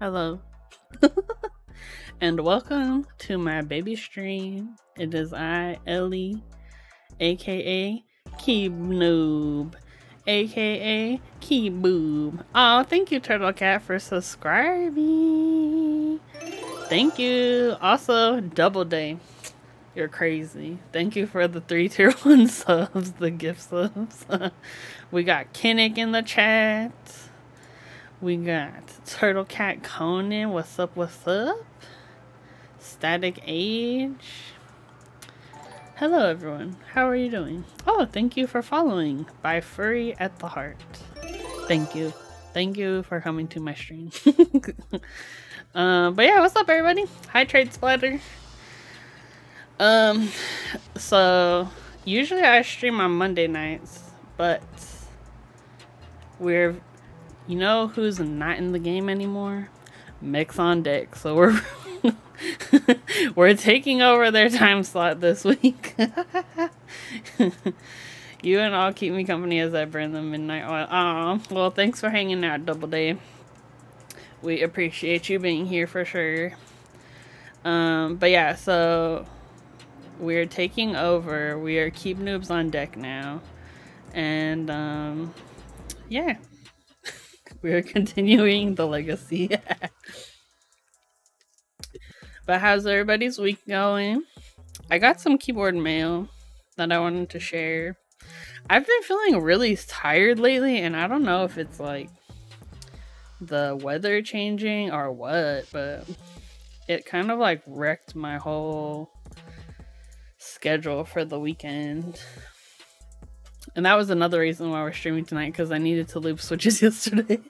Hello. and welcome to my baby stream. It is I, Ellie, aka Keeb Newb, aka Key Boob. Oh, thank you, Turtle Cat, for subscribing. Thank you. Also, Double Day. You're crazy. Thank you for the three tier one subs, the gift subs. we got Kinnick in the chat. We got Turtle Cat Conan. What's up? What's up? Static Age. Hello, everyone. How are you doing? Oh, thank you for following by Furry at the Heart. Thank you. Thank you for coming to my stream. uh, but yeah, what's up, everybody? Hi, Trade Splatter. Um, so usually I stream on Monday nights, but we're you know who's not in the game anymore? Mix on deck. So we're we're taking over their time slot this week. you and all keep me company as I burn the midnight oil. Aw, well, thanks for hanging out, Double Day. We appreciate you being here for sure. Um, but yeah, so we're taking over. We are keep noobs on deck now, and um, yeah, we're continuing the legacy. but how's everybody's week going? I got some keyboard mail that I wanted to share. I've been feeling really tired lately, and I don't know if it's like the weather changing or what, but it kind of like wrecked my whole schedule for the weekend. And that was another reason why we're streaming tonight because I needed to loop switches yesterday.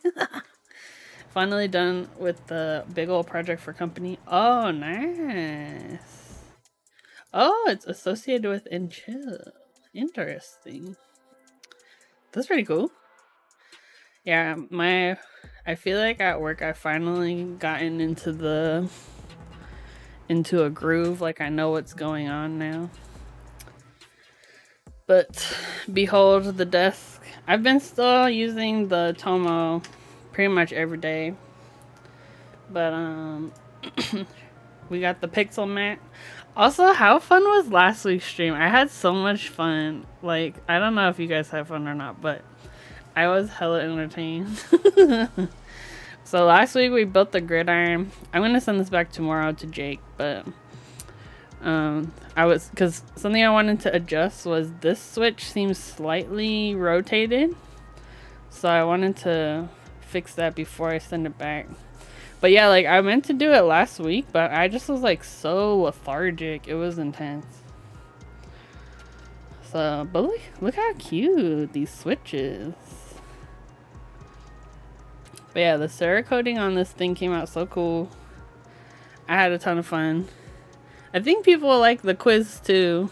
Finally done with the big old project for company. Oh, nice. Oh, it's associated with Enchill. Interesting. That's pretty cool. Yeah, my I feel like at work I've finally gotten into the into a groove like I know what's going on now. But behold the desk. I've been still using the Tomo pretty much every day. But um we got the pixel mat. Also, how fun was last week's stream? I had so much fun. Like, I don't know if you guys had fun or not, but I was hella entertained. so last week we built the gridiron. I'm gonna send this back tomorrow to Jake, but um, I was because something I wanted to adjust was this switch seems slightly rotated, so I wanted to fix that before I send it back. But yeah, like I meant to do it last week, but I just was like so lethargic. It was intense. So, but look, look how cute these switches. But yeah, the Cerakoting on this thing came out so cool. I had a ton of fun. I think people will like the quiz too.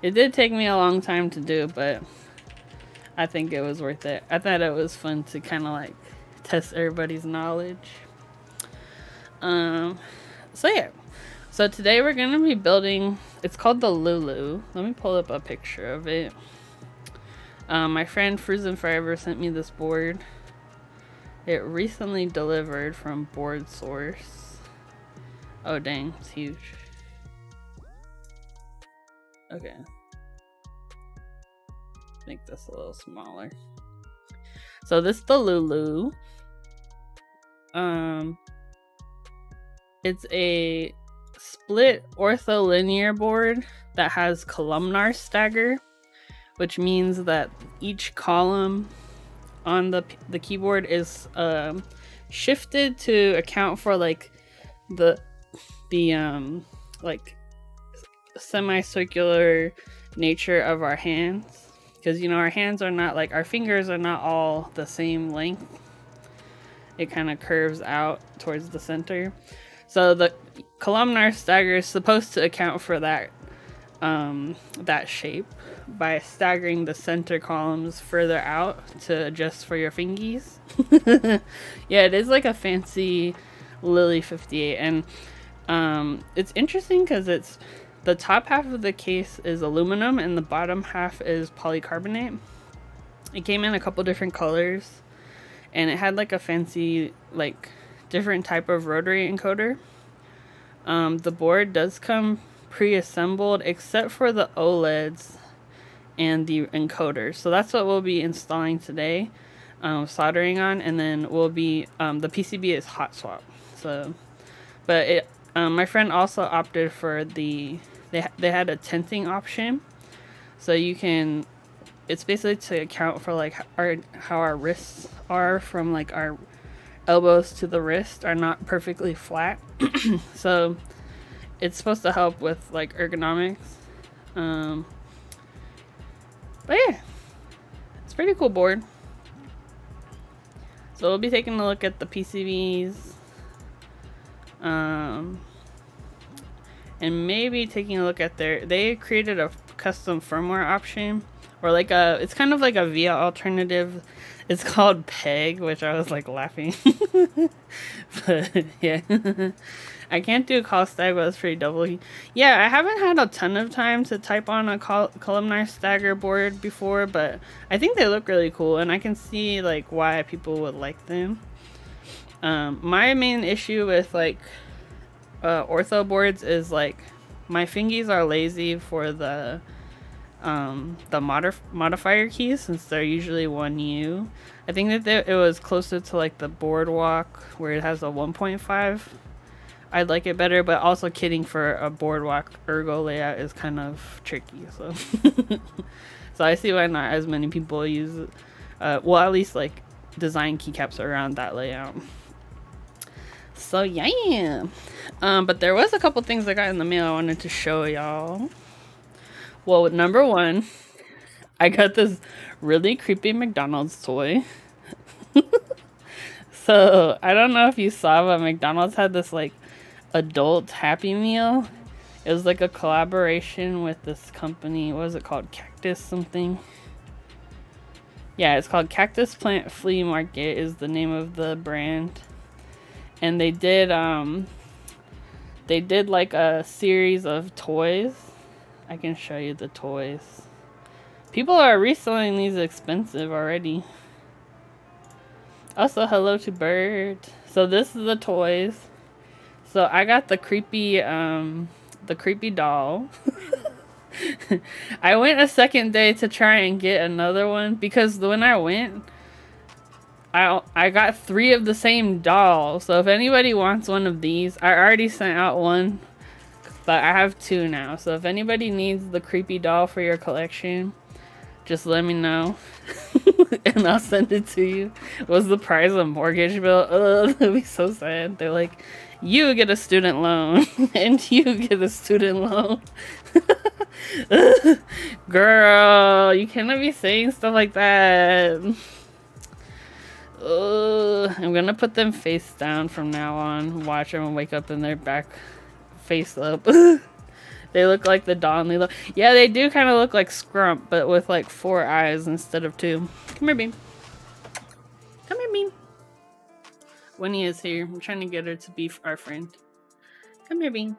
It did take me a long time to do, but I think it was worth it. I thought it was fun to kind of like test everybody's knowledge. Um, so yeah. So today we're going to be building, it's called the Lulu. Let me pull up a picture of it. Um, my friend Frozen Forever sent me this board. It recently delivered from Boardsource. Oh dang, it's huge. Okay. Make this a little smaller. So this is the Lulu. Um it's a split ortholinear board that has columnar stagger, which means that each column on the the keyboard is um, shifted to account for like the the um like semicircular nature of our hands. Because you know our hands are not like our fingers are not all the same length. It kind of curves out towards the center. So the columnar stagger is supposed to account for that um, that shape by staggering the center columns further out to adjust for your fingies. yeah, it is like a fancy Lily 58 and um, it's interesting because it's the top half of the case is aluminum and the bottom half is polycarbonate. It came in a couple different colors and it had like a fancy like different type of rotary encoder. Um, the board does come pre-assembled except for the OLEDs and the encoder. So that's what we'll be installing today, um, soldering on, and then we'll be, um, the PCB is hot swap. So, but it, um, my friend also opted for the, they, they had a tenting option. So you can, it's basically to account for like our, how our wrists are from like our elbows to the wrist are not perfectly flat. so it's supposed to help with like ergonomics. Um, but yeah, it's pretty cool board. So we'll be taking a look at the PCBs. Um, and maybe taking a look at their, they created a custom firmware option or like a, it's kind of like a VIA alternative. It's called PEG, which I was like laughing. but yeah. I can't do a call stagger, but pretty double. Yeah, I haven't had a ton of time to type on a col columnar stagger board before, but I think they look really cool, and I can see like why people would like them. Um, my main issue with like uh, ortho boards is like my fingies are lazy for the um, the modif modifier keys since they're usually 1U. I think that it was closer to like the boardwalk where it has a 1.5 I'd like it better, but also kitting for a boardwalk ergo layout is kind of tricky. So, so I see why not as many people use. Uh, well, at least like design keycaps around that layout. So yeah, um, but there was a couple things I got in the mail I wanted to show y'all. Well, number one, I got this really creepy McDonald's toy. so I don't know if you saw, but McDonald's had this like adult Happy Meal. It was like a collaboration with this company. What is it called? Cactus something. Yeah, it's called Cactus Plant Flea Market is the name of the brand. And they did um they did like a series of toys. I can show you the toys. People are reselling these expensive already. Also, hello to Bird. So this is the toys. So I got the creepy, um, the creepy doll. I went a second day to try and get another one because when I went, I I got three of the same doll. So if anybody wants one of these, I already sent out one, but I have two now. So if anybody needs the creepy doll for your collection, just let me know and I'll send it to you. Was the price a mortgage bill? Ugh, that'd be so sad. They're like, you get a student loan and you get a student loan. Girl, you cannot be saying stuff like that. Ugh, I'm gonna put them face down from now on. Watch them wake up in their back face up. they look like the Donley look. Yeah, they do kind of look like Scrump, but with like four eyes instead of two. Come here, Bean. Come here, Bean. Winnie is here. I'm trying to get her to be our friend. Come here, Bean.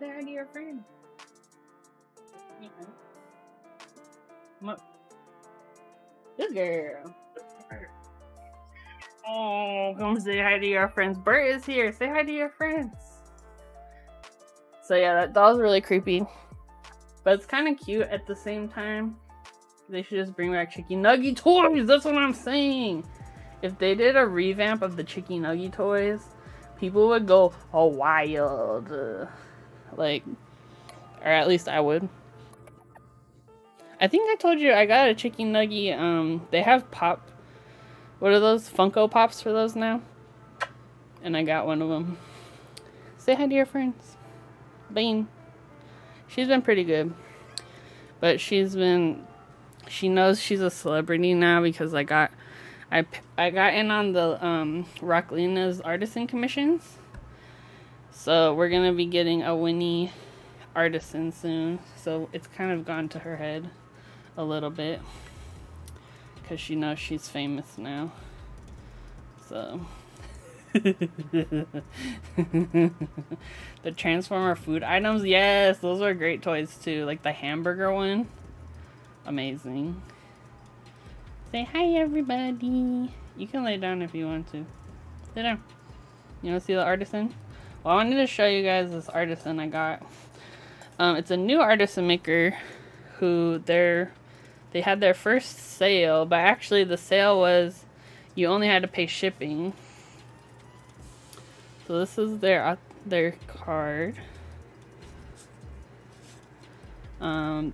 Hi to your friend. Come up. Good girl. Oh, come say hi to your friends. Bert is here. Say hi to your friends. So yeah, that doll's really creepy. But it's kind of cute at the same time. They should just bring back Chicky Nuggy toys. That's what I'm saying if they did a revamp of the Chicky Nuggy toys, people would go wild. like, or at least I would. I think I told you I got a chicken Nuggy. Um, they have pop. What are those Funko Pops for those now? And I got one of them. Say hi to your friends. Bean. She's been pretty good. But she's been. She knows she's a celebrity now because I got I, I got in on the um, Rocklina's artisan commissions. So we're going to be getting a Winnie artisan soon. So it's kind of gone to her head a little bit. Because she knows she's famous now. So... the Transformer food items, yes, those are great toys too. Like the hamburger one, amazing. Say hi, everybody. You can lay down if you want to. Sit down. You want to see the artisan? Well, I wanted to show you guys this artisan I got. Um, it's a new artisan maker who they're they had their first sale, but actually the sale was you only had to pay shipping. So this is their uh, their card. Um,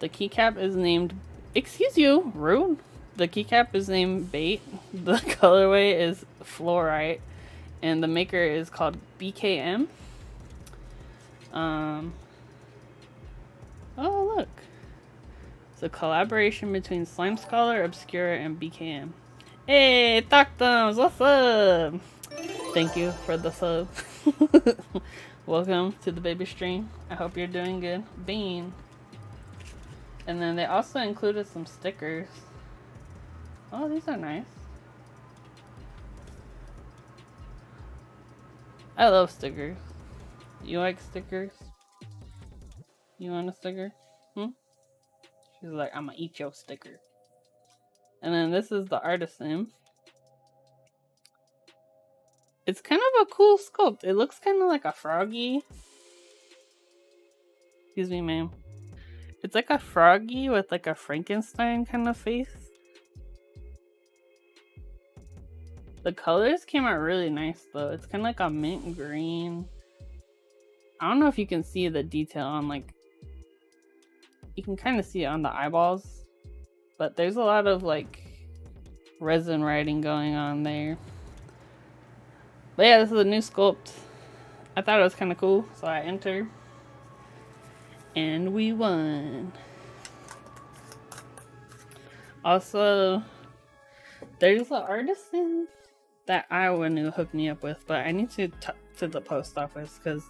the keycap is named. Excuse you, rude. The keycap is named Bait. The colorway is Fluorite, and the maker is called BKM. Um. Oh look, it's a collaboration between Slime Scholar, Obscura, and BKM. Hey, Thumbs, what's up? Thank you for the sub. Welcome to the baby stream. I hope you're doing good. Bean. And then they also included some stickers. Oh, these are nice. I love stickers. You like stickers? You want a sticker? She's like, I'm gonna eat your sticker. And then this is the artisan. It's kind of a cool sculpt. It looks kind of like a froggy. Excuse me, ma'am. It's like a froggy with like a Frankenstein kind of face. The colors came out really nice though. It's kind of like a mint green. I don't know if you can see the detail on like... You can kind of see it on the eyeballs. But there's a lot of like resin writing going on there. But yeah, this is a new sculpt. I thought it was kind of cool, so I enter. And we won. Also, there's an artisan that Iowa knew hooked me up with, but I need to talk to the post office because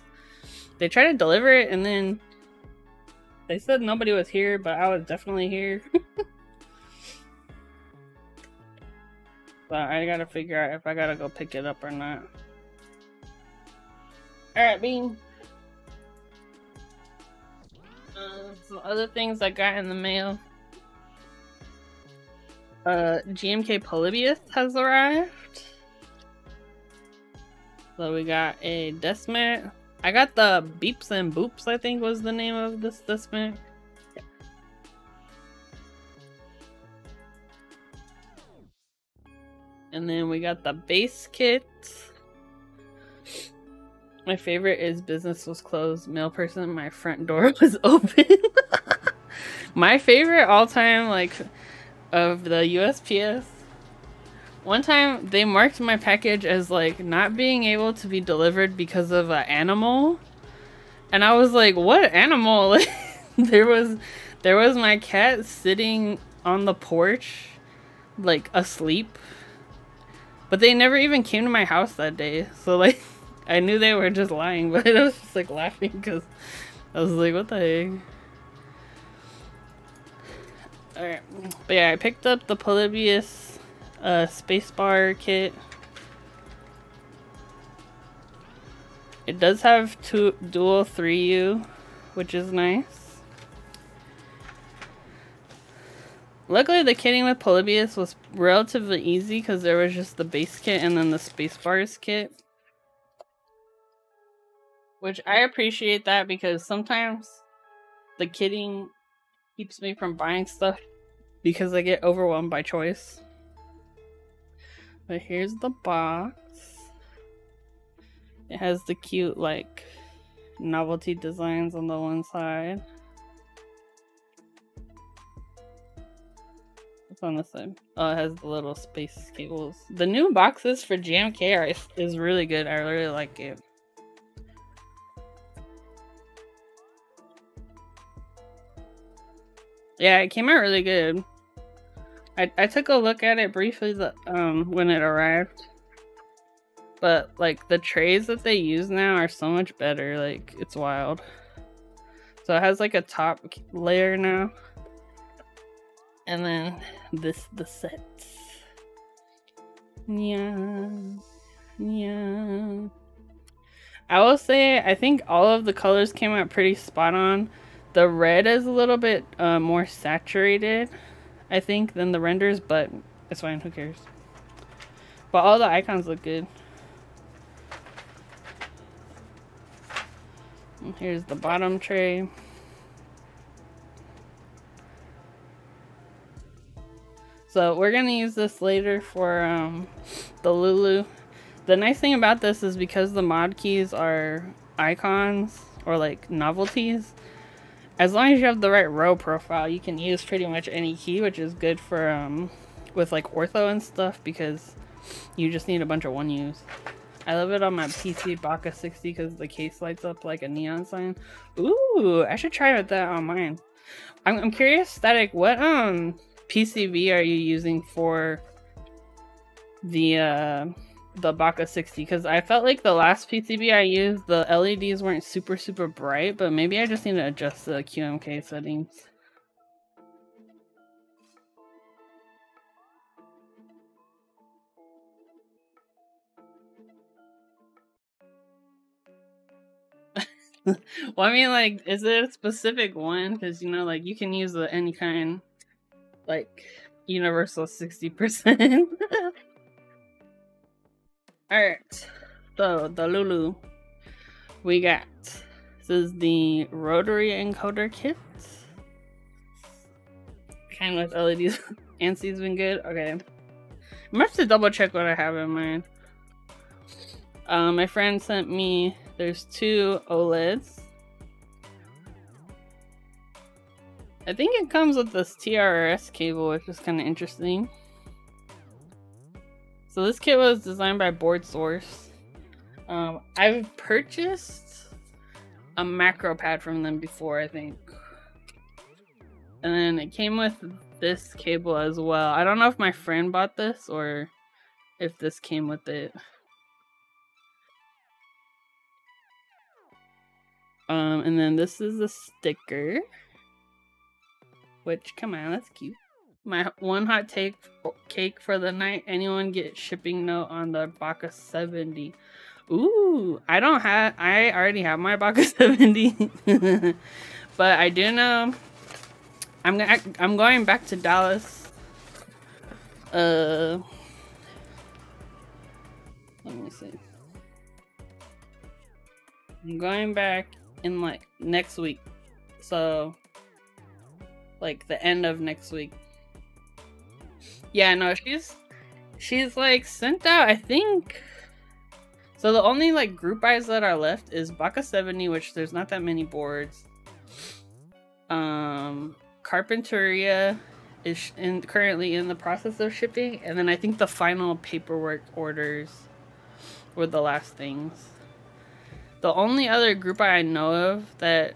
they try to deliver it and then they said nobody was here, but I was definitely here. But I gotta figure out if I gotta go pick it up or not. Alright, Bean. Uh, some other things I got in the mail. Uh, GMK Polybius has arrived. So we got a deskmat. I got the Beeps and Boops, I think was the name of this deskmat. And then we got the base kit. My favorite is business was closed, mail person, my front door was open. my favorite all time like of the USPS. One time they marked my package as like not being able to be delivered because of an animal. And I was like, what animal? there was there was my cat sitting on the porch like asleep but they never even came to my house that day. So, like, I knew they were just lying, but I was just, like, laughing because I was like, what the heck? Alright. But yeah, I picked up the Polybius uh, spacebar kit. It does have two dual 3U, which is nice. Luckily, the kitting with Polybius was relatively easy because there was just the base kit and then the Spacebars kit. Which I appreciate that because sometimes the kitting keeps me from buying stuff because I get overwhelmed by choice. But here's the box. It has the cute, like, novelty designs on the one side. What's on this side? Oh, it has the little space cables. The new boxes for GMK are, is really good. I really like it. Yeah, it came out really good. I, I took a look at it briefly the, um, when it arrived. But, like, the trays that they use now are so much better. Like, it's wild. So it has, like, a top layer now. And then this the sets. Yeah. Yeah. I will say I think all of the colors came out pretty spot on. The red is a little bit uh, more saturated, I think, than the renders, but It's fine, who cares? But all the icons look good. Here's the bottom tray. So we're gonna use this later for um, the Lulu. The nice thing about this is because the mod keys are icons or like novelties, as long as you have the right row profile, you can use pretty much any key, which is good for um, with like ortho and stuff because you just need a bunch of one use. I love it on my PC Baka 60 because the case lights up like a neon sign. Ooh, I should try that on mine. I'm, I'm curious, Static, what um PCB are you using for the uh the Baka 60 because I felt like the last PCB I used the LEDs weren't super super bright but maybe I just need to adjust the QMK settings. well, I mean, like, is it a specific one? Because, you know, like, you can use the any kind like universal 60%. Alright, so the Lulu we got. This is the rotary encoder kit. Kind of with LEDs. ANSI's been good. Okay. I'm gonna have to double check what I have in mind. Um, my friend sent me, there's two OLEDs. I think it comes with this TRS cable, which is kind of interesting. So this kit was designed by Boardsource. Um, I've purchased a macro pad from them before, I think. And then it came with this cable as well. I don't know if my friend bought this or if this came with it. Um, and then this is a sticker. Which, come on, that's cute. My one hot take cake for the night. Anyone get shipping note on the Baka 70? Ooh, I don't have. I already have my Baka 70, but I do know. I'm gonna. I'm going back to Dallas. Uh, let me see. I'm going back in like next week, so like the end of next week. Yeah, no, she's she's like sent out, I think. So the only like group buys that are left is Baka 70, which there's not that many boards. Um Carpinteria is in, currently in the process of shipping, and then I think the final paperwork orders were the last things. The only other group I know of that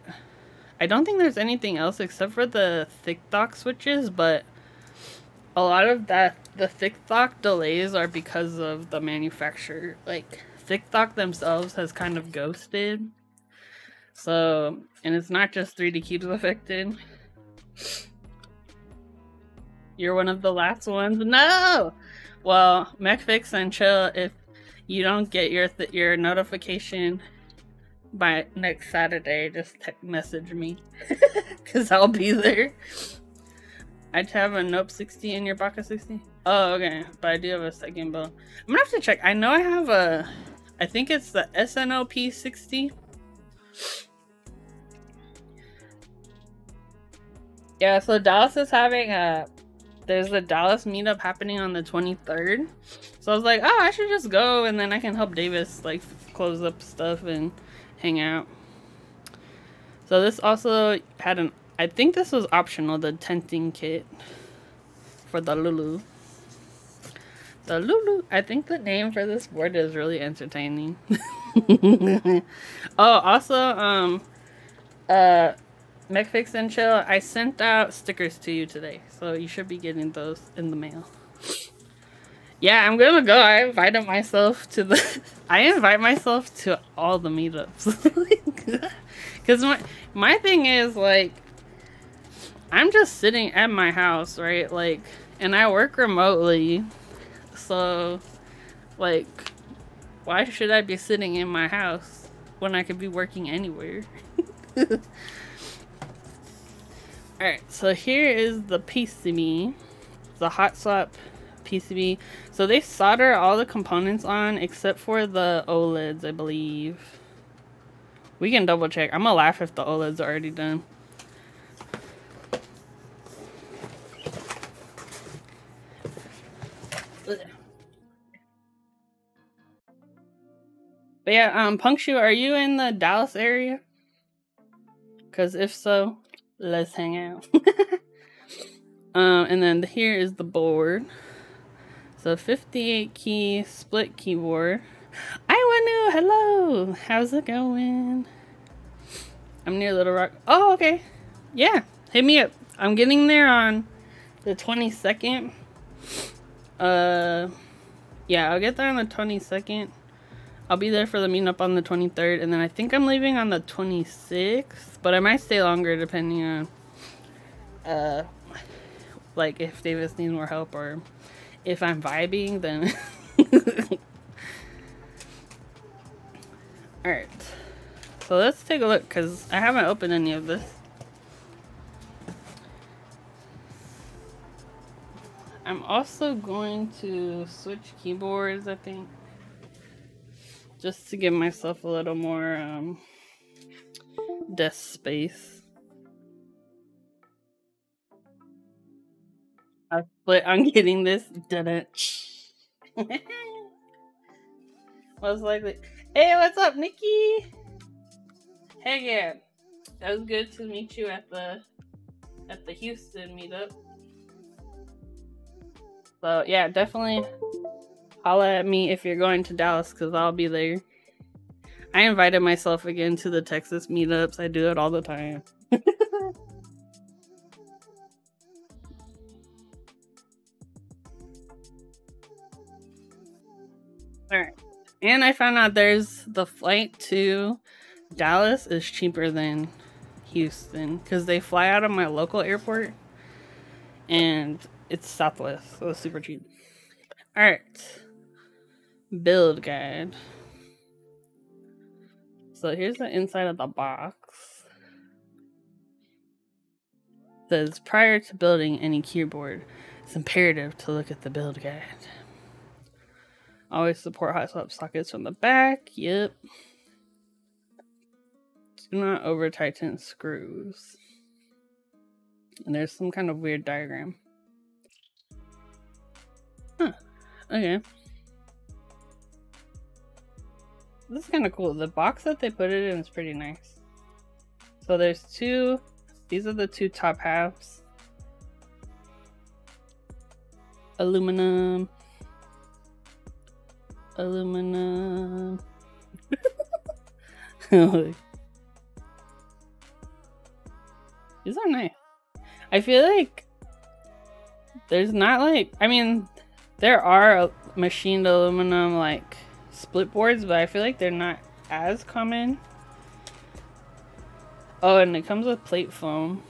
I don't think there's anything else except for the Thic Thock switches, but a lot of that the Thic Thock delays are because of the manufacturer. Like Thic Thock themselves has kind of ghosted. So, and it's not just 3D Cubes affected. You're one of the last ones. No. Well, MechFix and chill if you don't get your your notification by next Saturday, just message me because I'll be there. I'd have a Nope 60 in your Baka 60. Oh, okay. But I do have a second bow. I'm gonna have to check. I know I have a. I think it's the SNOP 60. Yeah, so Dallas is having a. There's a Dallas meetup happening on the 23rd. So I was like, oh, I should just go and then I can help Davis like close up stuff and hang out. So this also had an, I think this was optional, the tenting kit for the Lulu. The Lulu, I think the name for this board is really entertaining. oh, also, um, uh, MechFix and Chill, I sent out stickers to you today, so you should be getting those in the mail. Yeah, I'm gonna go. I invited myself to the. I invite myself to all the meetups. Because my my thing is like, I'm just sitting at my house, right? Like, and I work remotely, so, like, why should I be sitting in my house when I could be working anywhere? Alright, so here is the me. The hot swap PCB. So they solder all the components on except for the OLEDs, I believe. We can double check. I'm gonna laugh if the OLED's are already done. But yeah, um, Punkshoe, are you in the Dallas area? Because if so, let's hang out. um, and then here is the board. So 58 key split keyboard. I want to. Hello. How's it going? I'm near Little Rock. Oh, okay. Yeah. Hit me up. I'm getting there on the 22nd. Uh, yeah, I'll get there on the 22nd. I'll be there for the meetup on the 23rd, and then I think I'm leaving on the 26th, but I might stay longer depending on, uh, like if Davis needs more help or if I'm vibing, then. Alright. So let's take a look, because I haven't opened any of this. I'm also going to switch keyboards, I think just to give myself a little more um, desk space. I split on getting this. Didn't. Most likely. Hey, what's up, Nikki? Hey, yeah. That was good to meet you at the at the Houston meetup. So yeah, definitely holla at me if you're going to Dallas because I'll be there. I invited myself again to the Texas meetups. I do it all the time. Alright. And I found out there's the flight to Dallas is cheaper than Houston because they fly out of my local airport and it's Southwest, so it's super cheap. Alright build guide. So here's the inside of the box. It says prior to building any keyboard, it's imperative to look at the build guide. Always support hot swap sockets from the back. Yep. Do not over tighten screws. And there's some kind of weird diagram. Huh. Okay. This is kind of cool. The box that they put it in is pretty nice. So there's two, these are the two top halves. Aluminum. Aluminum. these are nice. I feel like there's not like, I mean, there are machined aluminum like split boards, but I feel like they're not as common. Oh, and it comes with plate foam.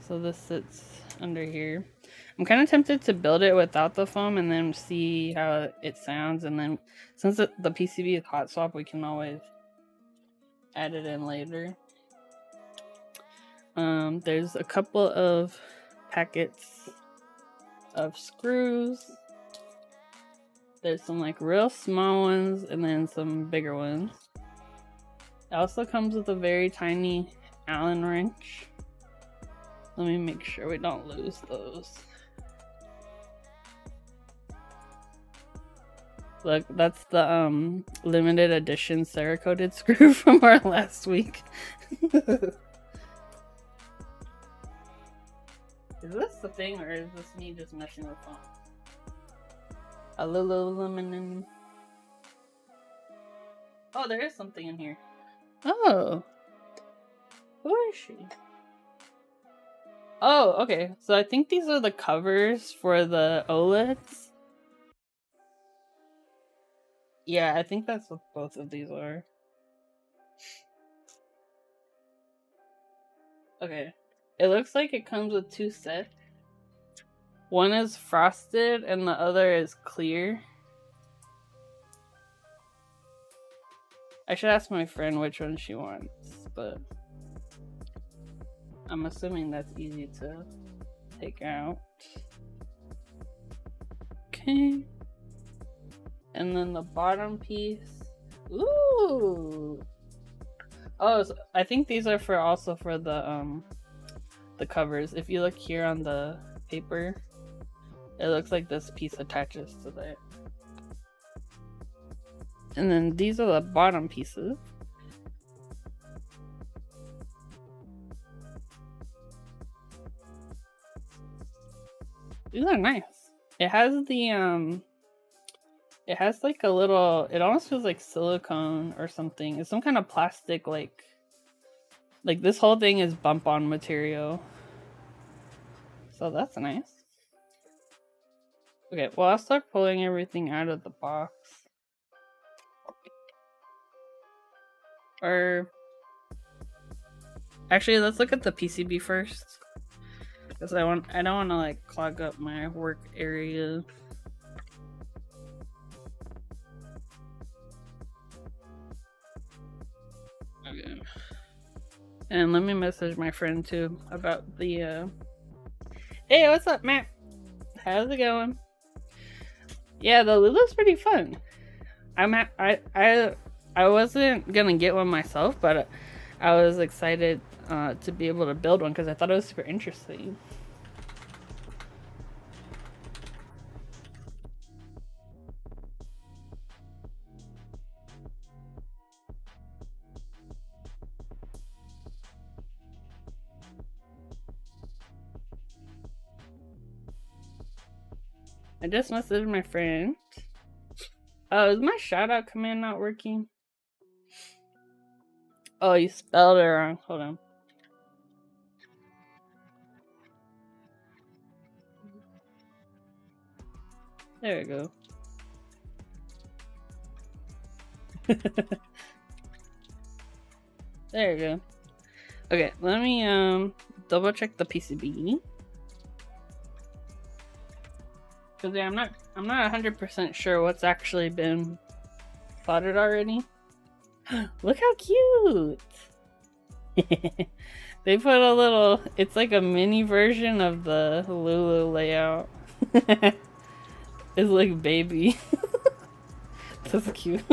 So this sits under here. I'm kind of tempted to build it without the foam and then see how it sounds. And then since the PCB is hot swap, we can always add it in later. Um, there's a couple of packets of screws there's some like real small ones and then some bigger ones. It also comes with a very tiny Allen wrench. Let me make sure we don't lose those. Look, that's the um limited edition Cerakoted screw from our last week. is this the thing or is this me just messing with phone? A little aluminum. Oh, there is something in here. Oh. Who is she? Oh, okay. So I think these are the covers for the OLEDs. Yeah, I think that's what both of these are. Okay. It looks like it comes with two sets. One is frosted and the other is clear. I should ask my friend which one she wants, but I'm assuming that's easy to take out. Okay. And then the bottom piece. Ooh. Oh, so I think these are for also for the um the covers. If you look here on the paper, it looks like this piece attaches to that. And then these are the bottom pieces. These are nice. It has the um it has like a little it almost feels like silicone or something. It's some kind of plastic like like this whole thing is Bumpon material. So that's nice. Okay, well I'll start pulling everything out of the box. Or actually let's look at the PCB first. Because I want I don't want to like clog up my work area. Okay. And let me message my friend too about the uh Hey, what's up, Matt? How's it going? Yeah, the Lulu's pretty fun. I'm I I I wasn't gonna get one myself, but I was excited uh, to be able to build one because I thought it was super interesting. I just messaged my friend. Oh, is my shout out command not working? Oh, you spelled it wrong. Hold on. There we go. there we go. Okay, let me um double check the PCB. Cause yeah, I'm not I'm not hundred percent sure what's actually been soldered already. Look how cute! they put a little it's like a mini version of the Lulu layout. it's like baby. That's cute.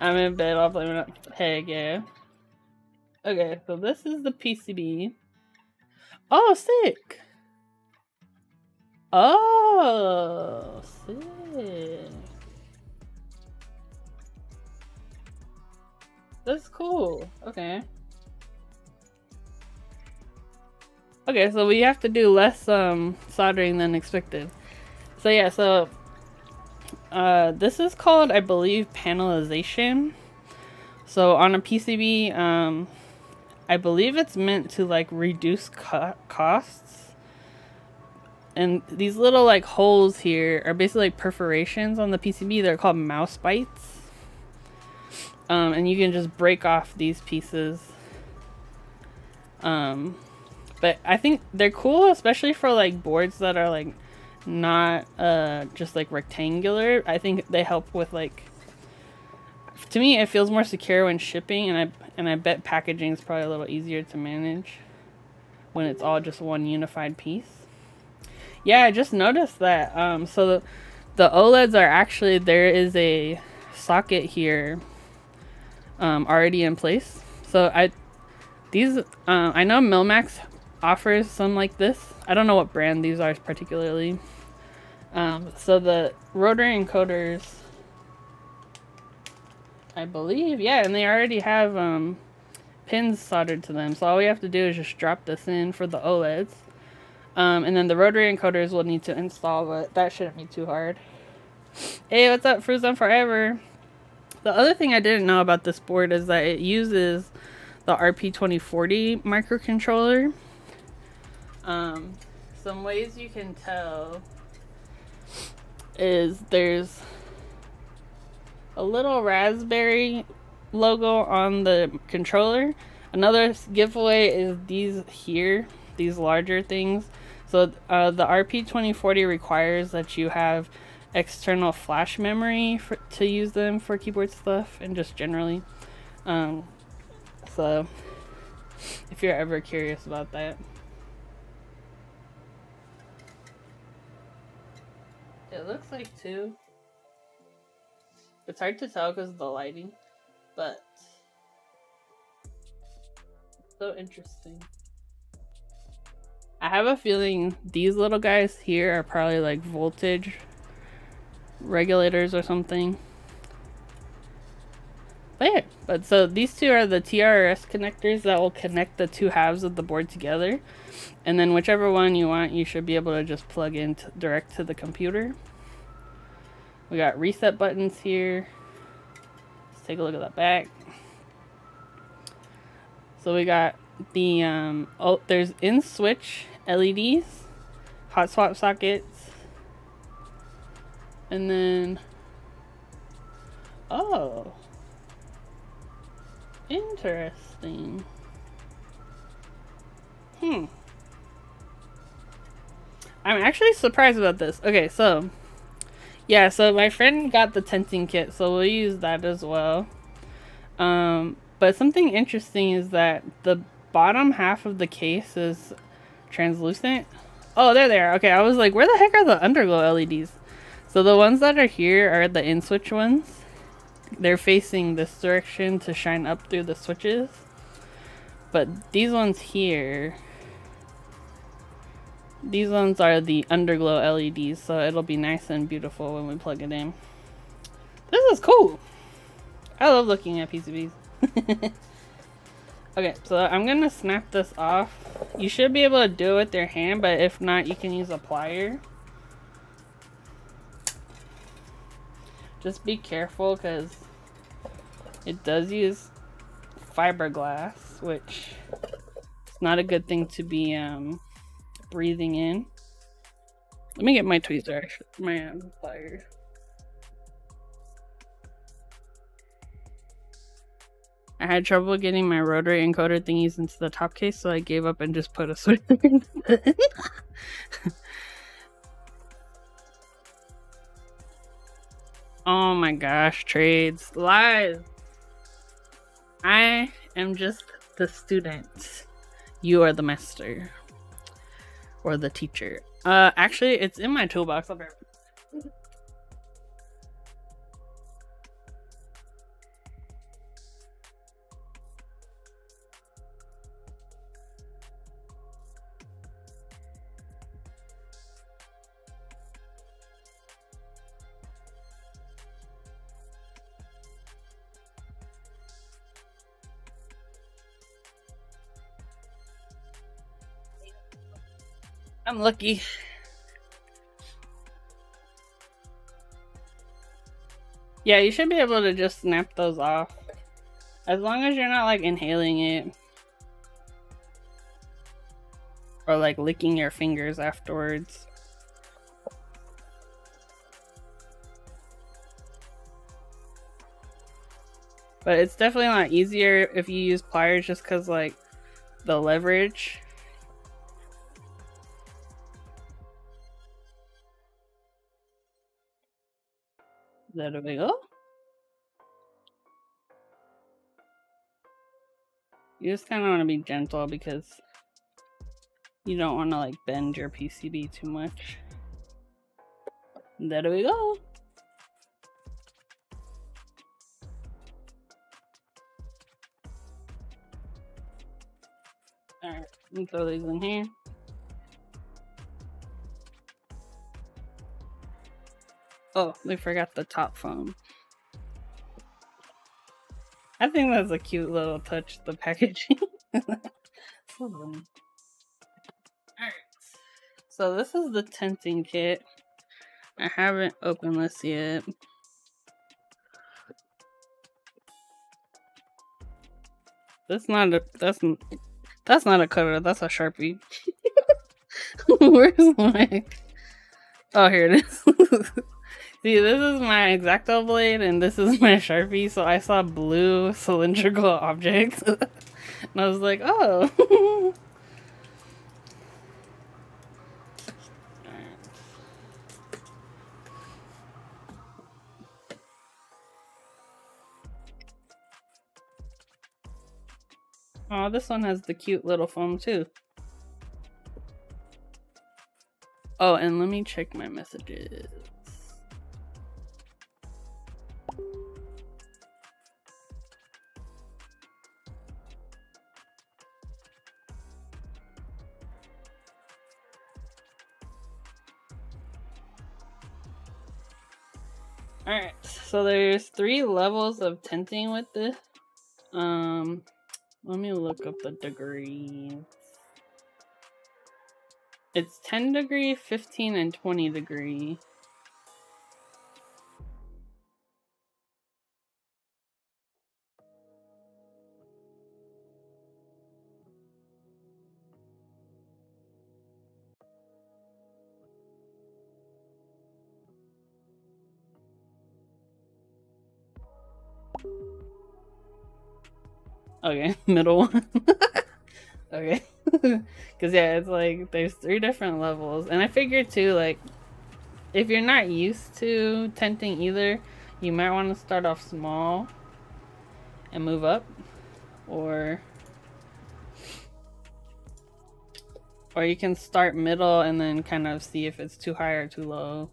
I'm in bed, I'll it up. Heck yeah. Okay, so this is the PCB. Oh, sick! Oh, sick. That's cool. Okay. Okay, so we have to do less um, soldering than expected. So yeah, so uh, this is called, I believe, panelization. So on a PCB, um, I believe it's meant to like reduce co costs and these little like holes here are basically like perforations on the PCB. They're called mouse bites. Um, and you can just break off these pieces. Um, but I think they're cool, especially for like boards that are like not uh, just like rectangular. I think they help with like. To me, it feels more secure when shipping, and I and I bet packaging is probably a little easier to manage when it's all just one unified piece. Yeah, I just noticed that. Um, so the, the OLEDs are actually there is a socket here, um, already in place. So I, these uh, I know Mill-Max offers some like this. I don't know what brand these are particularly. Um, so the rotary encoders, I believe, yeah, and they already have um, pins soldered to them. So all we have to do is just drop this in for the OLEDs. Um, and then the rotary encoders will need to install, but that shouldn't be too hard. Hey, what's up, Frozen Forever? The other thing I didn't know about this board is that it uses the RP2040 microcontroller. Um, some ways you can tell is there's a little raspberry logo on the controller. Another giveaway is these here, these larger things. So uh, the RP2040 requires that you have external flash memory for, to use them for keyboard stuff and just generally. Um, so if you're ever curious about that. It looks like two. It's hard to tell because of the lighting, but so interesting. I have a feeling these little guys here are probably like voltage regulators or something. But yeah, but so these two are the TRS connectors that will connect the two halves of the board together. And then whichever one you want, you should be able to just plug in direct to the computer. We got reset buttons here. Let's take a look at the back. So we got the, um, oh, there's in switch LEDs, hot swap sockets, and then, oh, interesting. Hmm. I'm actually surprised about this. Okay, so yeah, so my friend got the tenting kit, so we'll use that as well. Um, but something interesting is that the bottom half of the case is translucent. Oh, there they're there. Okay, I was like, where the heck are the underglow LEDs? So the ones that are here are the in-switch ones. They're facing this direction to shine up through the switches. But these ones here these ones are the underglow LEDs, so it'll be nice and beautiful when we plug it in. This is cool. I love looking at PCBs. okay, so I'm gonna snap this off. You should be able to do it with your hand, but if not, you can use a plier. Just be careful because it does use fiberglass, which is not a good thing to be um, breathing in. Let me get my tweezer, my um, pliers. I had trouble getting my rotary encoder thingies into the top case, so I gave up and just put a switch in. oh my gosh, trades. Lies! I am just the student. You are the master or the teacher. Uh, actually, it's in my toolbox. I'll I'm lucky. Yeah, you should be able to just snap those off. As long as you're not like inhaling it. Or like licking your fingers afterwards. But it's definitely a lot easier if you use pliers just because like the leverage There we go. You just kind of want to be gentle because you don't want to like bend your PCB too much. There we go. Alright, let me throw these in here. Oh, we forgot the top phone. I think that's a cute little touch, the packaging. Alright. So this is the tenting kit. I haven't opened this yet. That's not a that's that's not a cutter, that's a sharpie. Where's my Oh here it is. See, this is my X-Acto blade and this is my Sharpie, so I saw blue cylindrical objects. and I was like, oh. Oh, this one has the cute little foam too. Oh, and let me check my messages. So there's three levels of tenting with this. Um, let me look up the degrees. It's 10 degree, 15, and 20 degree. Okay, middle one. okay. Because, yeah, it's like there's three different levels. And I figured, too, like, if you're not used to tenting either, you might want to start off small and move up. Or. Or you can start middle and then kind of see if it's too high or too low.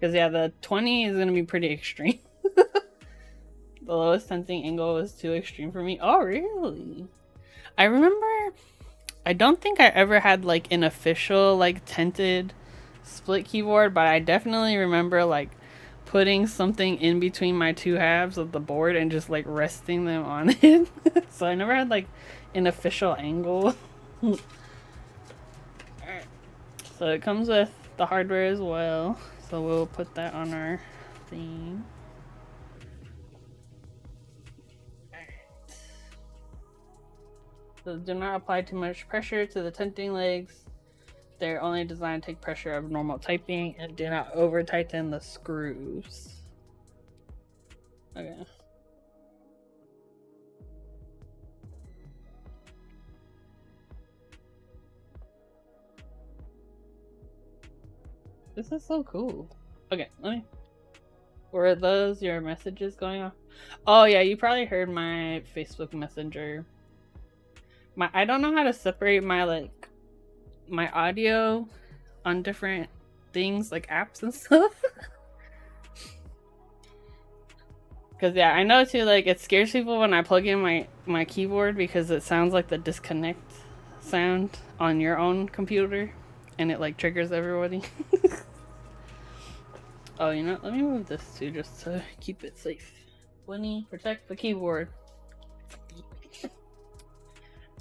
Because, yeah, the 20 is going to be pretty extreme. The lowest tenting angle was too extreme for me. Oh, really? I remember... I don't think I ever had, like, an official, like, tented split keyboard, but I definitely remember, like, putting something in between my two halves of the board and just, like, resting them on it. so I never had, like, an official angle. So it comes with the hardware as well. So we'll put that on our theme. Do not apply too much pressure to the tenting legs. They're only designed to take pressure of normal typing and do not over tighten the screws. Okay. This is so cool. Okay, let me. Were those your messages going off? Oh yeah, you probably heard my Facebook Messenger. My I don't know how to separate my like my audio on different things like apps and stuff. Cause yeah, I know too. Like it scares people when I plug in my my keyboard because it sounds like the disconnect sound on your own computer, and it like triggers everybody. oh, you know, let me move this too just to keep it safe. Winnie, protect the keyboard.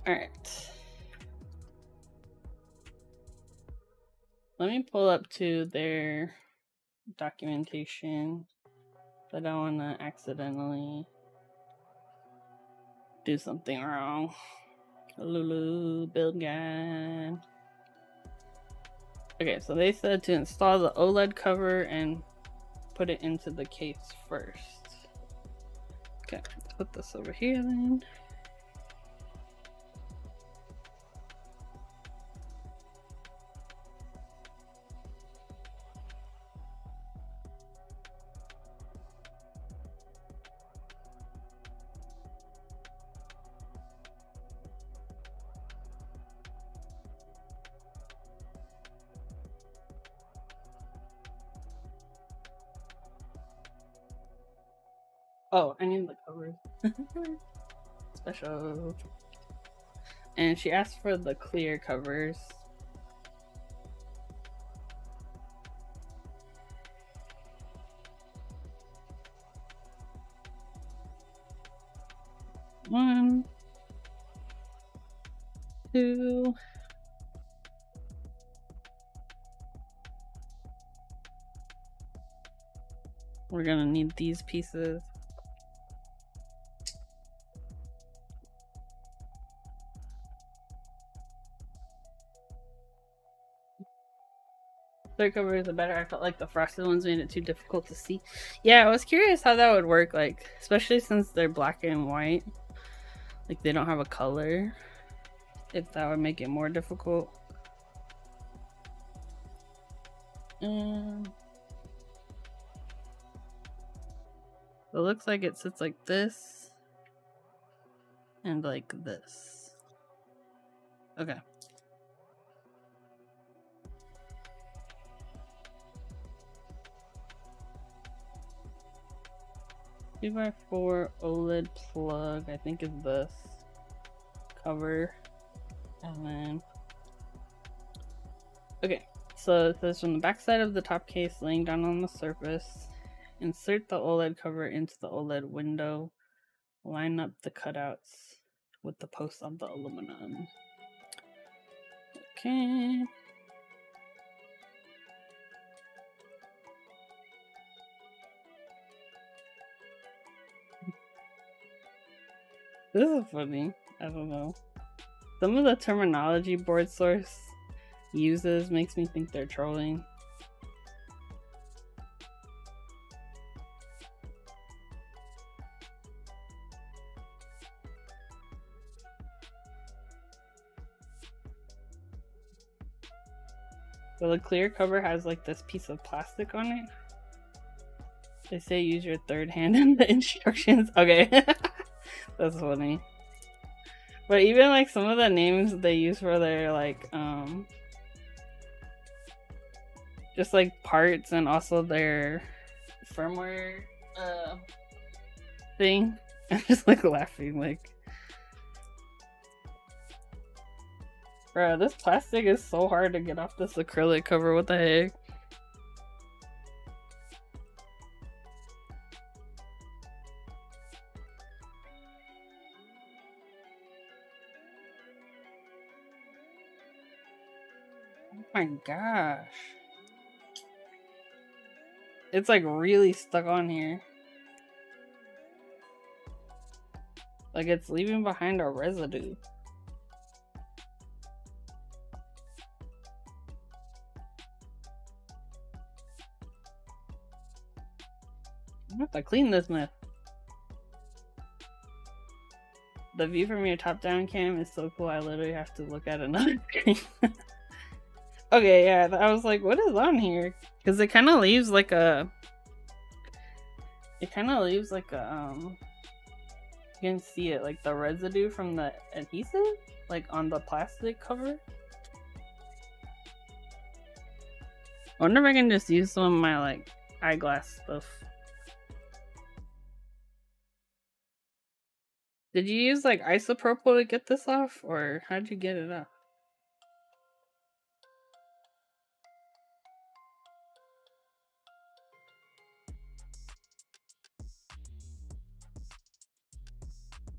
All right. Let me pull up to their documentation. I don't want to accidentally do something wrong. Lulu build guide. Okay, so they said to install the OLED cover and put it into the case first. Okay, put this over here then. Oh, I need the covers. Special. And she asked for the clear covers. One, two, we're gonna need these pieces. Third covers are better. I felt like the frosted ones made it too difficult to see. Yeah, I was curious how that would work, like, especially since they're black and white. Like, they don't have a color. If that would make it more difficult. Um, it looks like it sits like this. And like this. Okay. Two by four OLED plug, I think is this cover. And then, okay, So it says from the backside of the top case, laying down on the surface, insert the OLED cover into the OLED window, line up the cutouts with the post of the aluminum. Okay. This is funny. I don't know. Some of the terminology Boardsource uses makes me think they're trolling. So the clear cover has like this piece of plastic on it. They say use your third hand in the instructions. Okay. That's funny. But even like some of the names they use for their like um just like parts and also their firmware uh thing. I'm just like laughing like Bro, this plastic is so hard to get off this acrylic cover. What the heck? My gosh. It's like really stuck on here. Like it's leaving behind a residue. I have to clean this mess. The view from your top-down cam is so cool. I literally have to look at another screen. Okay, yeah. I was like, what is on here? Because it kind of leaves like a. It kind of leaves like a um. You can see it, like the residue from the adhesive, like on the plastic cover. I wonder if I can just use some of my like eyeglass stuff. Did you use like isopropyl to get this off, or how'd you get it off?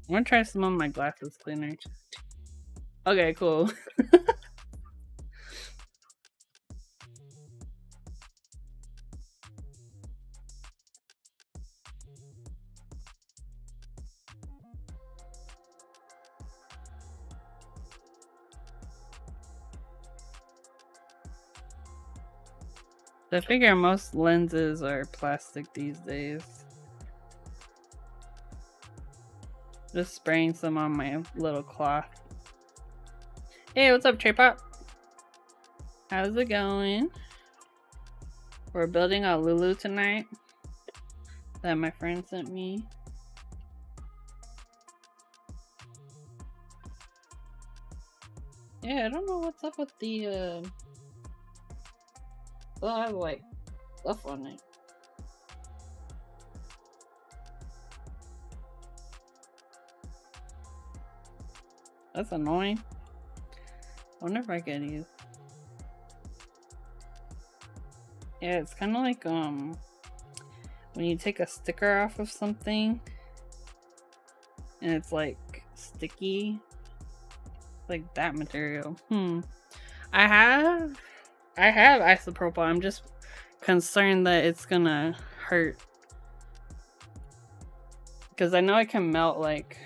I'm gonna try some of my glasses cleaner. Okay, cool. I figure most lenses are plastic these days. Just spraying some on my little cloth. Hey, what's up, Trey Pop? How's it going? We're building a Lulu tonight that my friend sent me. Yeah, I don't know what's up with the uh well, I have like stuff on it. That's annoying. I wonder if I can use. Yeah, it's kind of like um when you take a sticker off of something and it's like sticky, like that material. Hmm. I have I have isopropyl. I'm just concerned that it's gonna hurt. Because I know I can melt like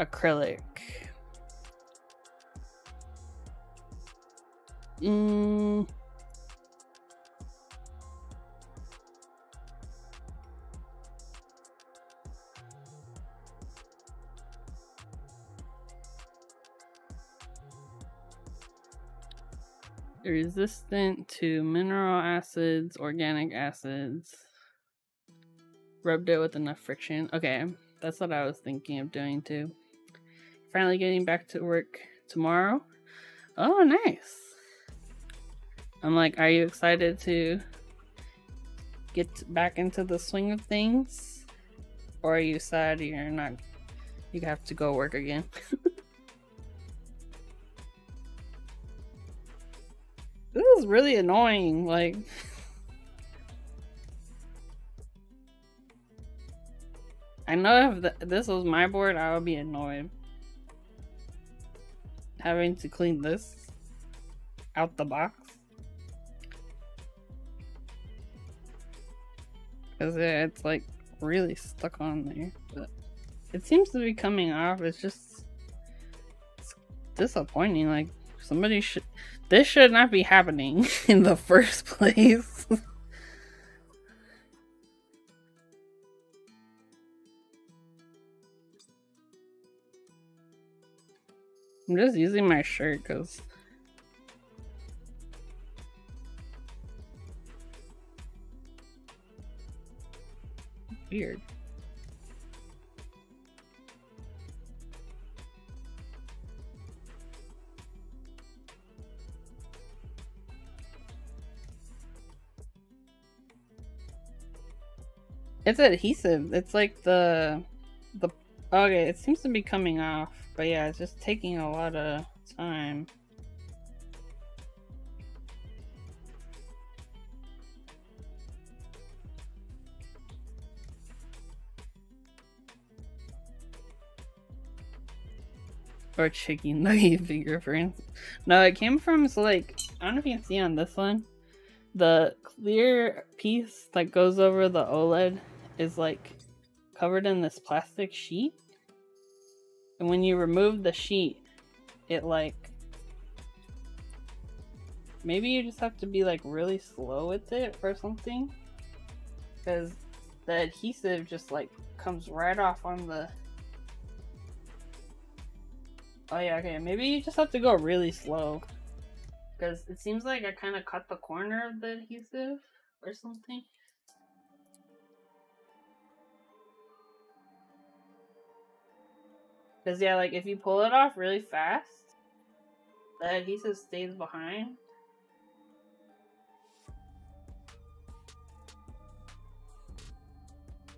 acrylic. Mm. resistant to mineral acids, organic acids. Rubbed it with enough friction. Okay, that's what I was thinking of doing too. Finally getting back to work tomorrow. Oh, nice. I'm like, are you excited to get back into the swing of things? Or are you sad you're not, you have to go work again? This is really annoying. Like, I know if th this was my board, I would be annoyed. Having to clean this out the box. Because it's like really stuck on there. But it seems to be coming off. It's just it's disappointing. Like somebody should this should not be happening in the first place. I'm just using my shirt because weird. It's adhesive. It's like the the okay, it seems to be coming off, but yeah, it's just taking a lot of time. Or chicken nugget figure friends. No, it came from so like I don't know if you can see on this one. The clear piece that goes over the OLED is like covered in this plastic sheet. And when you remove the sheet, it like maybe you just have to be like really slow with it or something. Because the adhesive just like comes right off on the Oh yeah, okay. Maybe you just have to go really slow. Because it seems like I kind of cut the corner of the adhesive or something. Because, yeah, like, if you pull it off really fast, the adhesive stays behind.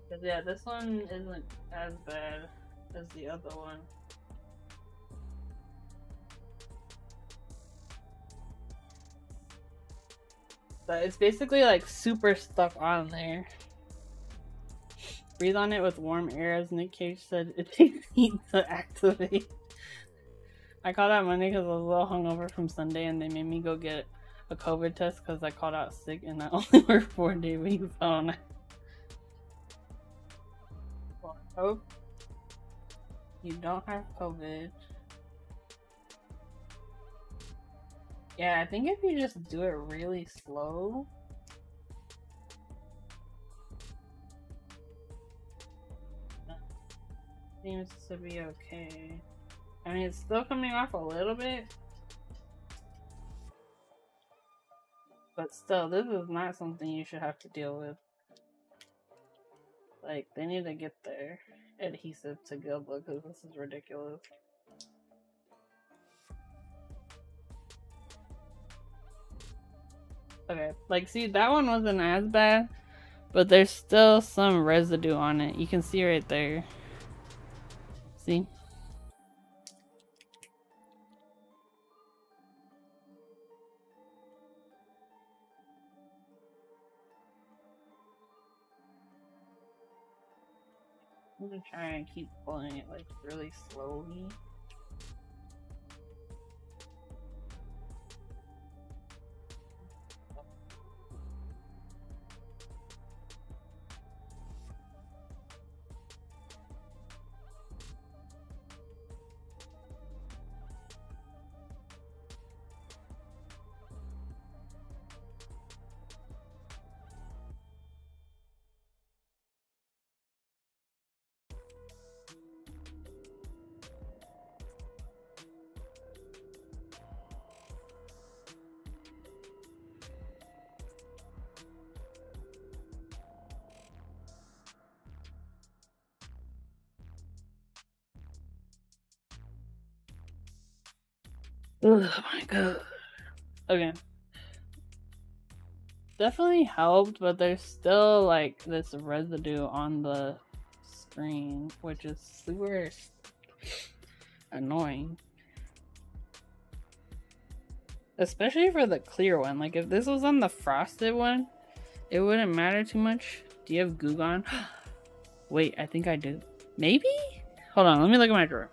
Because, yeah, this one isn't as bad as the other one. But it's basically, like, super stuck on there. Breathe on it with warm air, as Nick Cage said. It takes heat to activate. I called out Monday because I was a little hungover from Sunday, and they made me go get a COVID test because I called out sick, and I only work four day weeks. No. Well, I hope you don't have COVID. Yeah, I think if you just do it really slow, Seems to be okay. I mean, it's still coming off a little bit. But still, this is not something you should have to deal with. Like, they need to get their adhesive to good because this is ridiculous. Okay, like, see, that one wasn't as bad, but there's still some residue on it. You can see right there. Gonna try and keep pulling it like really slowly. Oh my god. Okay. Definitely helped, but there's still like this residue on the screen, which is super annoying. Especially for the clear one. Like if this was on the frosted one, it wouldn't matter too much. Do you have Goo Gone? Wait, I think I do. Maybe? Hold on, let me look at my drawer.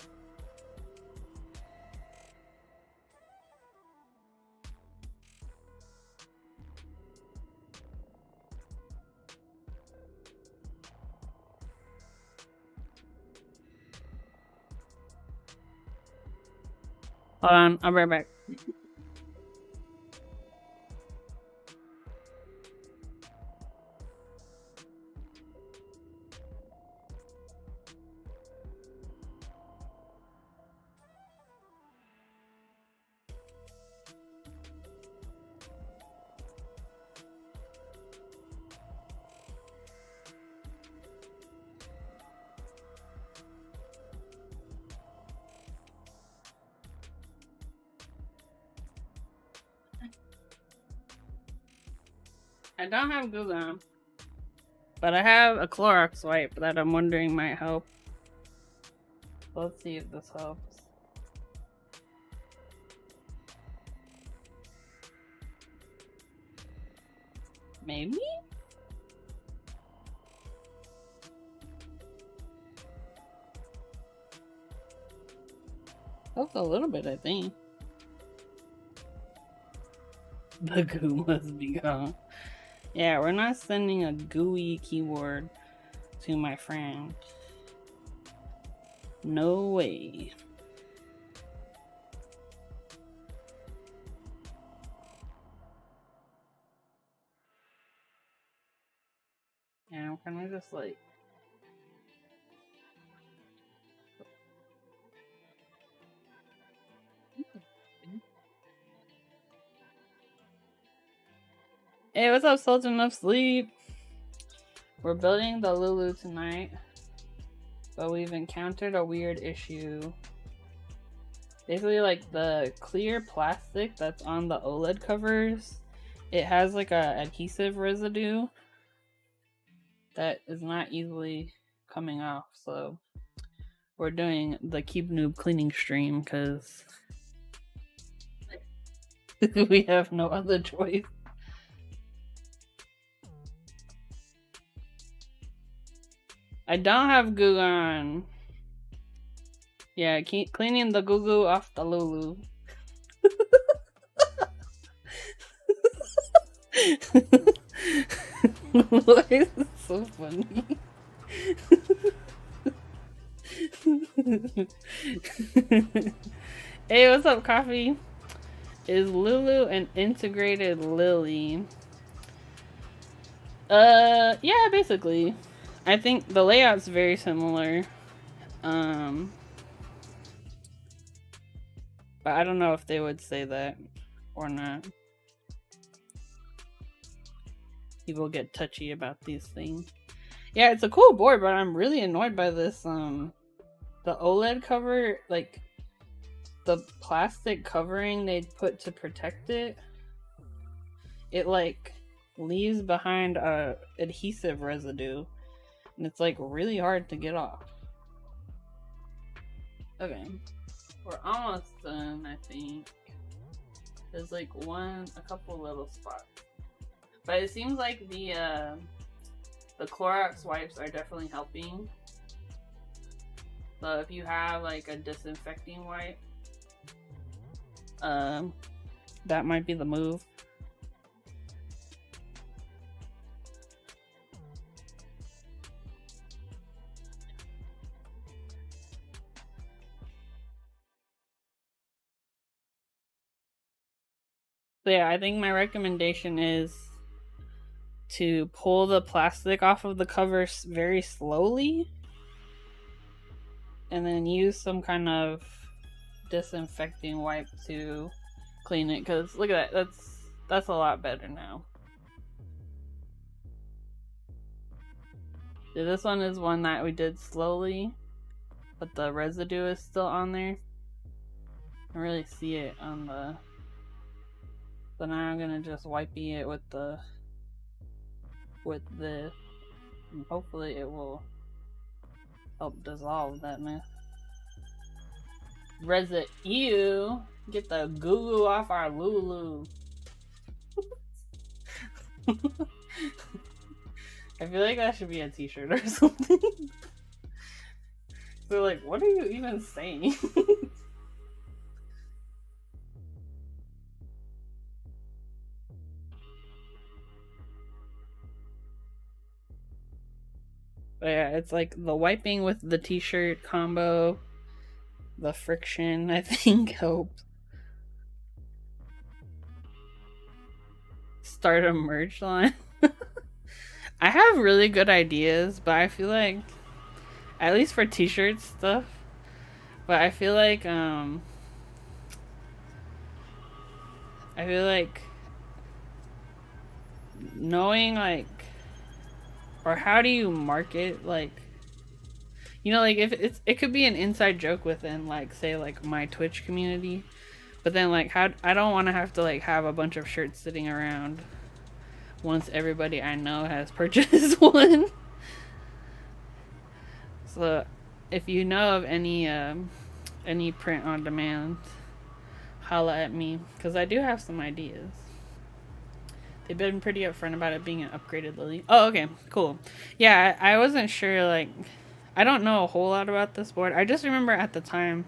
Hold on, I'll be right back. Don't have Goo Gone. But I have a Clorox wipe that I'm wondering might help. Let's see if this helps. Maybe? Helps a little bit, I think. The goo must be gone. Yeah, we're not sending a gooey keyboard to my friend. No way. Yeah, I'm just like Hey, what's up, Sultan Enough Sleep? We're building the Lulu tonight, but we've encountered a weird issue. Basically, like the clear plastic that's on the OLED covers, it has like a adhesive residue that is not easily coming off. So we're doing the Keeb Newb cleaning stream because we have no other choice. I don't have Goo Gone. Yeah, keep cleaning the goo goo off the Lulu. Why is it so funny? hey, what's up, coffee? Is Lulu an integrated lily? Uh, yeah, basically. I think the layout's very similar. Um, but I don't know if they would say that or not. People get touchy about these things. Yeah, it's a cool board, but I'm really annoyed by this. Um, the OLED cover, like the plastic covering they put to protect it, it like leaves behind a adhesive residue and it's like really hard to get off. Okay. We're almost done, I think. There's like one, a couple little spots. But it seems like the, uh, the Clorox wipes are definitely helping. So if you have like a disinfecting wipe, um, that might be the move. So yeah, I think my recommendation is to pull the plastic off of the cover very slowly and then use some kind of disinfecting wipe to clean it because look at that that's that's a lot better now. So this one is one that we did slowly but the residue is still on there. I really see it on the so now I'm gonna just wipe it with the with this. And hopefully it will help dissolve that mess. Resit you Get the goo goo off our Lulu. I feel like that should be a t-shirt or something. They're like, what are you even saying? But yeah, it's like the wiping with the t-shirt combo. The friction, I think, helps. Start a merch line. I have really good ideas, but I feel like at least for t-shirt stuff, but I feel like um I feel like knowing like or how do you market like you know like if it's it could be an inside joke within like say like my twitch community but then like how i don't want to have to like have a bunch of shirts sitting around once everybody I know has purchased one. so if you know of any um, any print on demand, holla at me because I do have some ideas. They've been pretty upfront about it being an upgraded Lily. Oh, okay, cool. Yeah, I, I wasn't sure. Like, I don't know a whole lot about this board. I just remember at the time,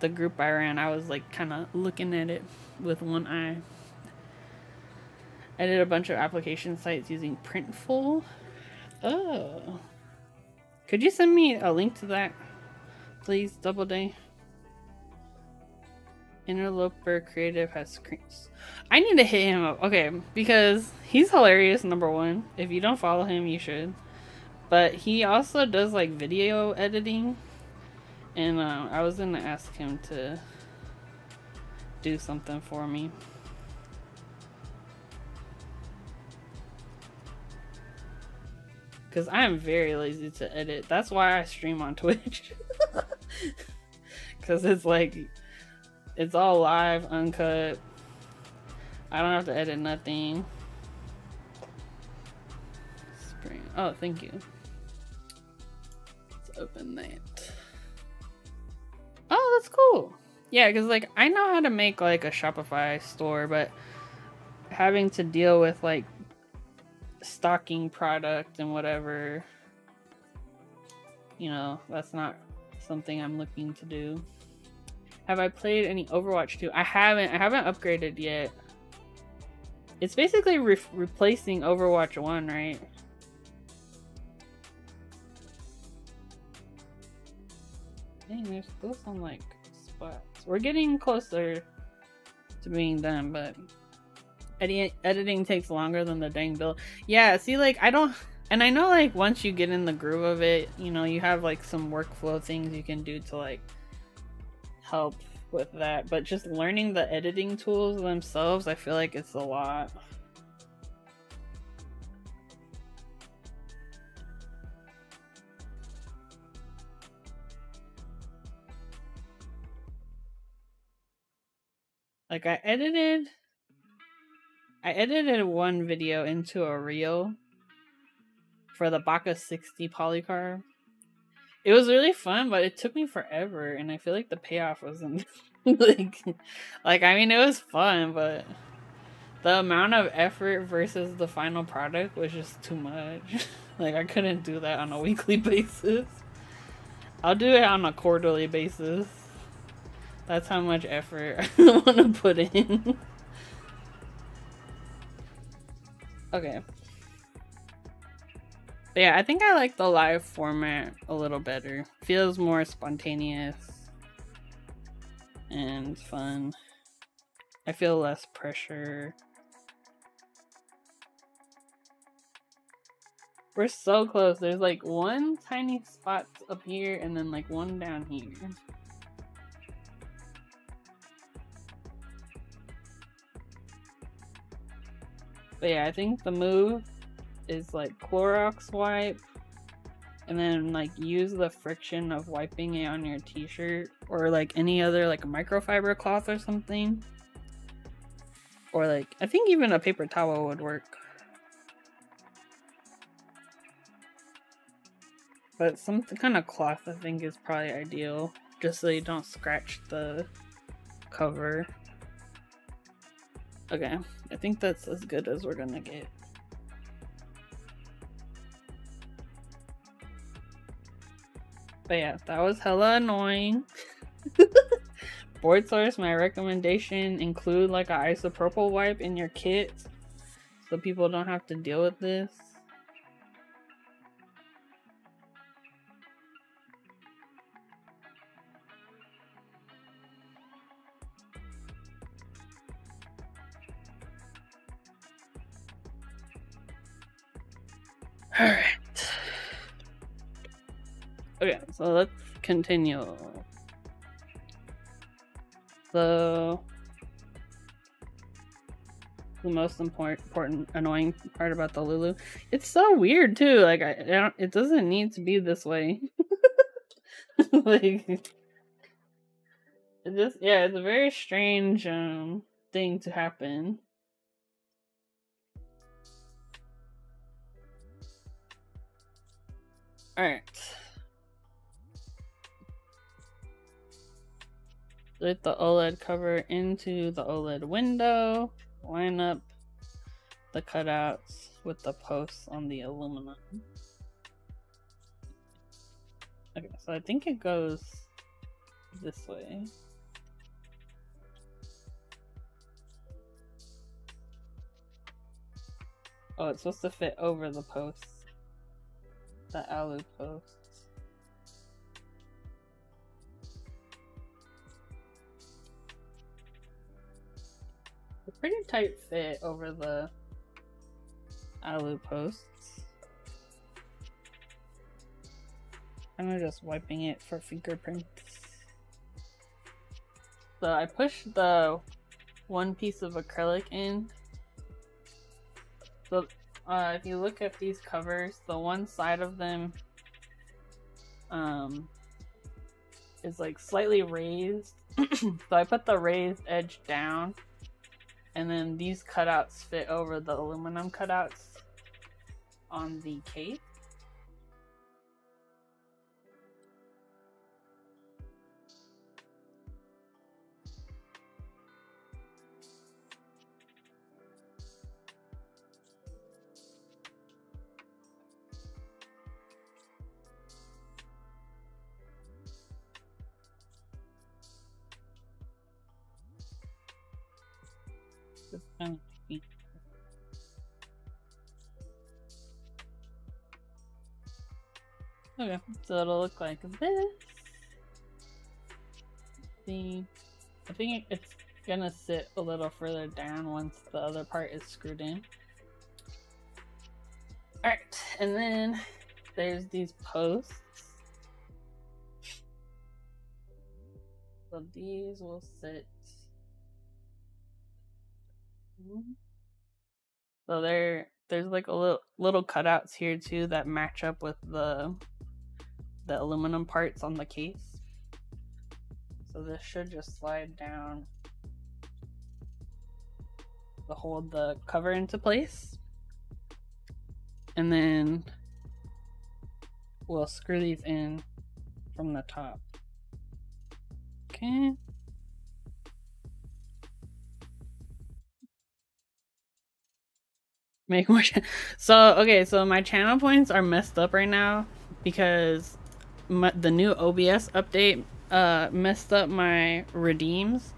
the group I ran, I was like kind of looking at it with one eye. I did a bunch of application sites using Printful. Oh. Could you send me a link to that, please, Double Day? Interloper Creative has screens. I need to hit him up. Okay, because he's hilarious, number one. If you don't follow him, you should. But he also does like video editing. And uh, I was to ask him to do something for me. Because I am very lazy to edit. That's why I stream on Twitch. Because it's like, it's all live, uncut. I don't have to edit nothing. Spring. Oh, thank you. Let's open that. Oh, that's cool. Yeah, because like I know how to make like a Shopify store, but having to deal with like stocking product and whatever you know that's not something i'm looking to do have i played any overwatch 2 i haven't i haven't upgraded yet it's basically re replacing overwatch 1 right Dang, there's still some like spots. We're getting closer to being done, but Edi editing takes longer than the dang build. Yeah, see, like, I don't... And I know, like, once you get in the groove of it, you know, you have, like, some workflow things you can do to, like, help with that. But just learning the editing tools themselves, I feel like it's a lot. Like, I edited I edited one video into a reel for the Baka 60 polycarb. It was really fun, but it took me forever, and I feel like the payoff wasn't like, like I mean, it was fun, but the amount of effort versus the final product was just too much. like I couldn't do that on a weekly basis. I'll do it on a quarterly basis. That's how much effort I want to put in. Okay. But yeah, I think I like the live format a little better. Feels more spontaneous and fun. I feel less pressure. We're so close. There's like one tiny spot up here and then like one down here. But yeah, I think the move is like Clorox wipe and then like use the friction of wiping it on your t-shirt or like any other like microfiber cloth or something. Or like I think even a paper towel would work. But some kind of cloth I think is probably ideal just so you don't scratch the cover. Okay, I think that's as good as we're gonna get. But yeah, that was hella annoying. Boardsource, my recommendation include like a isopropyl wipe in your kit so people don't have to deal with this. So let's continue. So the most important, important annoying part about the Lulu. It's so weird too. Like I, I don't, it doesn't need to be this way. like it just yeah, it's a very strange um thing to happen. All right. Put the OLED cover into the OLED window. Line up the cutouts with the posts on the aluminum. Okay, so I think it goes this way. Oh, it's supposed to fit over the posts. The alu posts. Pretty tight fit over the alu posts. I'm just wiping it for fingerprints. So I pushed the one piece of acrylic in. So uh, if you look at these covers, the one side of them um, is like slightly raised. so I put the raised edge down and then these cutouts fit over the aluminum cutouts on the case. Okay, so it'll look like this. See, I think it's gonna sit a little further down once the other part is screwed in. Alright, and then there's these posts. So these will sit so there there's like a little little cutouts here too that match up with the the aluminum parts on the case. So this should just slide down to hold the cover into place. And then we'll screw these in from the top. Okay. Make more. so okay, so my channel points are messed up right now because my, the new OBS update uh messed up my redeems.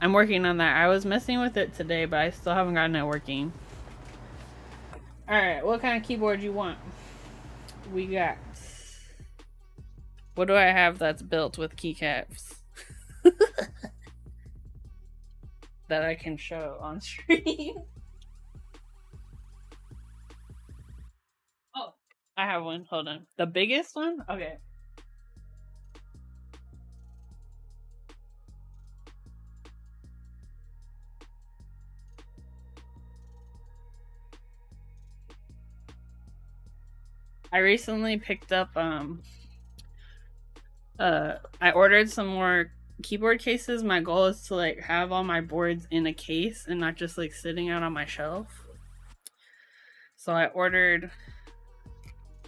I'm working on that. I was messing with it today, but I still haven't gotten it working. Alright, what kind of keyboard you want? We got... What do I have that's built with keycaps? that I can show on stream. oh, I have one. Hold on. The biggest one? Okay. I recently picked up um uh I ordered some more keyboard cases. My goal is to like have all my boards in a case and not just like sitting out on my shelf. So I ordered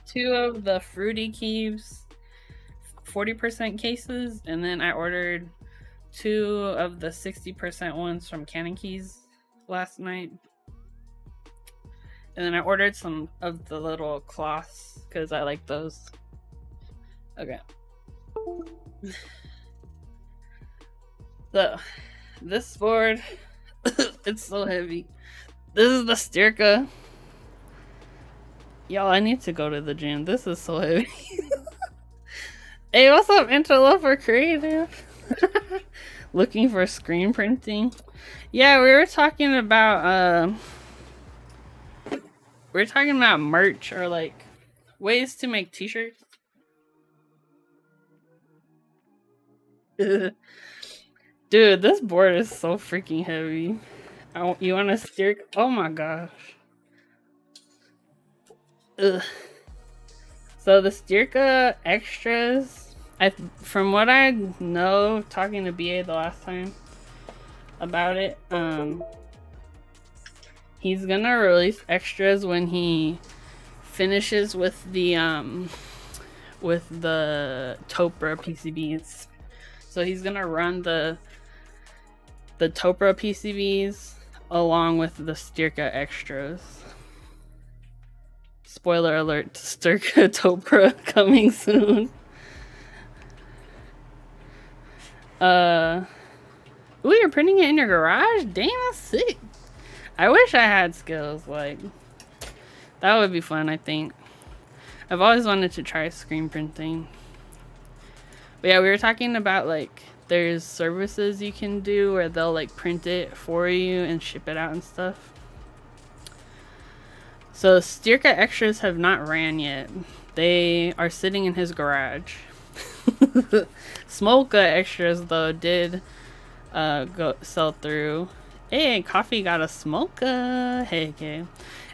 two of the fruity keys 40% cases and then I ordered two of the 60% ones from CannonKeys last night. And then I ordered some of the little cloths because I like those. Okay. So, this board, it's so heavy. This is the Styrka. Y'all, I need to go to the gym. This is so heavy. hey, what's up, Interloper Creative? Looking for screen printing. Yeah, we were talking about, uh, we are talking about merch or like ways to make t-shirts. Dude, this board is so freaking heavy. I, you want to steer? Oh my gosh. Ugh. So the Styrka extras, I from what I know, talking to BA the last time about it, um, he's gonna release extras when he finishes with the um with the Topre PCBs. So he's gonna run the the Topre PCBs along with the Styrka extras. Spoiler alert, Styrka Topre coming soon. Uh, ooh, you're printing it in your garage? Damn, that's sick. I wish I had skills, like, that would be fun, I think. I've always wanted to try screen printing. But yeah, we were talking about, like, there's services you can do where they'll like print it for you and ship it out and stuff. So Styrka extras have not ran yet. They are sitting in his garage. Smolka extras though did uh, go sell through. Hey, coffee got a Smolka. Hey, okay.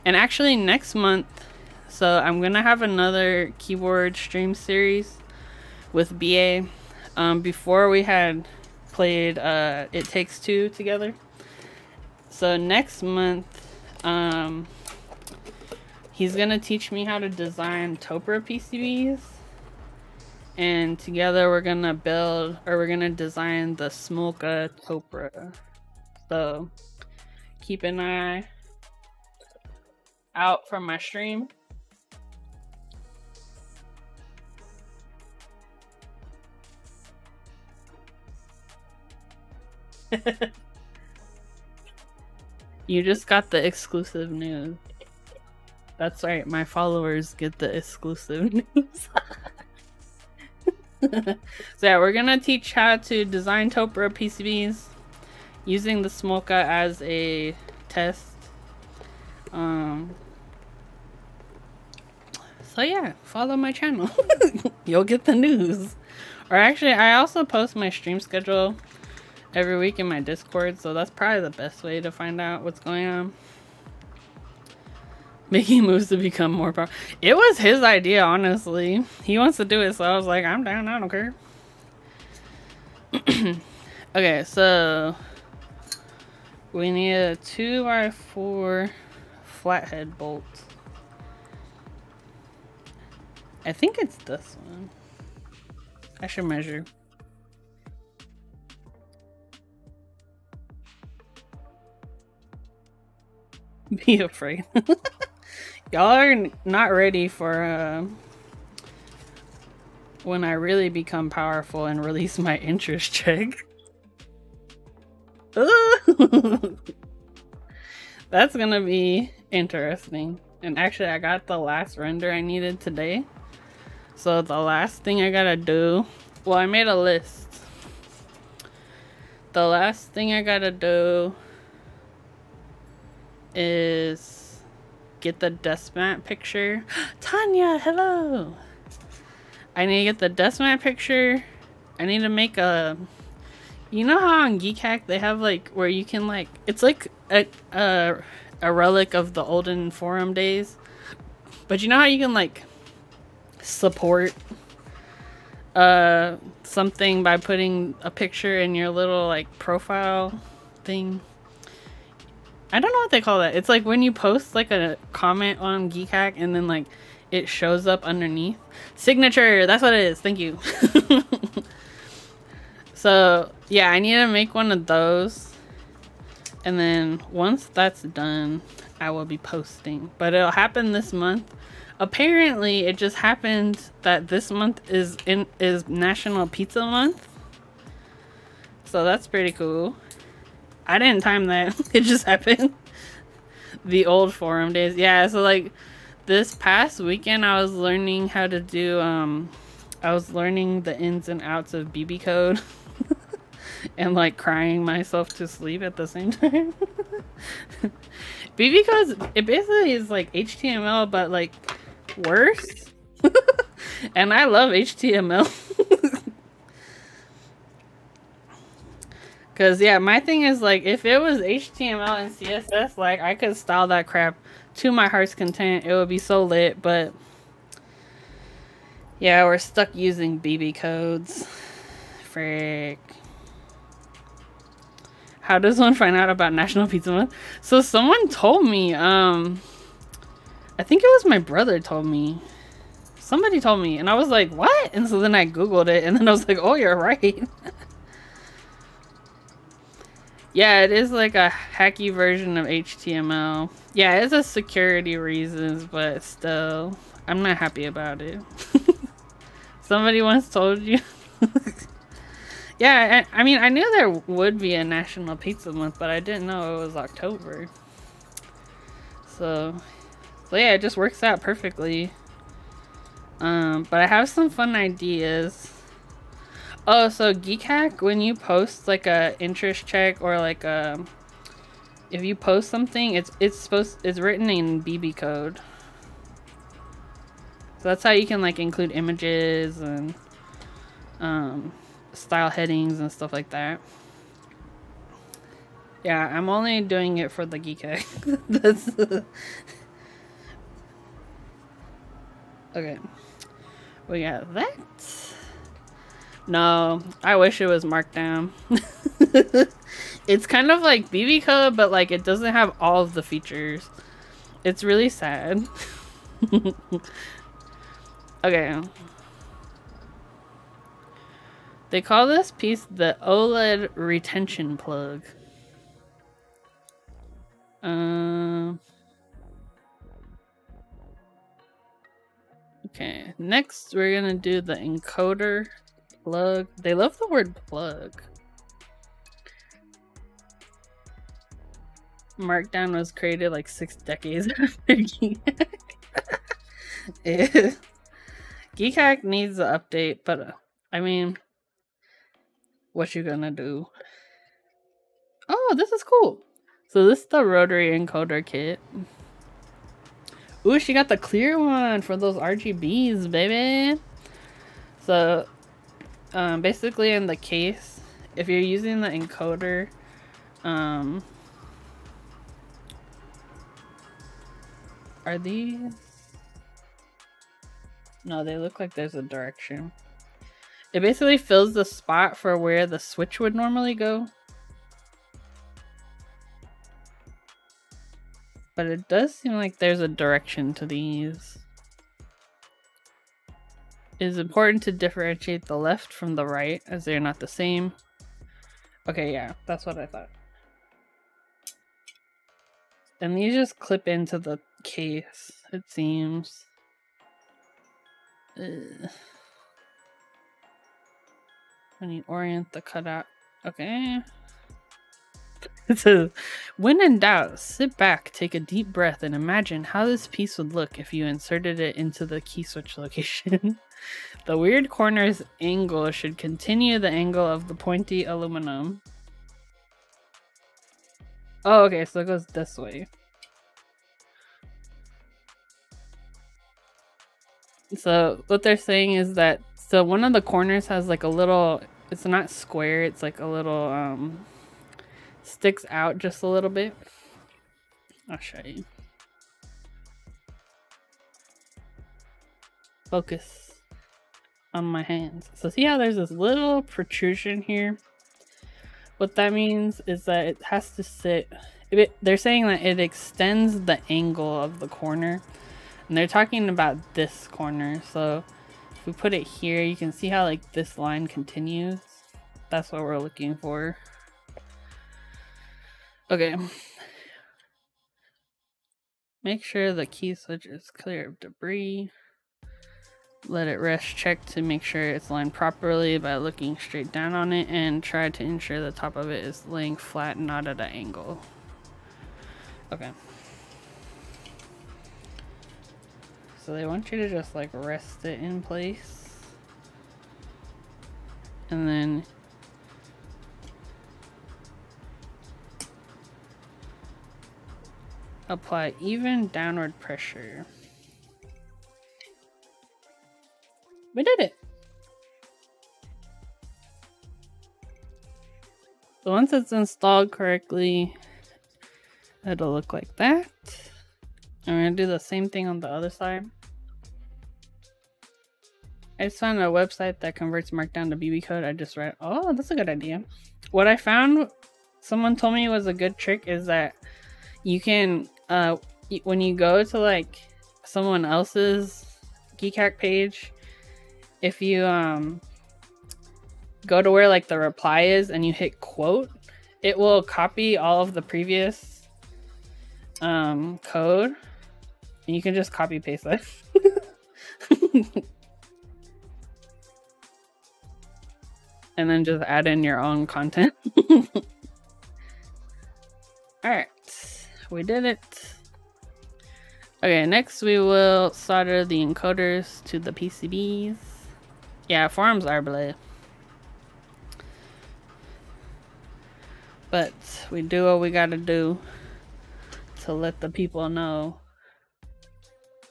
And actually next month, so I'm gonna have another keyboard stream series with BA um, before we had played uh, It Takes Two together. So next month, um, he's gonna teach me how to design Topre PCBs. And together we're gonna build, or we're gonna design the Smolka Topre. So keep an eye out from my stream. you just got the exclusive news. That's right, my followers get the exclusive news. so yeah, we're gonna teach how to design Topre PCBs using the Smolka as a test. Um, so yeah, follow my channel. You'll get the news. Or actually, I also post my stream schedule every week in my Discord, so that's probably the best way to find out what's going on. Making moves to become more powerful. It was his idea, honestly. He wants to do it, so I was like, I'm down, I don't care. okay, so we need a 2x4 flathead bolt. I think it's this one. I should measure. be afraid. Y'all are not ready for uh, when I really become powerful and release my interest check. That's gonna be interesting. And actually, I got the last render I needed today. So the last thing I gotta do, well, I made a list. The last thing I gotta do is get the desk mat picture. Tanya, hello! I need to get the desk mat picture. I need to make a... You know how on Geekhack they have like where you can like... It's like a, a, a relic of the olden forum days. But you know how you can like support uh something by putting a picture in your little like profile thing? I don't know what they call that. It's like when you post like a comment on Geekhack and then like it shows up underneath. Signature, that's what it is. Thank you. So yeah, I need to make one of those. And then once that's done, I will be posting. But it'll happen this month. Apparently, it just happened that this month is in is National Pizza Month. So that's pretty cool. I didn't time that. it just happened. the old forum days. Yeah, so like this past weekend I was learning how to do um I was learning the ins and outs of BB code and like crying myself to sleep at the same time. BB code it basically is like HTML but like worse. and I love HTML. Cause yeah, my thing is like if it was HTML and CSS, like I could style that crap to my heart's content. It would be so lit, but yeah, we're stuck using BB codes. Frick. How does one find out about National Pizza Month? So someone told me, um, I think it was my brother told me. Somebody told me, and I was like, what? And so then I Googled it, and then I was like, oh, you're right. Yeah, it is like a hacky version of HTML. Yeah, it's a security reasons, but still, I'm not happy about it. Somebody once told you. yeah, I, I, mean, I knew there would be a National Pizza Month, but I didn't know it was October. So, so yeah, it just works out perfectly. Um, but I have some fun ideas. Oh, so Geekhack, when you post like a interest check or like a, if you post something, it's it's supposed it's written in BB code. So that's how you can like include images and um, style headings and stuff like that. Yeah, I'm only doing it for the Geekhack. that's okay. We got that. No, I wish it was Markdown. it's kind of like BB code, but like it doesn't have all of the features. It's really sad. okay. They call this piece the OLED retention plug. Um. okay, next we're gonna do the encoder Plug. They love the word plug. Markdown was created like six decades after Geekhack. Geekhack needs an update, but uh, I mean, what you gonna do? Oh, this is cool. So this is the rotary encoder kit. Ooh, she got the clear one for those RGBs, baby. So um, basically in the case, if you're using the encoder, um, are these? No, they look like there's a direction. It basically fills the spot for where the switch would normally go. But it does seem like there's a direction to these. It is important to differentiate the left from the right as they are not the same. Okay, yeah, that's what I thought. And these just clip into the case, it seems. Ugh. When you orient the cutout. Okay. It says, when in doubt, sit back, take a deep breath, and imagine how this piece would look if you inserted it into the key switch location. the weird corner's angle should continue the angle of the pointy aluminum. Oh, okay, so it goes this way. So what they're saying is that so one of the corners has like a little it's not square, it's like a little um sticks out just a little bit. I'll show you. Focus on my hands. So see how there's this little protrusion here? What that means is that it has to sit, it, they're saying that it extends the angle of the corner. And they're talking about this corner. So if we put it here, you can see how like this line continues. That's what we're looking for. Okay. Make sure the key switch is clear of debris. Let it rest check to make sure it's lined properly by looking straight down on it and try to ensure the top of it is laying flat not at an angle. Okay. So they want you to just like rest it in place. And then apply even downward pressure. We did it! So once it's installed correctly, it'll look like that. I'm gonna do the same thing on the other side. I just found a website that converts Markdown to BB code. I just read, oh, that's a good idea. What I found, someone told me was a good trick is that you can, uh, when you go to like someone else's Geekhack page, if you um go to where like the reply is and you hit quote, it will copy all of the previous um code and you can just copy paste it. and then just add in your own content. Alright, we did it. Okay, next we will solder the encoders to the PCBs. Yeah, forms are blue. But we do what we gotta do to let the people know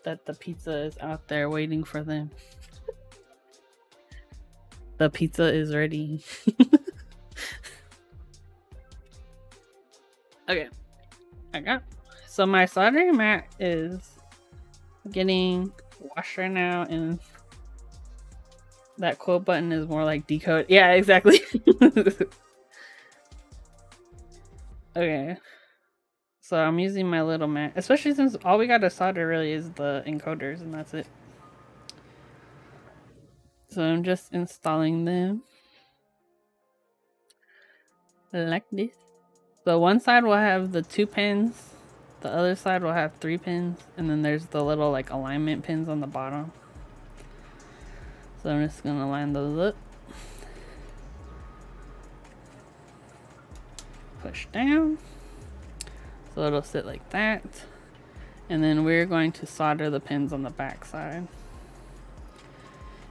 that the pizza is out there waiting for them. the pizza is ready. okay. I got so my soldering mat is getting washed right now and that quote button is more like decode. Yeah, exactly. okay. So I'm using my little mat, especially since all we got to solder really is the encoders and that's it. So I'm just installing them like this. So one side will have the two pins, the other side will have three pins, and then there's the little like alignment pins on the bottom. So I'm just gonna line those up. Push down. So it'll sit like that. And then we're going to solder the pins on the back side.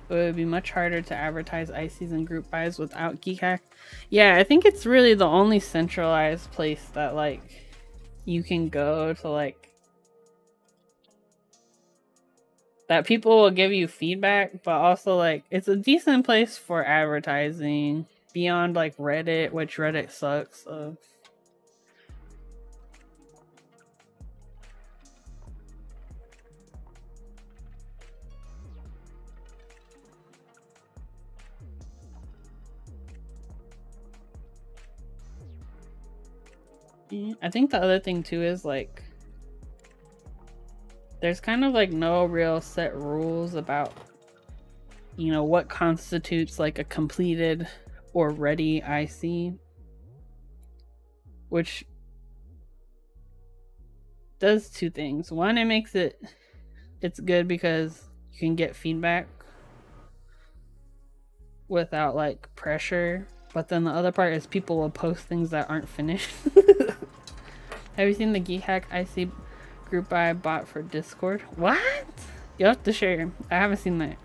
It would be much harder to advertise ICs and group buys without Geekhack. Yeah, I think it's really the only centralized place that like you can go to like that people will give you feedback, but also like it's a decent place for advertising beyond like Reddit, which Reddit sucks. So. Mm, I think the other thing too is like there's kind of like no real set rules about you know what constitutes like a completed or ready IC which does two things. One it makes it it's good because you can get feedback without like pressure but then the other part is people will post things that aren't finished. Have you seen the Geekhack IC group I bought for Discord? What? You have to share. I haven't seen that.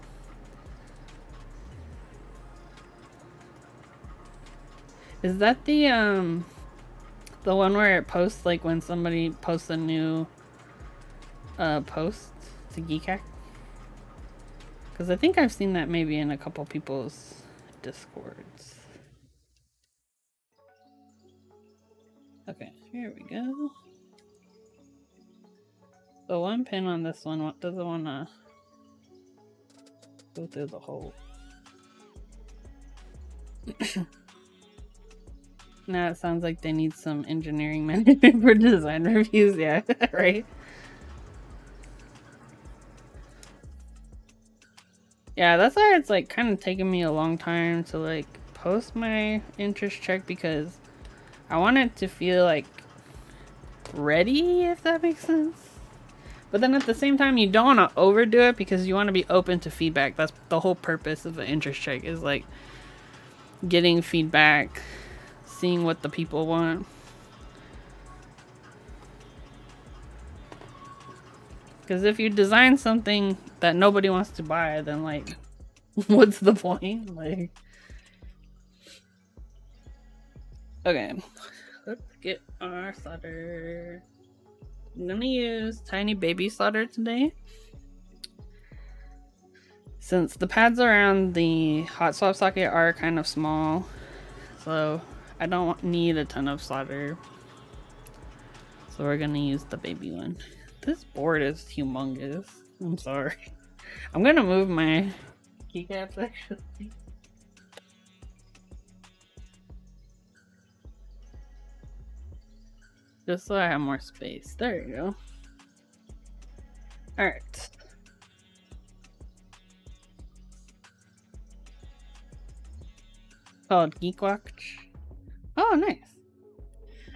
Is that the um the one where it posts like when somebody posts a new uh post to Geekhack? Because I think I've seen that maybe in a couple people's discords. Okay, here we go. The one pin on this one what doesn't want to go through the hole. now it sounds like they need some engineering management for design reviews. Yeah, right? Yeah, that's why it's like kind of taking me a long time to like post my interest check because I want it to feel like ready, if that makes sense. But then at the same time, you don't want to overdo it because you want to be open to feedback. That's the whole purpose of the interest check is like getting feedback, seeing what the people want. Because if you design something that nobody wants to buy, then like, what's the point? Like, okay, let's get our solder. I'm gonna use tiny baby solder today. Since the pads around the hot swap socket are kind of small, so I don't need a ton of solder. So we're gonna use the baby one. This board is humongous. I'm sorry. I'm gonna move my keycaps actually. Just so I have more space. There you go. Alright. Called Geek Watch. Oh, nice.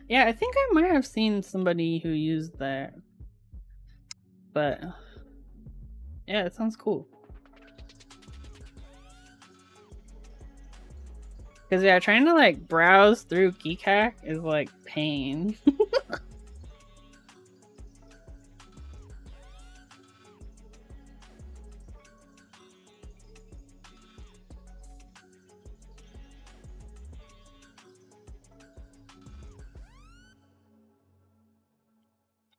Yeah, I think I might have seen somebody who used that but yeah, it sounds cool. Cause yeah, trying to like browse through Geekhack is like pain.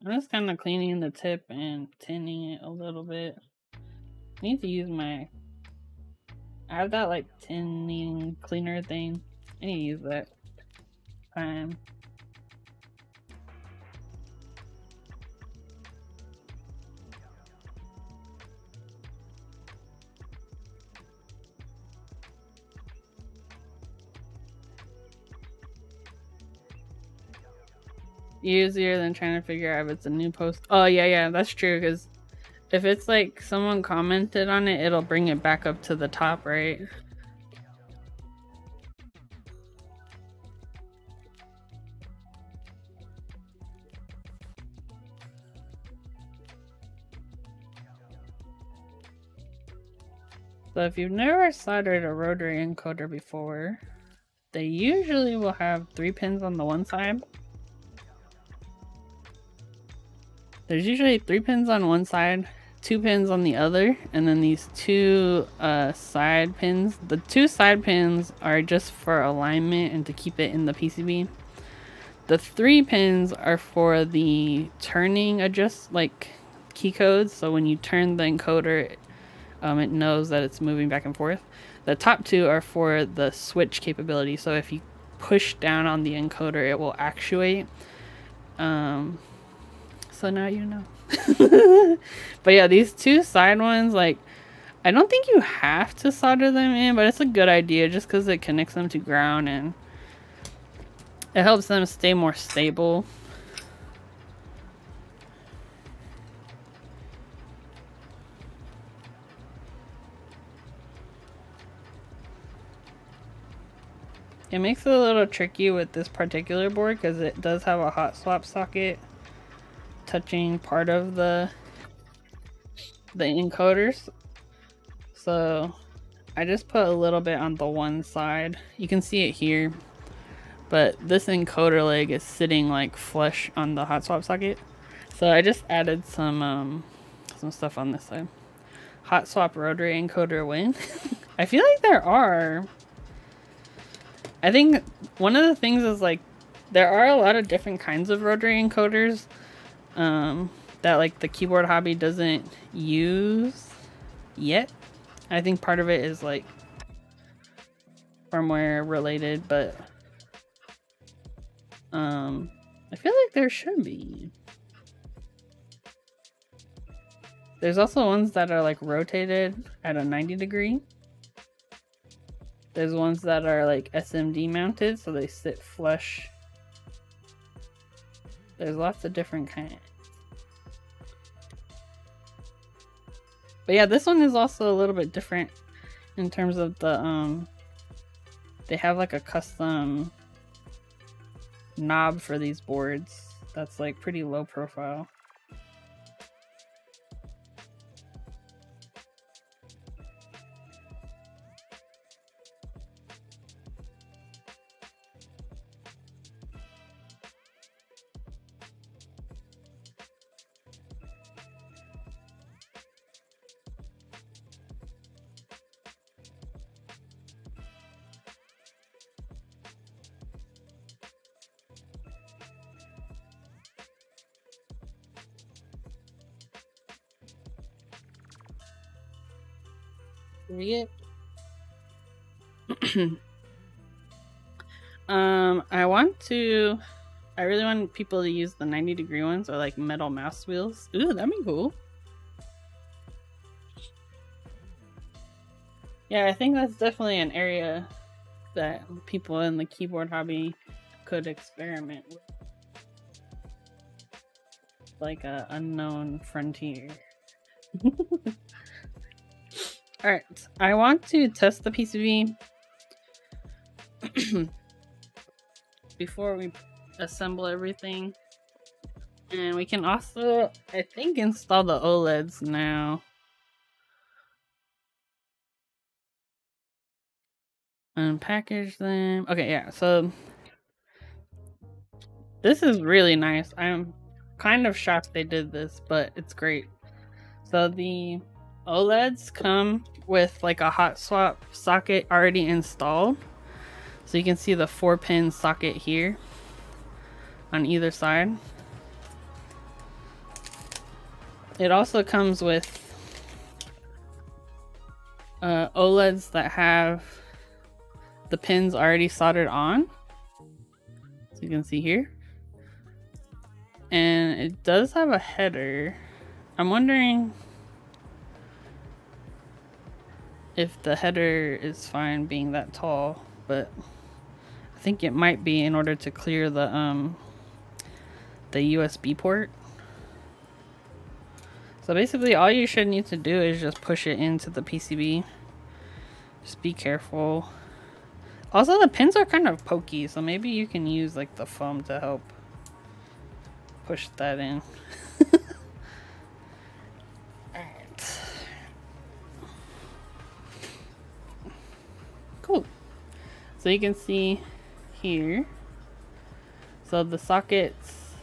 I'm just kind of cleaning the tip and tinning it a little bit. I need to use my... I have that like tinning cleaner thing. I need to use that. Um, easier than trying to figure out if it's a new post. Oh, yeah, yeah, that's true, because if it's like someone commented on it, it'll bring it back up to the top, right? So if you've never soldered a rotary encoder before, they usually will have three pins on the one side There's usually three pins on one side, two pins on the other, and then these two uh, side pins. The two side pins are just for alignment and to keep it in the PCB. The three pins are for the turning adjust, like key codes. So when you turn the encoder, um, it knows that it's moving back and forth. The top two are for the switch capability. So if you push down on the encoder, it will actuate. Um, so now you know. but yeah, these two side ones, like, I don't think you have to solder them in, but it's a good idea just because it connects them to ground and it helps them stay more stable. It makes it a little tricky with this particular board because it does have a hot swap socket touching part of the the encoders. So I just put a little bit on the one side. You can see it here. But this encoder leg is sitting like flush on the hot swap socket. So I just added some um, some stuff on this side. Hot swap rotary encoder win. I feel like there are. I think one of the things is like there are a lot of different kinds of rotary encoders um, that like the keyboard hobby doesn't use yet. I think part of it is like firmware related, but um, I feel like there should be. There's also ones that are like rotated at a 90 degree. There's ones that are like SMD mounted, so they sit flush there's lots of different kind. But yeah, this one is also a little bit different in terms of the um they have like a custom knob for these boards that's like pretty low profile. um, I want to. I really want people to use the 90 degree ones or like metal mouse wheels. Ooh, that'd be cool. Yeah, I think that's definitely an area that people in the keyboard hobby could experiment with. Like a unknown frontier. Alright, I want to test the PCB before we assemble everything. And we can also, I think, install the OLEDs now. Unpackage them. Okay, yeah, so this is really nice. I'm kind of shocked they did this, but it's great. So the OLEDs come with like a hot swap socket already installed. So you can see the four pin socket here on either side. It also comes with uh, OLEDs that have the pins already soldered on. So you can see here. And it does have a header. I'm wondering if the header is fine being that tall, but I think it might be in order to clear the um the USB port. So basically all you should need to do is just push it into the PCB. Just be careful. Also the pins are kind of pokey, so maybe you can use like the foam to help push that in. Cool. So you can see here. So the sockets,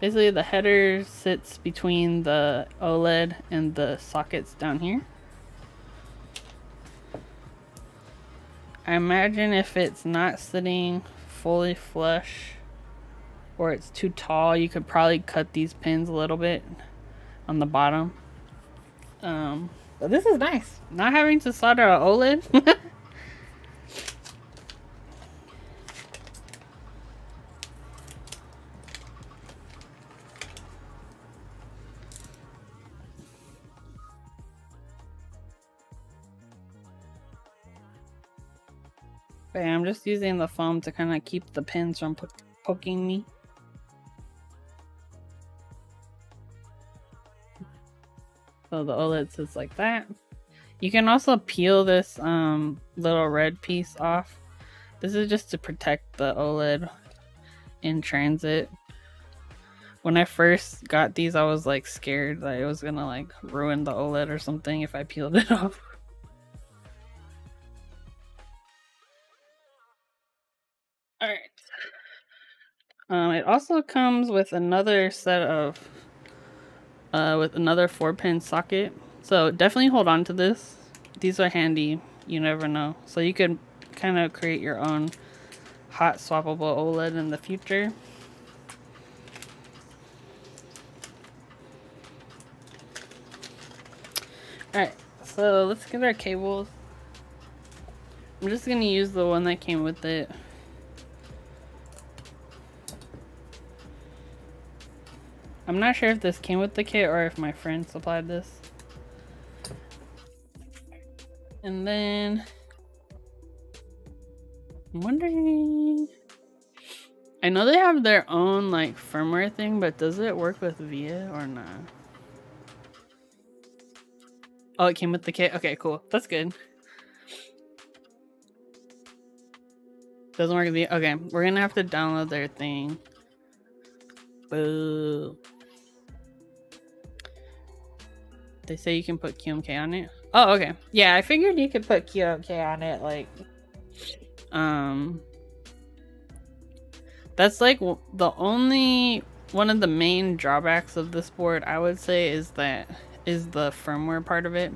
basically the header sits between the OLED and the sockets down here. I imagine if it's not sitting fully flush or it's too tall, you could probably cut these pins a little bit on the bottom. Um, but this is nice. Not having to solder an OLED. I'm just using the foam to kind of keep the pins from po poking me. So the OLED sits like that. You can also peel this um, little red piece off. This is just to protect the OLED in transit. When I first got these, I was like scared that it was gonna like ruin the OLED or something if I peeled it off. Um, it also comes with another set of, uh, with another four pin socket. So definitely hold on to this. These are handy. You never know. So you could kind of create your own hot swappable OLED in the future. Alright, so let's get our cables. I'm just going to use the one that came with it. I'm not sure if this came with the kit or if my friend supplied this. And then I'm wondering I know they have their own like firmware thing, but does it work with VIA or not? Oh, it came with the kit. Okay, cool. That's good. Doesn't work. The okay, we're gonna have to download their thing. Boo. They say you can put QMK on it. Oh, okay. Yeah, I figured you could put QMK on it. Like, um, that's like the only one of the main drawbacks of this board. I would say is that is the firmware part of it.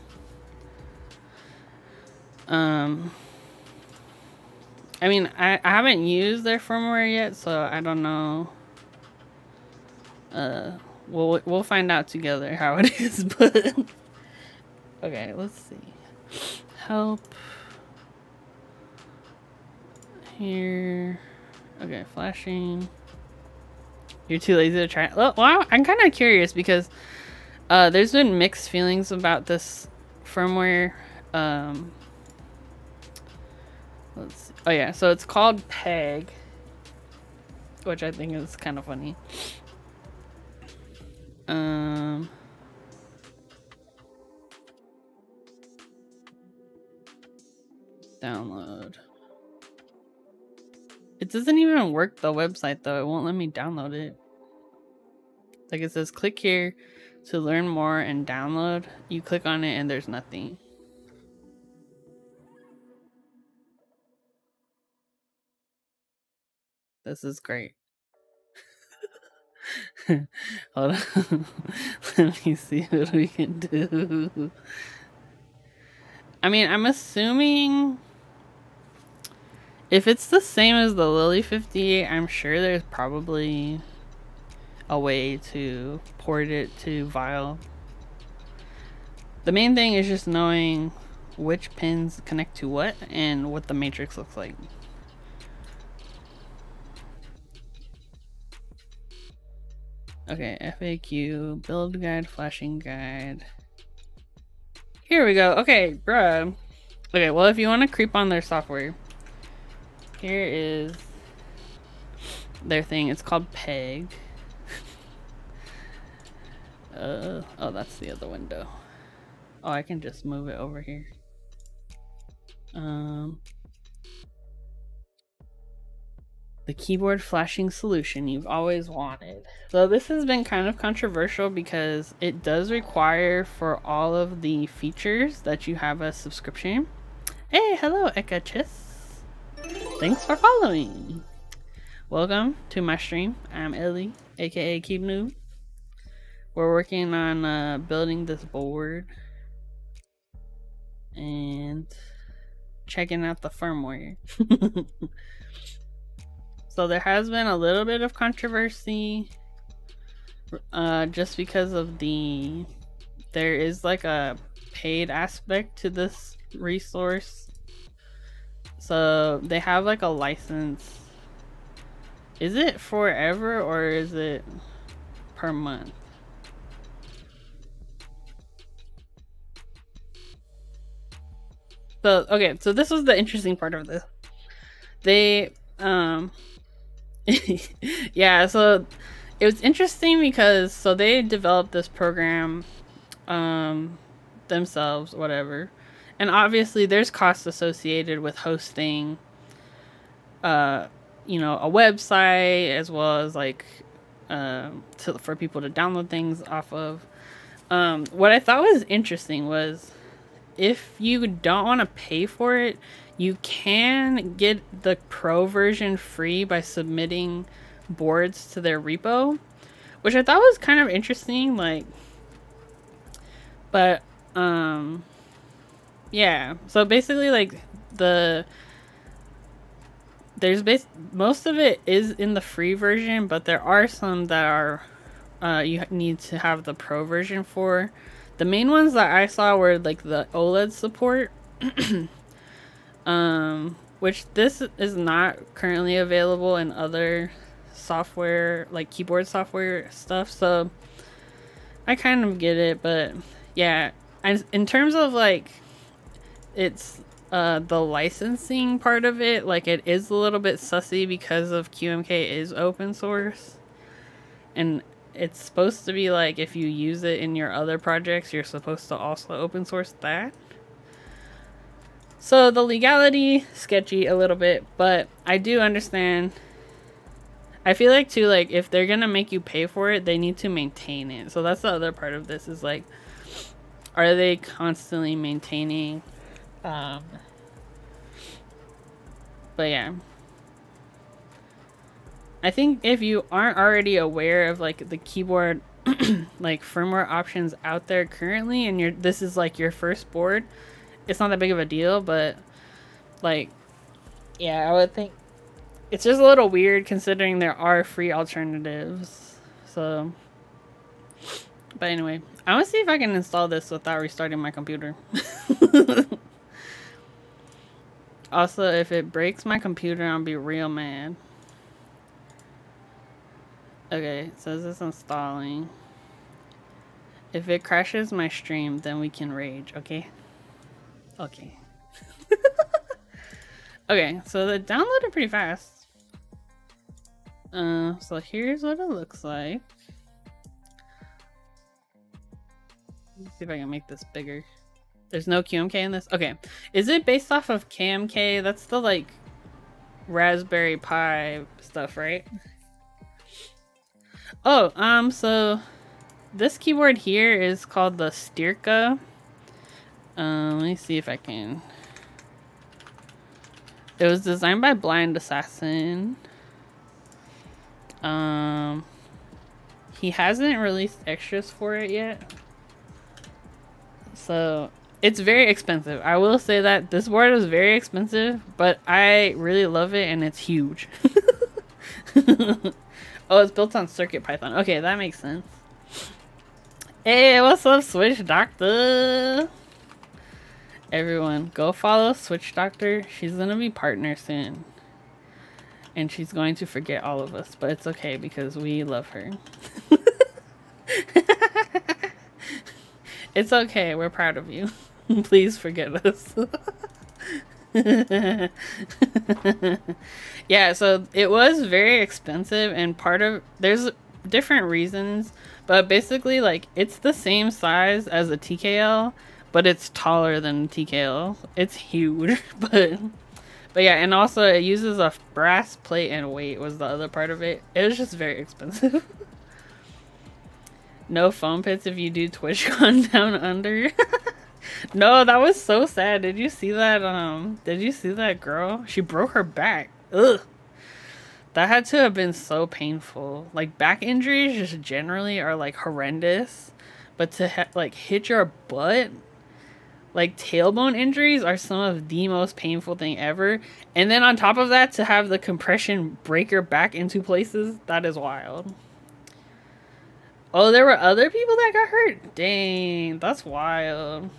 Um, I mean, I, I haven't used their firmware yet, so I don't know. Uh, we'll we'll find out together how it is, but okay, let's see. Help here. Okay, flashing. You're too lazy to try. Well, I'm kind of curious because uh, there's been mixed feelings about this firmware. Um, let's see. Oh yeah, so it's called Peg, which I think is kind of funny. Um. Download. It doesn't even work the website though. It won't let me download it. Like it says click here to learn more and download. You click on it and there's nothing. This is great. Hold on. Let me see what we can do. I mean, I'm assuming if it's the same as the Lily 58, I'm sure there's probably a way to port it to Vial. The main thing is just knowing which pins connect to what and what the matrix looks like. Okay, FAQ, build guide, flashing guide. Here we go. Okay, bruh. Okay, well, if you want to creep on their software, here is their thing. It's called PEG. uh, oh, that's the other window. Oh, I can just move it over here. Um, the keyboard flashing solution you've always wanted. So this has been kind of controversial because it does require for all of the features that you have a subscription. Hey, hello Ekachis. Thanks for following. Welcome to my stream. I'm Ellie, aka Keeb Newb. We're working on uh, building this board and checking out the firmware. So there has been a little bit of controversy uh, just because of the there is like a paid aspect to this resource. So they have like a license. Is it forever or is it per month? So okay, so this was the interesting part of this. They um yeah, so it was interesting because so they developed this program um themselves, whatever. And obviously there's costs associated with hosting uh you know, a website as well as like um to, for people to download things off of. Um what I thought was interesting was if you don't want to pay for it, you can get the pro version free by submitting boards to their repo, which I thought was kind of interesting. Like, but, um, yeah. So basically, like, the, there's base, most of it is in the free version, but there are some that are, uh, you need to have the pro version for. The main ones that I saw were like the OLED support. um, which this is not currently available in other software like keyboard software stuff so i kind of get it but yeah I, in terms of like it's uh the licensing part of it like it is a little bit sussy because of qmk is open source and it's supposed to be like if you use it in your other projects you're supposed to also open source that So the legality sketchy a little bit, but I do understand. I feel like too like if they're going to make you pay for it, they need to maintain it. So that's the other part of this is like are they constantly maintaining um but yeah. I think if you aren't already aware of like the keyboard like firmware options out there currently and you're this is like your first board, it's not that big of a deal, but like yeah, I would think it's just a little weird considering there are free alternatives. So but anyway, I want to see if I can install this without restarting my computer. also, if it breaks my computer, I'll be real mad. Okay, so this is installing. If it crashes my stream, then we can rage, okay? Okay. okay, so the downloaded pretty fast. Uh, so here's what it looks like. Let's see if I can make this bigger. There's no QMK in this? Okay. Is it based off of KMK? That's the, like, Raspberry Pi stuff, right? Oh, um, so this keyboard here is called the Styrka. Um, let me see if I can. It was designed by Blind Assassin. Um, he hasn't released extras for it yet. So it's very expensive. I will say that this board is very expensive, but I really love it and it's huge. oh, it's built on Circuit Python. Okay, that makes sense. Hey, what's up, Switch Doctor? Everyone, go follow Switch Doctor. She's gonna be partner soon. And she's going to forget all of us, but it's okay because we love her. it's okay, we're proud of you. Please forget us. yeah, so it was very expensive and part of there's different reasons, but basically like it's the same size as a TKL, but it's taller than TKL. It's huge, but but yeah, and also it uses a brass plate and weight was the other part of it. It was just very expensive. no foam pits if you do TwitchCon down under. no, that was so sad. Did you see that? Um, did you see that girl? She broke her back. Ugh. That had to have been so painful. Like back injuries just generally are like horrendous, but to like hit your butt, like tailbone injuries are some of the most painful thing ever. And then on top of that, to have the compression break your back into places, that is wild. Oh, there were other people that got hurt. Dang, that's wild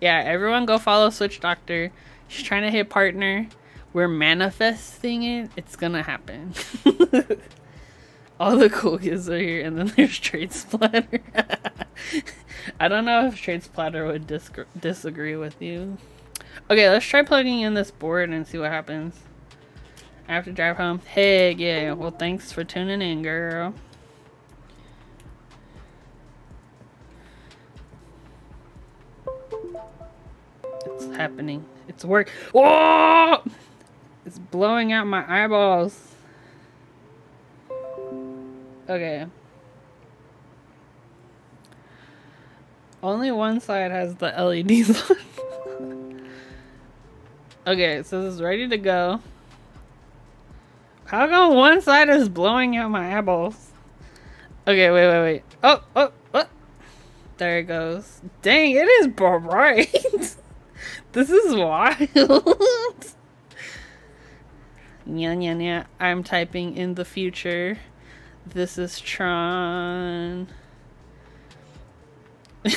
yeah, everyone go follow Switch Doctor. She's trying to hit partner. We're manifesting it. It's gonna happen. All the cool kids are here, and then there's Trade Splatter. I don't know if Trade Splatter would dis disagree with you. Okay, let's try plugging in this board and see what happens. I have to drive home. Hey, yeah. Well, thanks for tuning in, girl. Happening. It's work. Oh! It's blowing out my eyeballs. Okay. Only one side has the LEDs on. okay, so this is ready to go. How come one side is blowing out my eyeballs? Okay, wait, wait, wait. Oh, oh, oh. There it goes. Dang, it is bright. This is wild. yeah, yeah, yeah. I'm typing in the future. This is Tron. she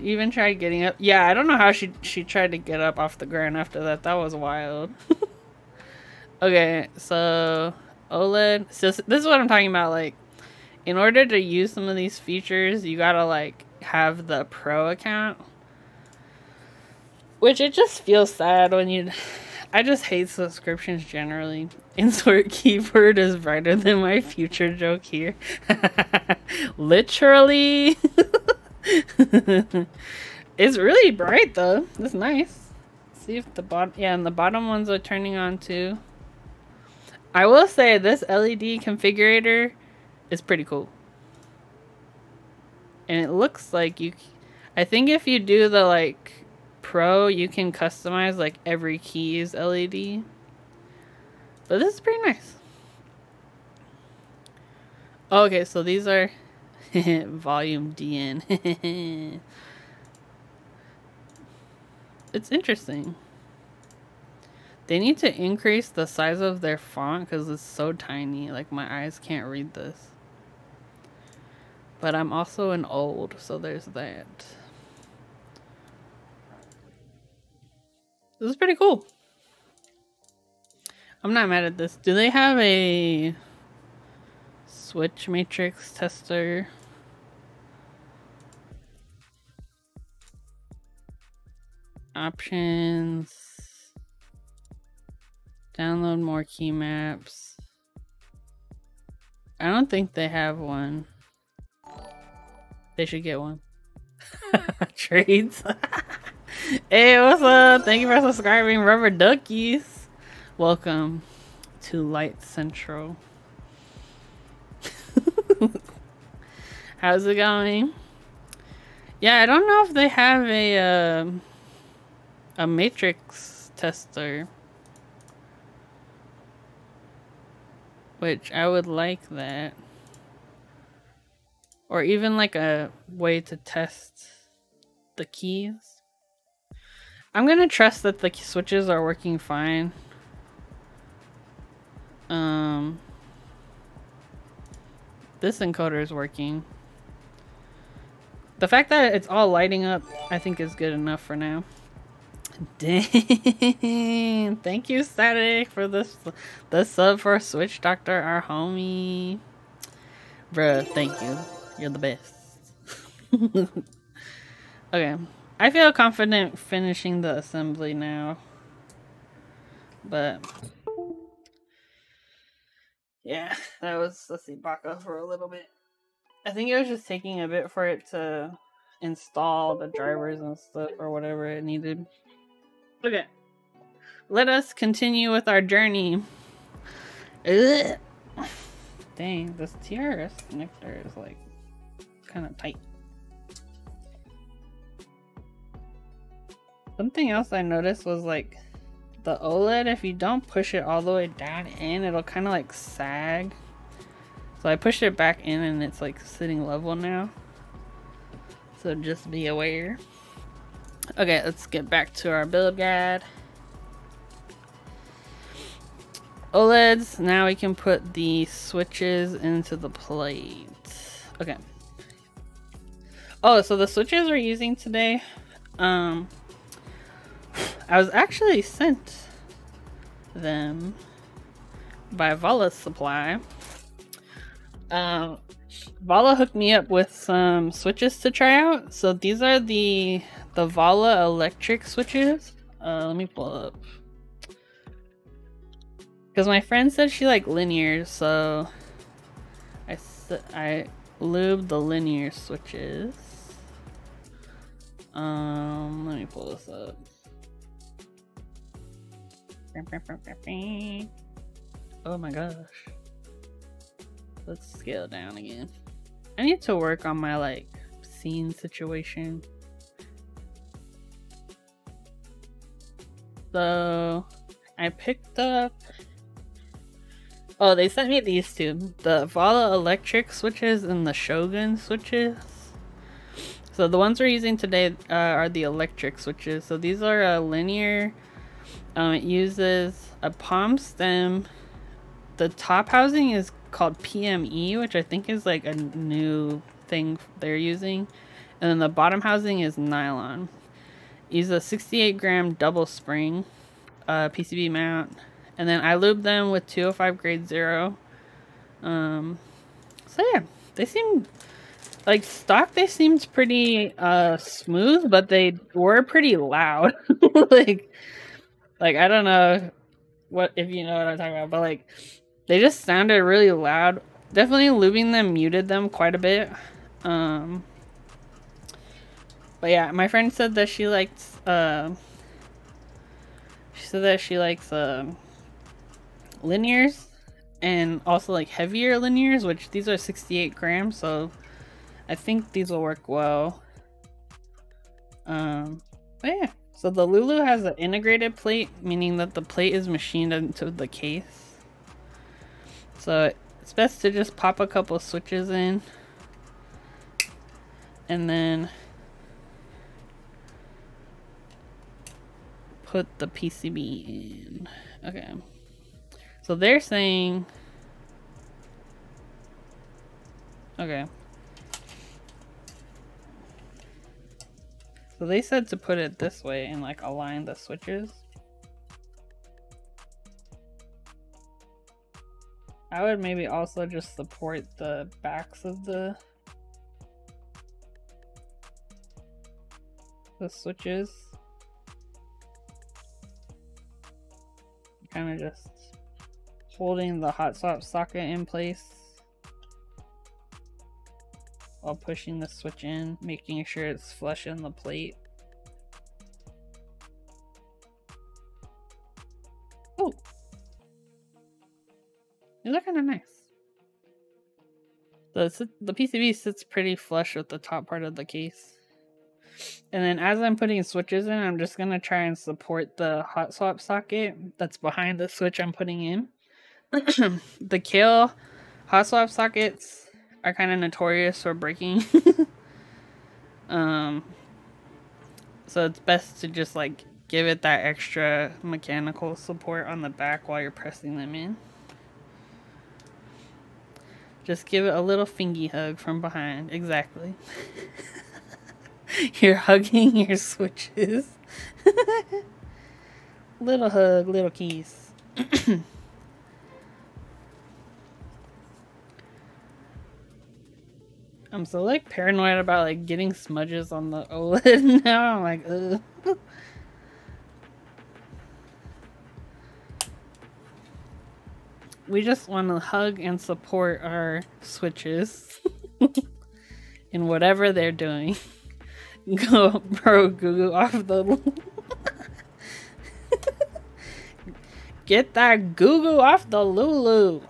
even tried getting up. Yeah, I don't know how she she tried to get up off the ground after that. That was wild. okay, so OLED. So this is what I'm talking about. Like, in order to use some of these features, you gotta like have the pro account which it just feels sad when you. I just hate subscriptions generally. Insert keyboard is brighter than my future joke here. Literally. it's really bright though. It's nice. See if the bottom, yeah, and the bottom ones are turning on too. I will say this LED configurator is pretty cool. And it looks like you, I think if you do the like pro, you can customize like every key's LED. But this is pretty nice. Okay, so these are volume DN. it's interesting. They need to increase the size of their font because it's so tiny. Like, my eyes can't read this. But I'm also an old, so there's that. This is pretty cool. I'm not mad at this. Do they have a switch matrix tester? Options. Download more key maps. I don't think they have one. They should get one. Trades. hey, what's up? Thank you for subscribing, Rubber Duckies. Welcome to Light Central. How's it going? Yeah, I don't know if they have a uh, a matrix tester. Which I would like that. Or even like a way to test the keys. I'm gonna trust that the switches are working fine. Um, this encoder is working. The fact that it's all lighting up, I think is good enough for now. Dang. Thank you, Static, for this the sub for Switch Doctor, our homie. Bruh, thank you. You're the best. okay. I feel confident finishing the assembly now. But yeah, that was let's see Baka for a little bit. I think it was just taking a bit for it to install the drivers and stuff or whatever it needed. Okay. Let us continue with our journey. Ugh. Dang, this TRS connector is like kind of tight. Something else I noticed was like the OLED, if you don't push it all the way down in, it'll kind of like sag. So I pushed it back in and it's like sitting level now. So just be aware. Okay, let's get back to our build guide. OLEDs, now we can put the switches into the plate. Okay. Oh, so the switches we're using today, um, I was actually sent them by Vala Supply. Um, Vala hooked me up with some switches to try out. So these are the the Vala electric switches. Uh, let me pull up. Because my friend said she liked linear, so I, I lube the linear switches. Um, let me pull this up. Oh my gosh. Let's scale down again. I need to work on my like scene situation. So I picked up Oh, they sent me these two. The Vala electric switches and the Shogun switches. So the ones we're using today uh, are the electric switches. So these are a linear. Um, it uses a POM stem. The top housing is called PME, which I think is like a new thing they're using. And then the bottom housing is nylon. Use a 68 gram double spring uh, PCB mount. And then I lube them with 205 grade zero. Um, so yeah, they seem like stock. They seemed pretty uh, smooth, but they were pretty loud. like, like I don't know what if you know what I'm talking about, but like they just sounded really loud. Definitely lubing them muted them quite a bit. Um, but yeah, my friend said that she liked uh, She said that she likes um, linears and also like heavier linears, which these are 68 grams, so I think these will work well. Um, but yeah, so the Lulu has an integrated plate, meaning that the plate is machined into the case. So it's best to just pop a couple switches in and then put the PCB in. Okay. So they're saying... Okay. So they said to put it this way and like align the switches. I would maybe also just support the backs of the the switches. Kind of just holding the hot swap socket in place while pushing the switch in, making sure it's flush in the plate. Oh, these are kind of nice. The, the PCB sits pretty flush with the top part of the case. And then as I'm putting switches in, I'm just going to try and support the hot swap socket that's behind the switch I'm putting in. the Kailh hot swap sockets are kind of notorious for breaking. um, so it's best to just like give it that extra mechanical support on the back while you're pressing them in. Just give it a little fingy hug from behind. Exactly. You're hugging your switches. little hug, little kiss. I'm so like paranoid about like getting smudges on the OLED now. I'm like, ugh. We just want to hug and support our switches in whatever they're doing. Go, bro, Google off the. Get that Google off the Lulu.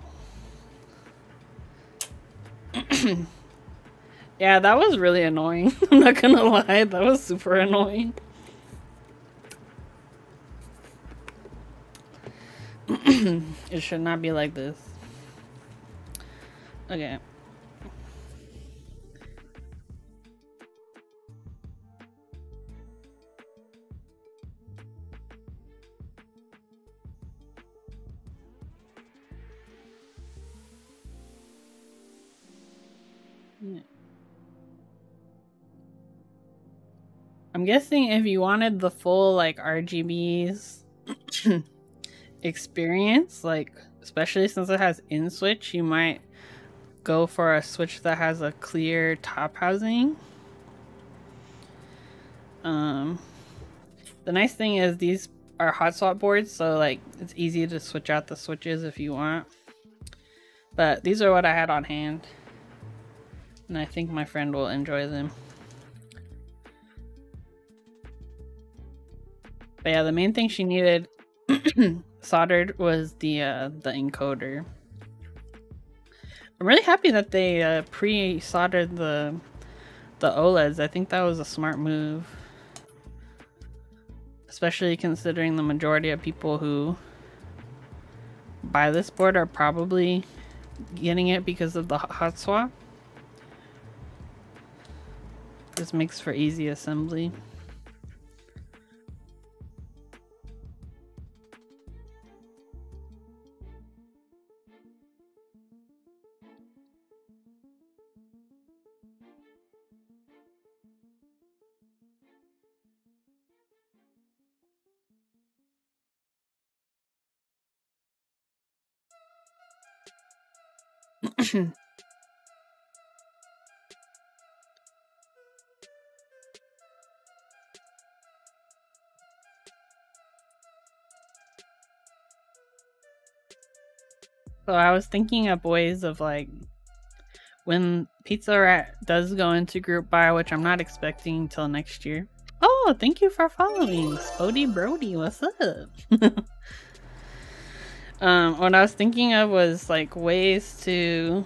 yeah, that was really annoying. I'm not gonna lie, that was super annoying. it should not be like this. Okay. I'm guessing if you wanted the full like RGBs experience, like especially since it has in switch, you might go for a switch that has a clear top housing. Um, the nice thing is these are hot swap boards, so like it's easy to switch out the switches if you want. But these are what I had on hand. And I think my friend will enjoy them. But yeah, the main thing she needed soldered was the uh, the encoder. I'm really happy that they uh, pre-soldered the the OLEDs. I think that was a smart move. Especially considering the majority of people who buy this board are probably getting it because of the hot swap. This makes for easy assembly. So I was thinking of ways of like when Pizza Rat does go into group buy, which I'm not expecting until next year. Oh, thank you for following. Spody Brody, what's up? um, what I was thinking of was like ways to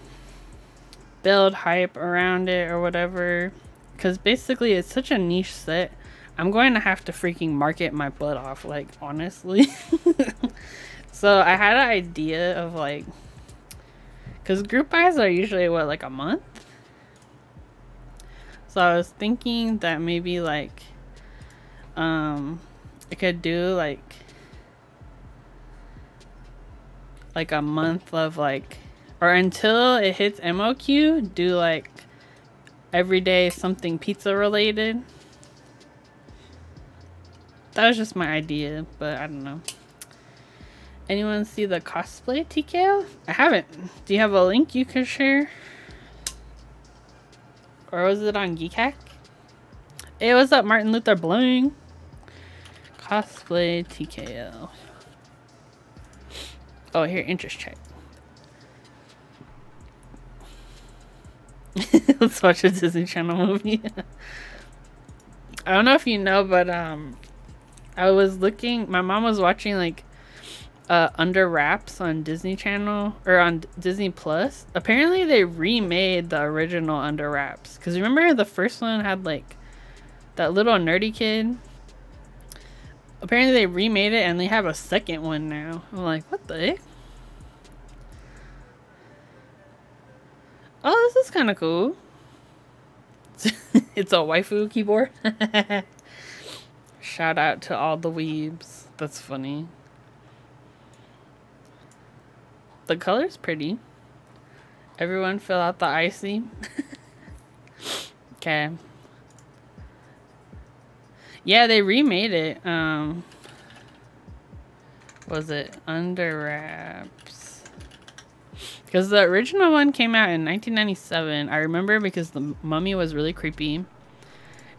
build hype around it or whatever. Because basically, it's such a niche set. I'm going to have to freaking market my butt off, like, honestly. so I had an idea of like, because group buys are usually what, like a month? So I was thinking that maybe like, um, I could do like, like a month of like, or until it hits MOQ, do like every day something pizza related. That was just my idea, but I don't know. Anyone see the cosplay TKO? I haven't. Do you have a link you can share? Or was it on Geek Hack? Hey, what's up, Martin Luther Bling? Cosplay TKO. Oh, here, interest check. Let's watch a Disney Channel movie. I don't know if you know, but um, I was looking. My mom was watching like uh, Under Wraps on Disney Channel or on Disney Plus. Apparently, they remade the original Under Wraps. Cause remember the first one had like that little nerdy kid. Apparently, they remade it and they have a second one now. I'm like, what the heck? Oh, this is kind of cool. it's a waifu keyboard. Shout out to all the weebs. That's funny. The color's pretty. Everyone fill out the IC. okay. Yeah, they remade it. Um, was it Under Wraps? Because the original one came out in 1997. I remember because the mummy was really creepy.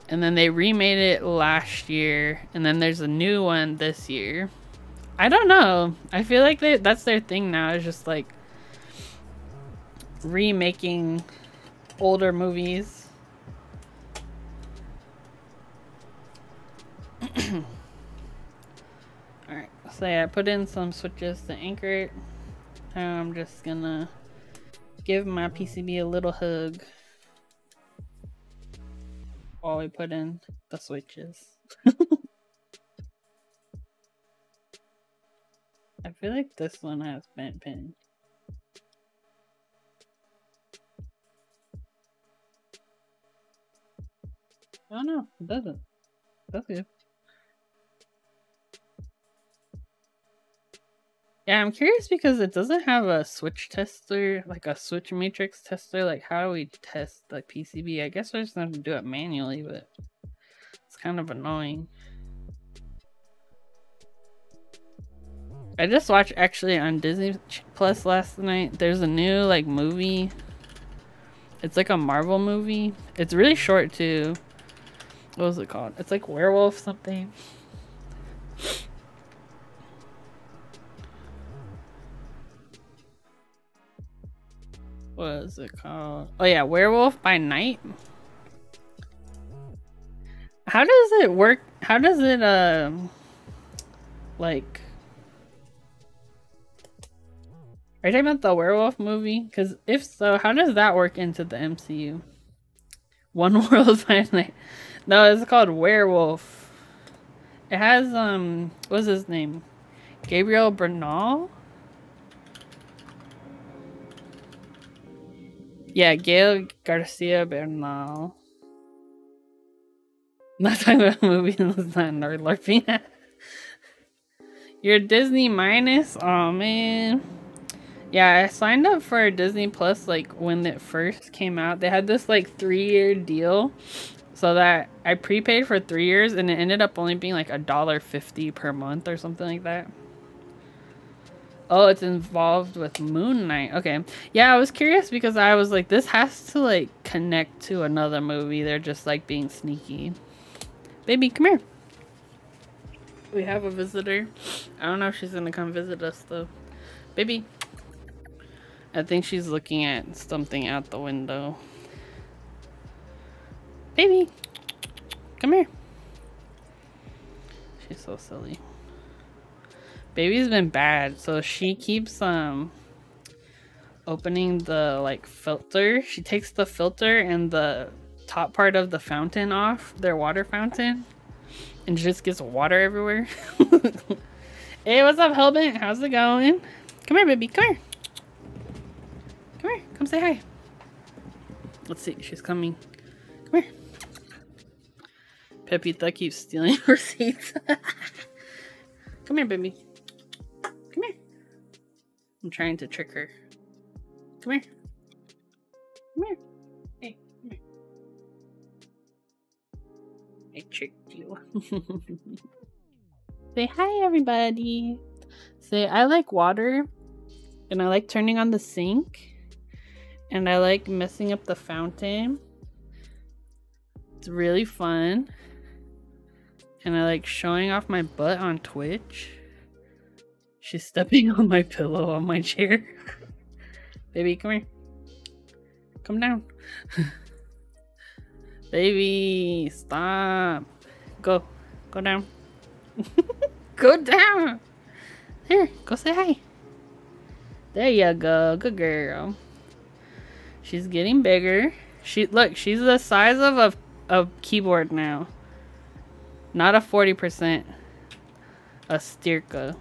And then they remade it last year. And then there's a new one this year. I don't know. I feel like they, that's their thing now. It's just like remaking older movies. Alright, so yeah, I put in some switches to anchor it. Now I'm just gonna give my PCB a little hug while we put in the switches. I feel like this one has bent pins. Oh no, it doesn't. That's good. Yeah, I'm curious because it doesn't have a switch tester, like a switch matrix tester. Like, how do we test the PCB? I guess we're just to do it manually, but it's kind of annoying. I just watched actually on Disney Plus last night. There's a new like movie. It's like a Marvel movie. It's really short too. What was it called? It's like werewolf something. What is it called? Oh yeah, Werewolf by Night. How does it work? How does it uh like Are you talking about the werewolf movie? Because if so, how does that work into the MCU? One World by Night. No, it's called Werewolf. It has um what's his name? Gabriel Bernal? Yeah, Gael Garcia Bernal. not talking about a movie, that's not nerd LARPing. You're Disney minus? Oh man. Yeah, I signed up for Disney Plus like when it first came out. They had this like three year deal. So that I prepaid for three years and it ended up only being like a dollar fifty per month or something like that. Oh, it's involved with Moon Knight. Okay. Yeah, I was curious because I was like, this has to like connect to another movie. They're just like being sneaky. Baby, come here. We have a visitor. I don't know if she's gonna come visit us though. Baby. I think she's looking at something out the window. Baby. Come here. She's so silly. Baby's been bad, so she keeps um opening the like filter. She takes the filter and the top part of the fountain off, their water fountain, and just gets water everywhere. hey, what's up, Hellbent? How's it going? Come here, baby. Come here. Come here. Come say hi. Let's see. She's coming. Come here. Pepita keeps stealing receipts. Come here, baby. Come here. I'm trying to trick her. Come here. Come here. Hey, come here. I tricked you. Say hi, everybody. Say, I like water, and I like turning on the sink, and I like messing up the fountain. It's really fun. And I like showing off my butt on Twitch. She's stepping on my pillow on my chair. Baby, come here. Come down. Baby, stop. Go. Go down. go down. Here, go say hi. There you go. Good girl. She's getting bigger. She look, she's the size of a, a keyboard now. Not a 40%. A Styrka.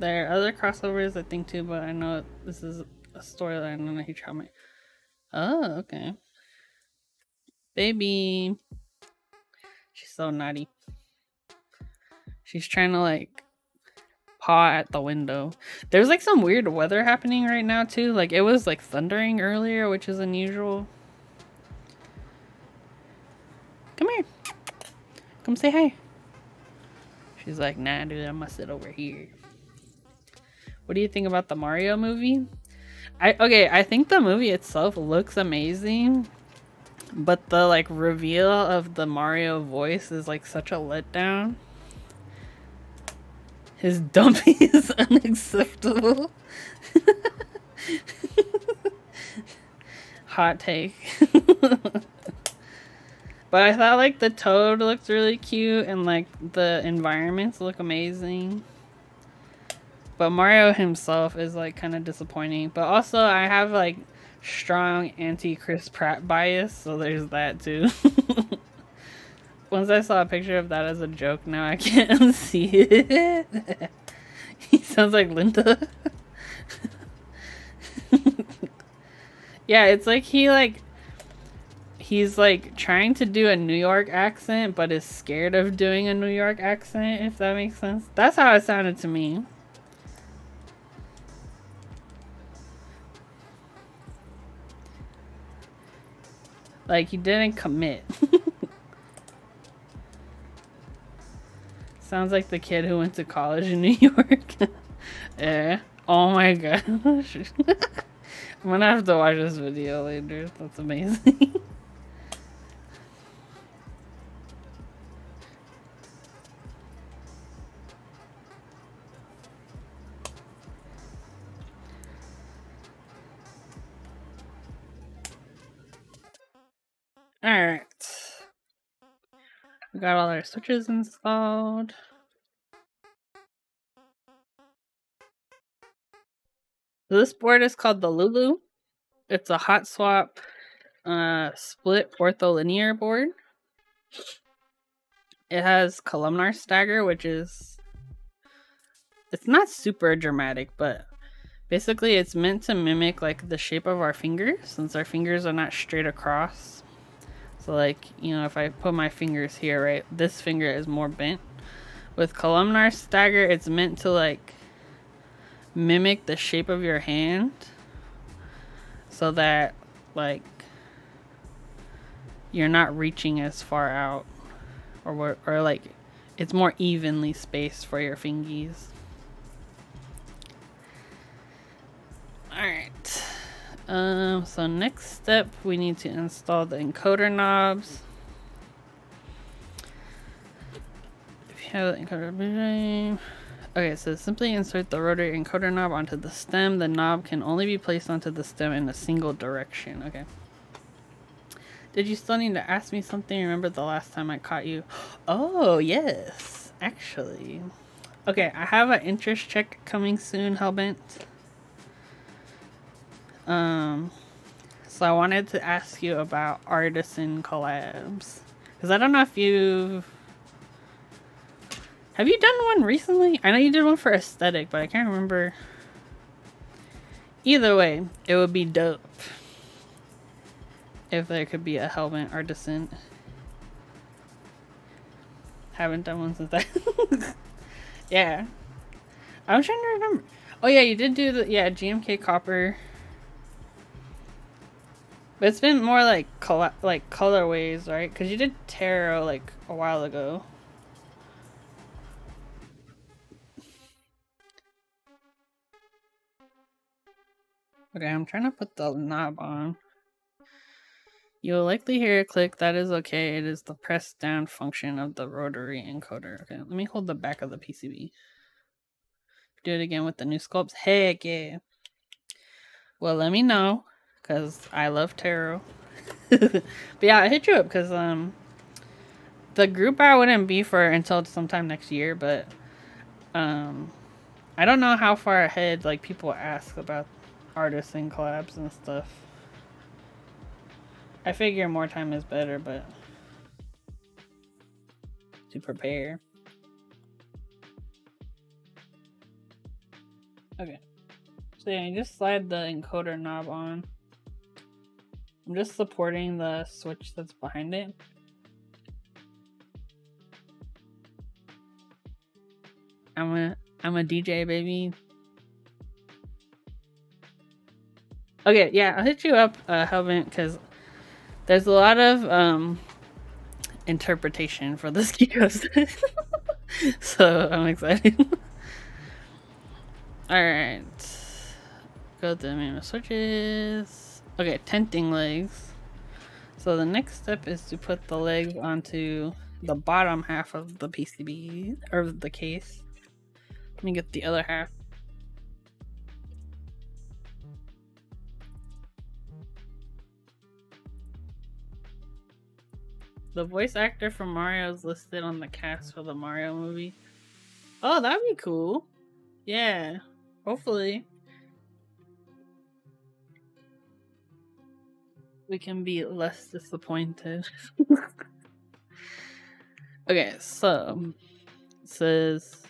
There are other crossovers I think too, but I know this is a storyline and a huge me. Oh, okay. Baby. She's so naughty. She's trying to like paw at the window. There's like some weird weather happening right now too. Like it was like thundering earlier, which is unusual. Come here. Come say hi. She's like, nah, dude, I'm gonna sit over here. What do you think about the Mario movie? I okay, I think the movie itself looks amazing, but the like reveal of the Mario voice is like such a letdown. His dumpy is unacceptable. Hot take. but I thought like the toad looked really cute and like the environments look amazing. But Mario himself is like kind of disappointing. But also I have like strong anti Chris Pratt bias, so there's that too. Once I saw a picture of that as a joke, now I can't unsee it. he sounds like Linda. yeah, it's like he like he's like trying to do a New York accent but is scared of doing a New York accent, if that makes sense. That's how it sounded to me. Like he didn't commit. Sounds like the kid who went to college in New York. yeah. Oh my gosh. I'm gonna have to watch this video later. That's amazing. Alright. We got all our switches installed. This board is called the Lulu. It's a hot swap uh, split ortholinear board. It has columnar stagger, which is it's not super dramatic, but basically it's meant to mimic like the shape of our fingers since our fingers are not straight across. So like, you know, if I put my fingers here, right, this finger is more bent. With columnar stagger, it's meant to like mimic the shape of your hand so that like you're not reaching as far out or or like it's more evenly spaced for your fingies. All right. Um, so next step, we need to install the encoder knobs. If you have the encoder, okay, so simply insert the rotary encoder knob onto the stem. The knob can only be placed onto the stem in a single direction. Okay. Did you still need to ask me something? Remember the last time I caught you? Oh, yes, actually. Okay, I have an interest check coming soon, Hellbent. Um, so I wanted to ask you about artisan collabs. Because I don't know if you Have you done one recently? I know you did one for aesthetic, but I can't remember. Either way, it would be dope if there could be a Hellbent artisan. Haven't done one since that. yeah. I'm trying to remember. Oh yeah, you did do the yeah GMK copper. But it's been more like col like colorways, right? Because you did tarot like a while ago. Okay, I'm trying to put the knob on. You'll likely hear a click. That is okay. It is the press down function of the rotary encoder. Okay, let me hold the back of the PCB. Do it again with the new sculpts. Heck yeah. Well, let me know because I love tarot. but yeah, I hit you up because um, the group I wouldn't be for until sometime next year, but um, I don't know how far ahead like people ask about artists and collabs and stuff. I figure more time is better, but to prepare. Okay. So yeah, you just slide the encoder knob on. I'm just supporting the switch that's behind it. I'm a I'm a DJ baby. Okay, yeah, I'll hit you up, uh, Hellbent, because there's a lot of um interpretation for this key so I'm excited. Alright. Go to the main switches. Okay, tenting legs. So the next step is to put the legs onto the bottom half of the PCB, or the case. Let me get the other half. The voice actor for Mario is listed on the cast for the Mario movie. Oh, that'd be cool. Yeah, hopefully. We can be less disappointed. okay, so um, it says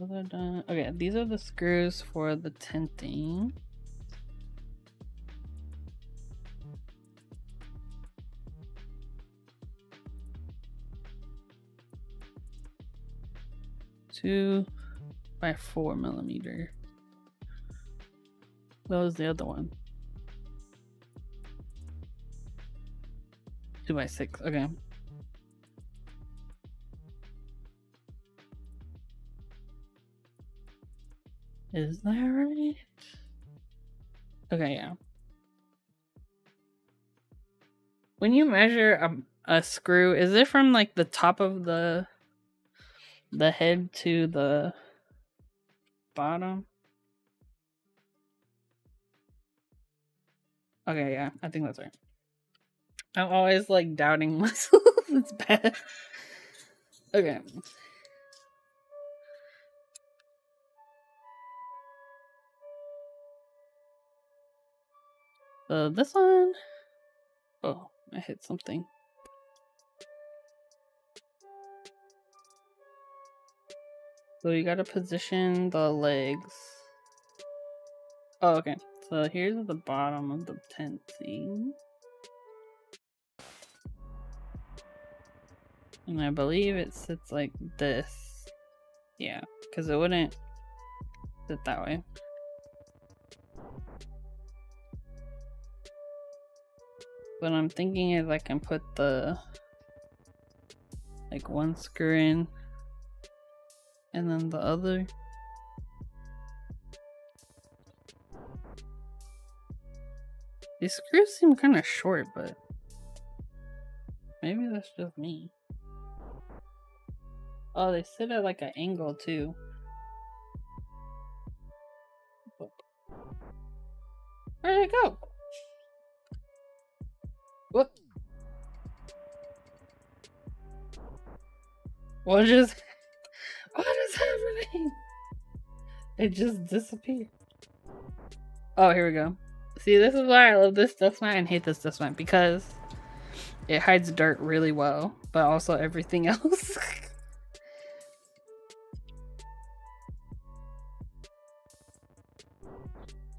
Okay, these are the screws for the tenting. two by four millimeter. What was the other one? Two by six. Okay. Is that right? Okay, yeah. When you measure a, a screw, is it from like the top of the the head to the bottom. Okay, yeah, I think that's right. I'm always like doubting myself. it's bad. Okay. Uh, this one. Oh, I hit something. So you gotta position the legs. Oh, okay. So here's the bottom of the tent thing. And I believe it sits like this. Yeah, because it wouldn't sit that way. What I'm thinking is I can put the like one screw in and then the other These screws seem kind of short, but maybe that's just me. Oh, they sit at like an angle too. Where did it go? What? What just... What is happening? It just disappeared. Oh, here we go. See, this is why I love this desk mat and hate this desk mat because it hides dirt really well, but also everything else.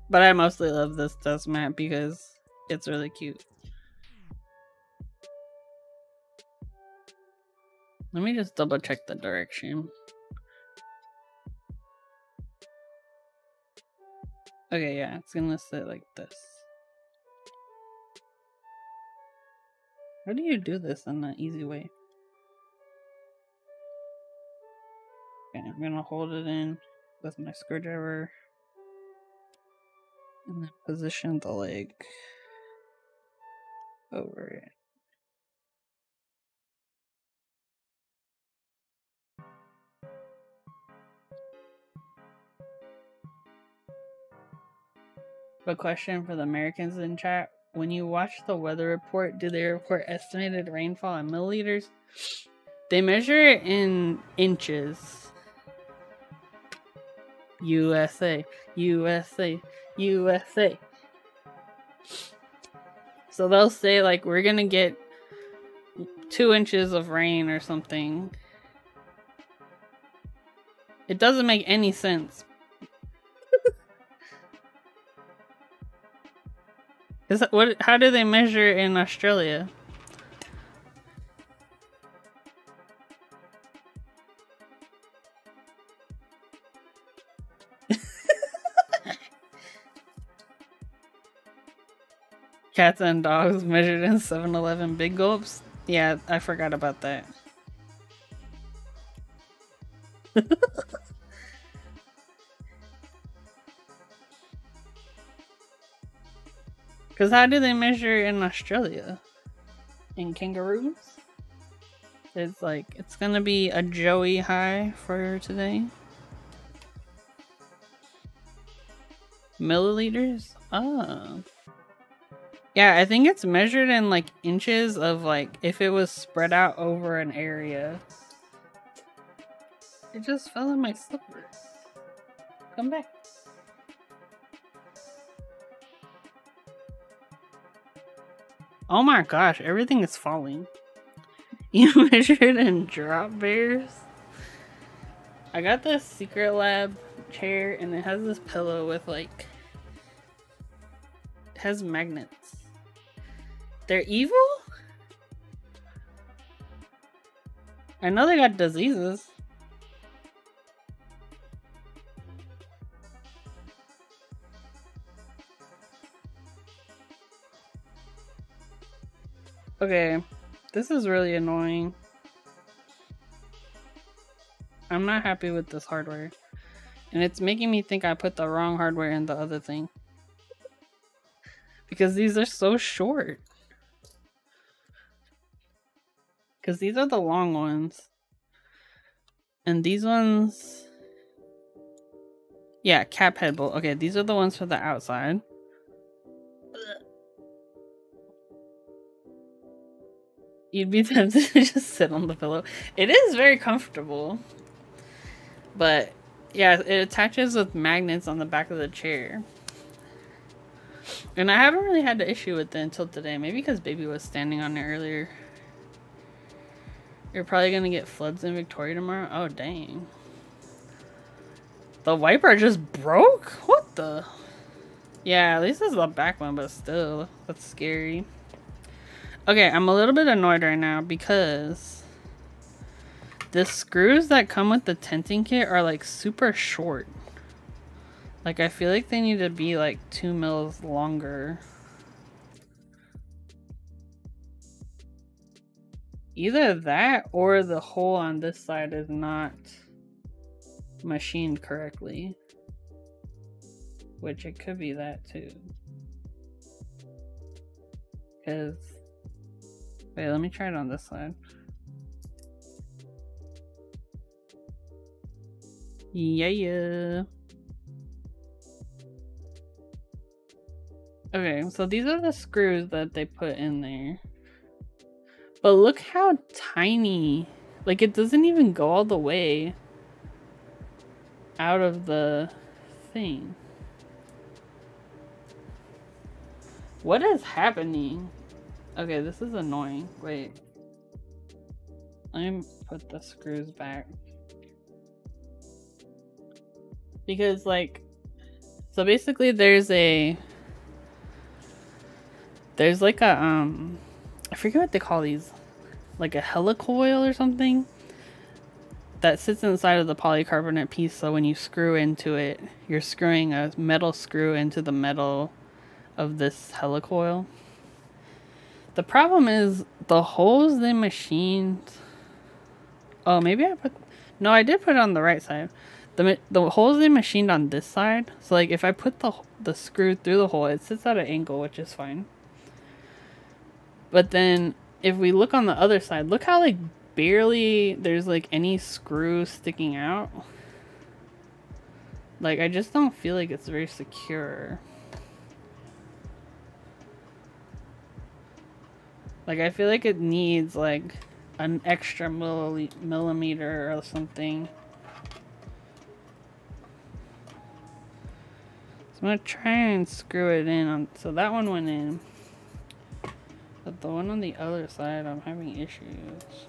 but I mostly love this desk mat because it's really cute. Let me just double check the direction. Okay, yeah, it's gonna sit like this. How do you do this in an easy way? Okay, I'm gonna hold it in with my screwdriver and then position the leg over it. A question for the Americans in chat. When you watch the weather report, do they report estimated rainfall in milliliters? They measure it in inches. USA, USA, USA. So they'll say, like, we're gonna get two inches of rain or something. It doesn't make any sense, Is that what? How do they measure in Australia? Cats and dogs measured in 7-Eleven big gulps. Yeah, I forgot about that. Because how do they measure in Australia? In kangaroos? It's like, it's gonna be a Joey high for today. Milliliters? Oh. Yeah, I think it's measured in like inches of like if it was spread out over an area. It just fell in my slipper. Come back. Oh my gosh, everything is falling. You measured in drop bears? I got this Secretlab chair and it has this pillow with like has magnets. They're evil? I know they got diseases. Okay, this is really annoying. I'm not happy with this hardware. And it's making me think I put the wrong hardware in the other thing. Because these are so short. Because these are the long ones. And these ones... Yeah, cap head bolt. Okay, these are the ones for the outside. You'd be tempted to just sit on the pillow. It is very comfortable. But yeah, it attaches with magnets on the back of the chair. And I haven't really had the issue with it until today. Maybe because baby was standing on it earlier. You're probably gonna get floods in Victoria tomorrow? Oh, dang. The wiper just broke? What the? Yeah, at least it's the back one, but still, that's scary. Okay, I'm a little bit annoyed right now because the screws that come with the tenting kit are like super short. Like I feel like they need to be like two mils longer. Either that or the hole on this side is not machined correctly. Which it could be that too. Because Wait, let me try it on this side. Yeah, yeah. Okay, so these are the screws that they put in there. But look how tiny. Like it doesn't even go all the way out of the thing. What is happening? Okay, this is annoying. Wait. Let me put the screws back. Because like so basically there's a there's like a um I forget what they call these. Like a helicoil or something that sits inside of the polycarbonate piece so when you screw into it, you're screwing a metal screw into the metal of this helicoil. The problem is the holes they machined. Oh, maybe I put. No, I did put it on the right side. The the holes they machined on this side. So like if I put the the screw through the hole, it sits at an angle, which is fine. But then if we look on the other side, look how like barely there's like any screw sticking out. Like I just don't feel like it's very secure. Like, I feel like it needs, like, an extra millimeter or something. So I'm gonna try and screw it in. On, so that one went in. But the one on the other side, I'm having issues.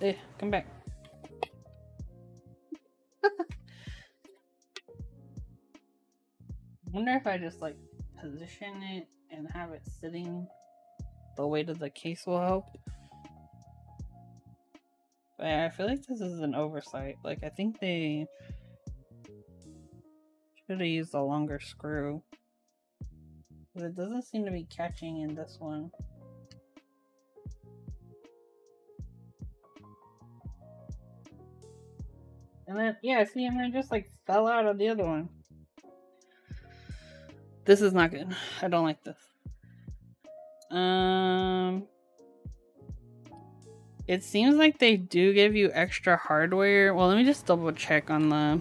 Hey, come back. wonder if I just like position it and have it sitting the weight of the case will help. But I feel like this is an oversight. Like I think they should have used a longer screw. But it doesn't seem to be catching in this one. And then, yeah, see, and then just like fell out of the other one. This is not good. I don't like this. Um, it seems like they do give you extra hardware. Well, let me just double check on the.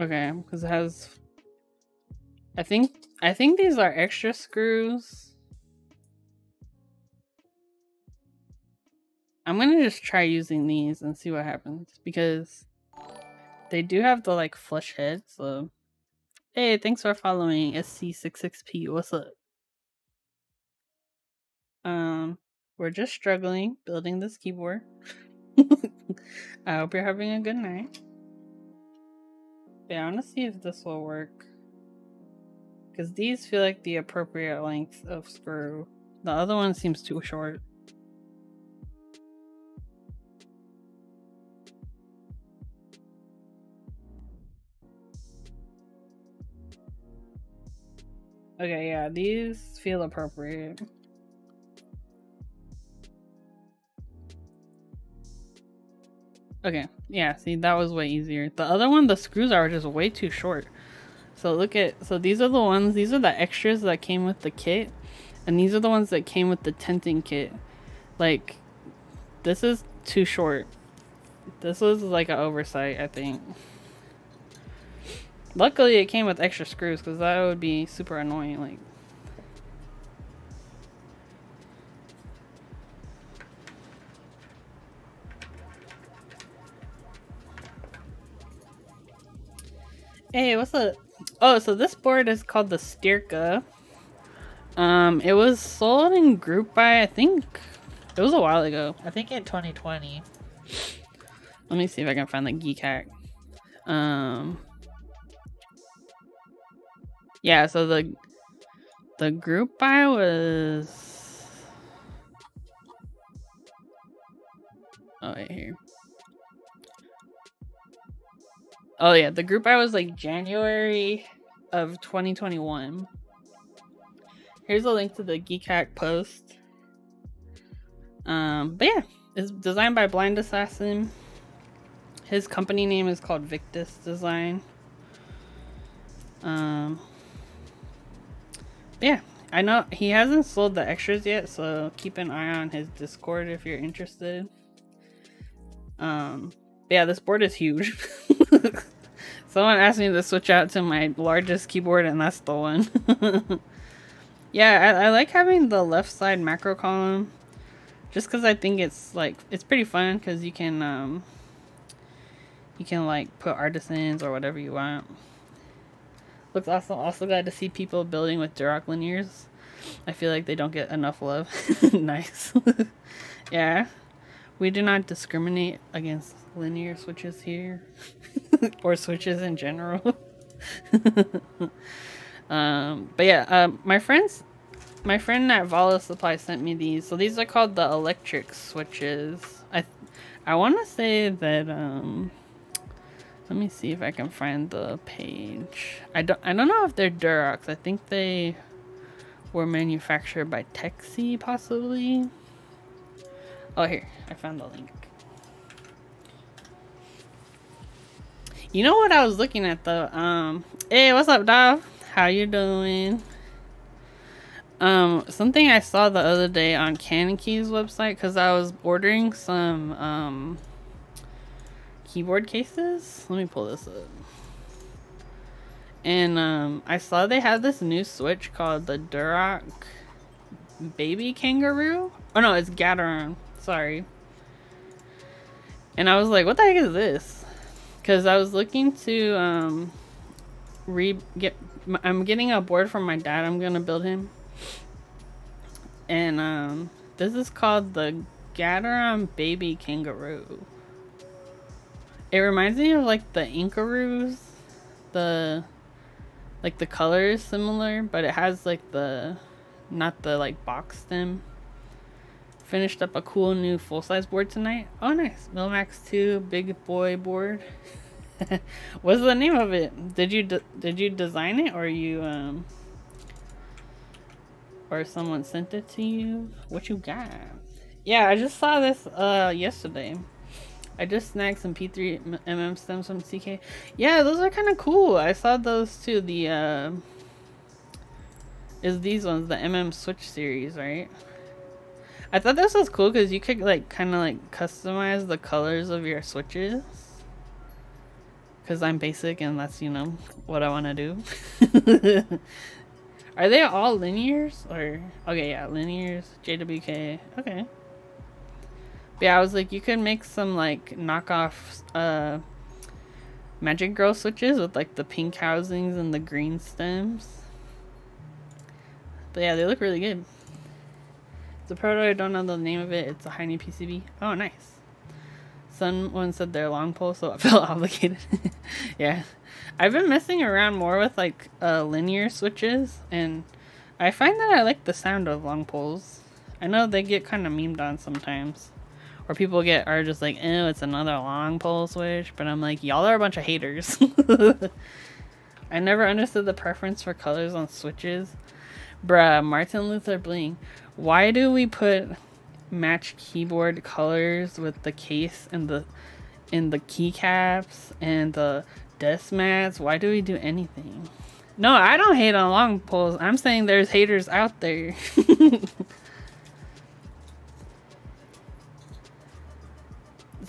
Okay, because it has. I think I think these are extra screws. I'm gonna just try using these and see what happens because they do have the like flush head. So, hey, thanks for following SC66P. What's up? Um, we're just struggling building this keyboard. I hope you're having a good night. Yeah, I want to see if this will work. Because these feel like the appropriate length of screw. The other one seems too short. Okay, yeah, these feel appropriate. Okay, yeah, see, that was way easier. The other one, the screws are just way too short. So look at, so these are the ones, these are the extras that came with the kit. And these are the ones that came with the tenting kit. Like, this is too short. This was like an oversight, I think. Luckily, it came with extra screws because that would be super annoying. Like, Hey, what's up? Oh, so this board is called the Styrka. Um, it was sold in group buy I think, it was a while ago. I think in 2020. Let me see if I can find the geek hack. Um, yeah, so the the group buy was Oh wait here. Oh yeah, the group buy was like January of 2021. Here's a link to the Geek Hack post. Um, but yeah, it's designed by Blind Assassin. His company name is called Victus Design. Um, yeah, I know he hasn't sold the extras yet, so keep an eye on his Discord if you're interested. Um, yeah, this board is huge. Someone asked me to switch out to my largest keyboard, and that's the one. yeah, I, I like having the left side macro column, just because I think it's like it's pretty fun because you can um, you can like put artisans or whatever you want. Looks awesome. Also glad to see people building with Durock linears. I feel like they don't get enough love. nice. yeah. We do not discriminate against linear switches here. or switches in general. um, but yeah, um, my friends, my friend at Vala Supply sent me these. So these are called the electric switches. I, I want to say that, um, let me see if I can find the page. I don't I don't know if they're Durocks. I think they were manufactured by Tecsee possibly. Oh here, I found the link. You know what I was looking at though? Um hey, what's up, Dov? How you doing? Um, something I saw the other day on CannonKeys website because I was ordering some um keyboard cases. Let me pull this up. And um, I saw they had this new switch called the Durock Baby Kangaroo. Oh no, it's Gateron. Sorry. And I was like, what the heck is this? Because I was looking to um, re get. I'm getting a board from my dad. I'm gonna build him. And um, this is called the Gateron Baby Kangaroo. It reminds me of like the Inkaroos. The like the color is similar, but it has like the not the like box stem. Finished up a cool new full size board tonight. Oh nice. Mill-Max 2 big boy board. What's the name of it? Did you did you design it or you um or someone sent it to you? What you got? Yeah, I just saw this uh yesterday. I just snagged some P3 mm stems from CK. Yeah, those are kind of cool. I saw those too. The uh, is these ones the MM Switch series, right? I thought this was cool because you could like kind of like customize the colors of your switches. Because I'm basic and that's you know what I want to do. are they all linears or okay? Yeah, linears. JWK. Okay. Yeah, I was like, you could make some like knockoff uh, Magic Girl switches with like the pink housings and the green stems. But yeah, they look really good. It's a proto, I don't know the name of it. It's a Heine PCB. Oh, nice. Someone said they're long pole, so I felt obligated. yeah. I've been messing around more with like uh, linear switches, and I find that I like the sound of long poles. I know they get kind of memed on sometimes or people get are just like, oh, it's another long pole switch. But I'm like, y'all are a bunch of haters. I never understood the preference for colors on switches. Bruh, Martin Luther Bling. Why do we put match keyboard colors with the case and the in the keycaps and the desk mats? Why do we do anything? No, I don't hate on long poles. I'm saying there's haters out there.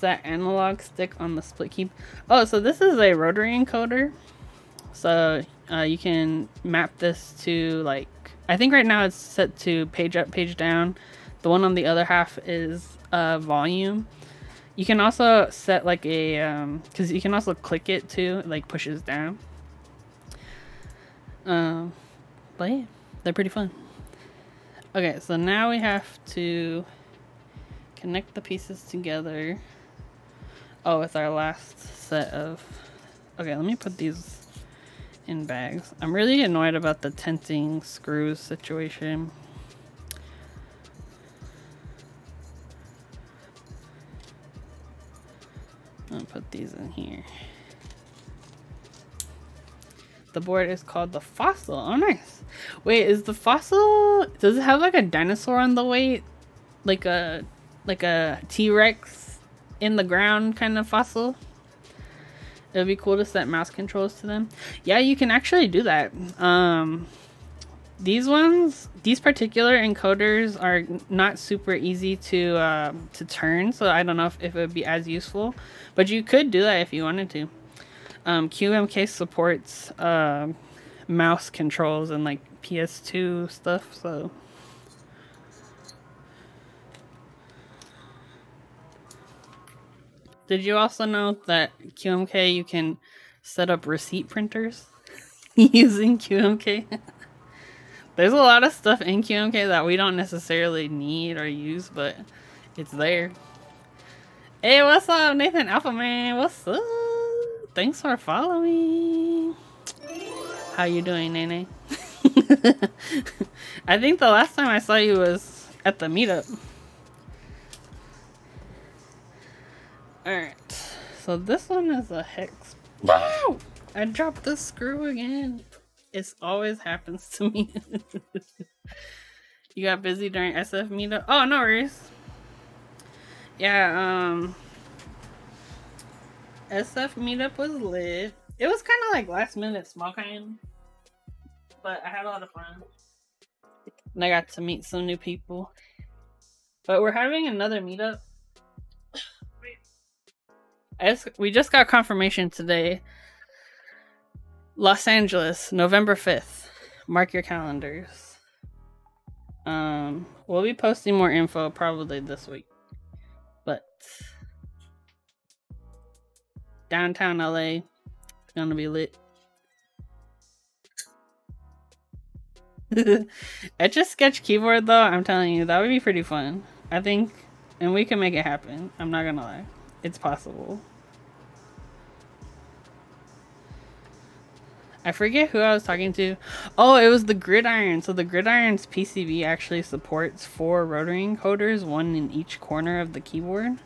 that analog stick on the split key. Oh, so this is a rotary encoder. So uh, you can map this to like, I think right now it's set to page up, page down. The one on the other half is uh, volume. You can also set like a, um, cause you can also click it too, it like pushes down. Um, but yeah, they're pretty fun. Okay, so now we have to connect the pieces together. Oh, it's our last set of... Okay, let me put these in bags. I'm really annoyed about the tenting screws situation. I'll put these in here. The board is called the Fossil. Oh, nice. Wait, is the Fossil... Does it have like a dinosaur on the weight? Like a... Like a T-Rex in the ground kind of fossil. It would be cool to set mouse controls to them. Yeah, you can actually do that. Um, these ones, these particular encoders are not super easy to uh, to turn, so I don't know if, if it would be as useful. But you could do that if you wanted to. Um, QMK supports uh, mouse controls and like PS2 stuff, so. Did you also know that QMK you can set up receipt printers using QMK? There's a lot of stuff in QMK that we don't necessarily need or use, but it's there. Hey, what's up, Nathan Alpha Man? What's up? Thanks for following. How you doing, Nene? I think the last time I saw you was at the meetup. Alright. So this one is a hex. Wow! I dropped the screw again. It always happens to me. you got busy during SF meetup? Oh, no worries. Yeah, um... SF meetup was lit. It was kind of like last minute small kind. but I had a lot of fun. And I got to meet some new people. But we're having another meetup. As we just got confirmation today. Los Angeles, November 5th. Mark your calendars. Um, we'll be posting more info probably this week. But downtown LA. It's gonna be lit. Etch a sketch keyboard though, I'm telling you, that would be pretty fun. I think and we can make it happen. I'm not gonna lie. It's possible. I forget who I was talking to. Oh, it was the Gridiron. So the Gridiron's PCB actually supports four rotary encoders, one in each corner of the keyboard.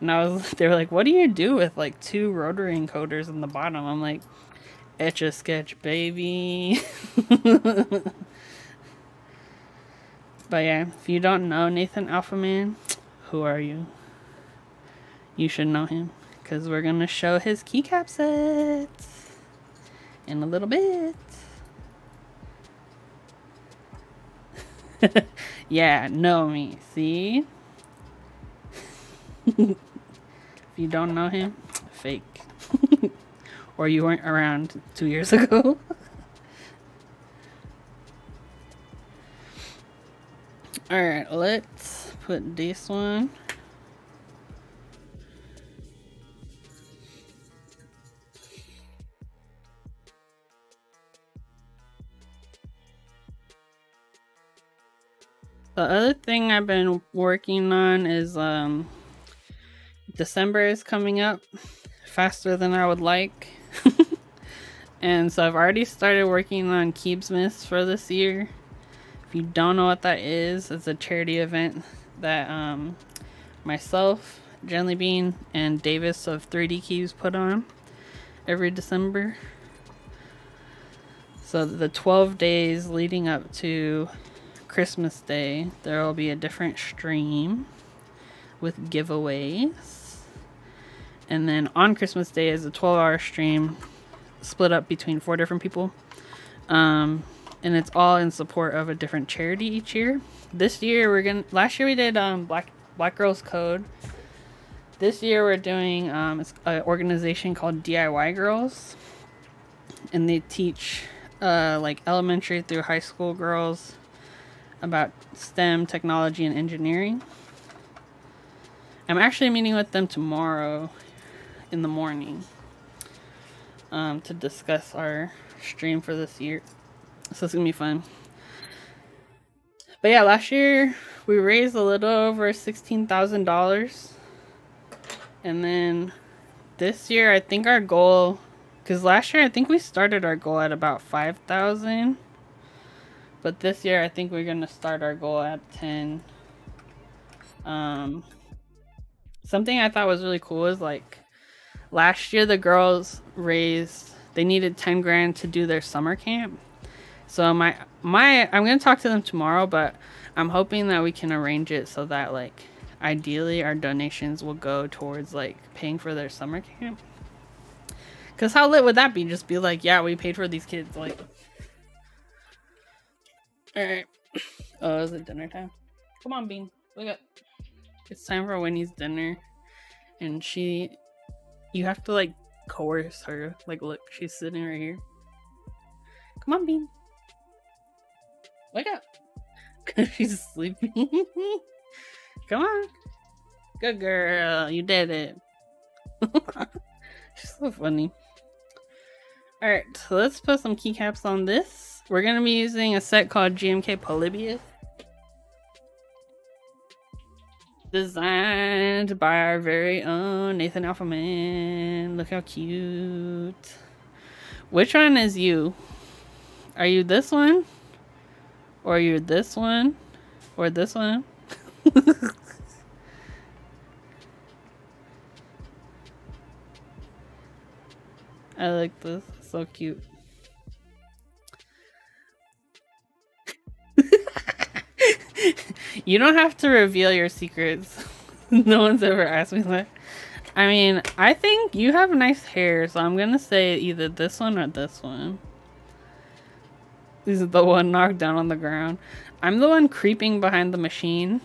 And I was, they were like, what do you do with like two rotary encoders in the bottom? I'm like, etch a sketch, baby. but yeah, if you don't know Nathan Alphaman, who are you? You should know him because we're going to show his keycap sets in a little bit. yeah, know me. See? If you don't know him, fake. or you weren't around two years ago. Alright, let's put this one. The other thing I've been working on is um December is coming up faster than I would like. and so I've already started working on Keybsmiths for this year. If you don't know what that is, it's a charity event that um, myself, Jellybean, and Davis of 3D Keys put on every December. So the 12 days leading up to Christmas Day, there will be a different stream with giveaways. And then on Christmas Day is a 12 hour stream split up between four different people. Um, and it's all in support of a different charity each year. This year we're gonna last year we did um, Black Black Girls Code. This year we're doing um, an organization called DIY Girls, and they teach uh, like elementary through high school girls about STEM, technology, and engineering. I'm actually meeting with them tomorrow in the morning um, to discuss our stream for this year. So it's gonna be fun. But yeah, last year we raised a little over sixteen thousand dollars, and then this year I think our goal, because last year I think we started our goal at about five thousand, but this year I think we're gonna start our goal at ten. Um, something I thought was really cool is like last year the girls raised they needed 10 grand to do their summer camp. So my my i'm gonna talk to them tomorrow but i'm hoping that we can arrange it so that like ideally our donations will go towards like paying for their summer camp. Because how lit would that be? Just be like yeah we paid for these kids like Alright. Oh, is it dinner time? Come on, Bean. Wake up. It's time for Winnie's dinner. And she. You have to, like, coerce her. Like, look, she's sitting right here. Come on, Bean. Wake up. Because she's sleeping. Come on. Good girl. You did it. she's so funny. Alright, so let's put some keycaps on this. We're going to be using a set called GMK Polybius. Designed by our very own Nathan Alphaman. Look how cute. Which one is you? Are you this one? Or you're this one? Or this one? I like this. So cute. You don't have to reveal your secrets. no one's ever asked me that. I mean, I think you have nice hair, so I'm gonna say either this one or this one. This is the one knocked down on the ground. I'm the one creeping behind the machine.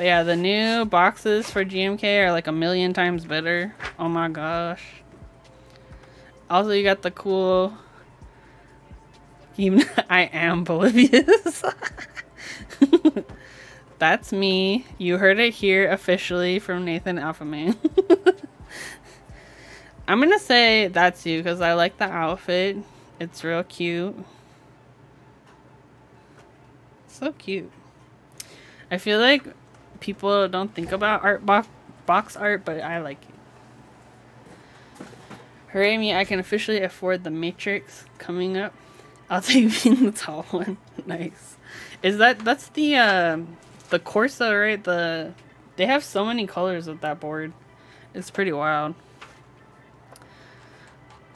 But yeah, the new boxes for GMK are like a million times better. Oh my gosh. Also, you got the cool... I am Polybius. That's me. You heard it here officially from Nathan Alphaman. I'm gonna say that's you because I like the outfit. It's real cute. So cute. I feel like people don't think about art box box art, but I like. Hooray me, I can officially afford the Matrix coming up. I'll take being the tall one. nice. Is that that's the uh, the Corsa, right? The they have so many colors with that board. It's pretty wild.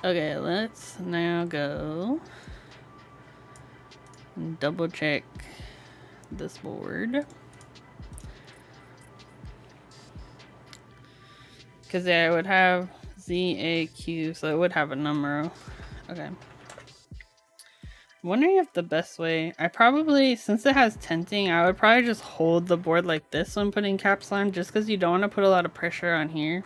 Okay, let's now go double check this board. Because it would have Z, A, Q, so it would have a number. Okay. I'm wondering if the best way, I probably, since it has tenting, I would probably just hold the board like this when putting caps on, just because you don't want to put a lot of pressure on here.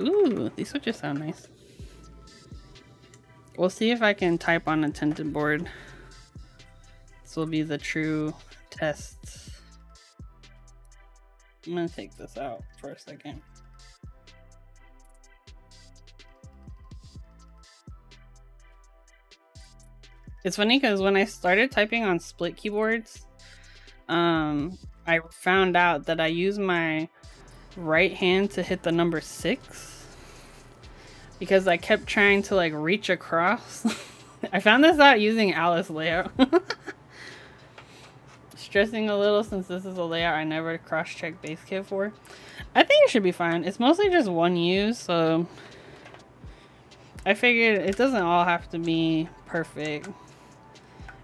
Ooh, these switches sound nice. We'll see if I can type on a tented board. This will be the true test. I'm gonna take this out for a second. It's funny because when I started typing on split keyboards, um, I found out that I use my right hand to hit the number six because I kept trying to like reach across. I found this out using Alice layout. stressing a little since this is a layout I never cross-checked BaseKit for. I think it should be fine. It's mostly just one use, so I figured it doesn't all have to be perfect.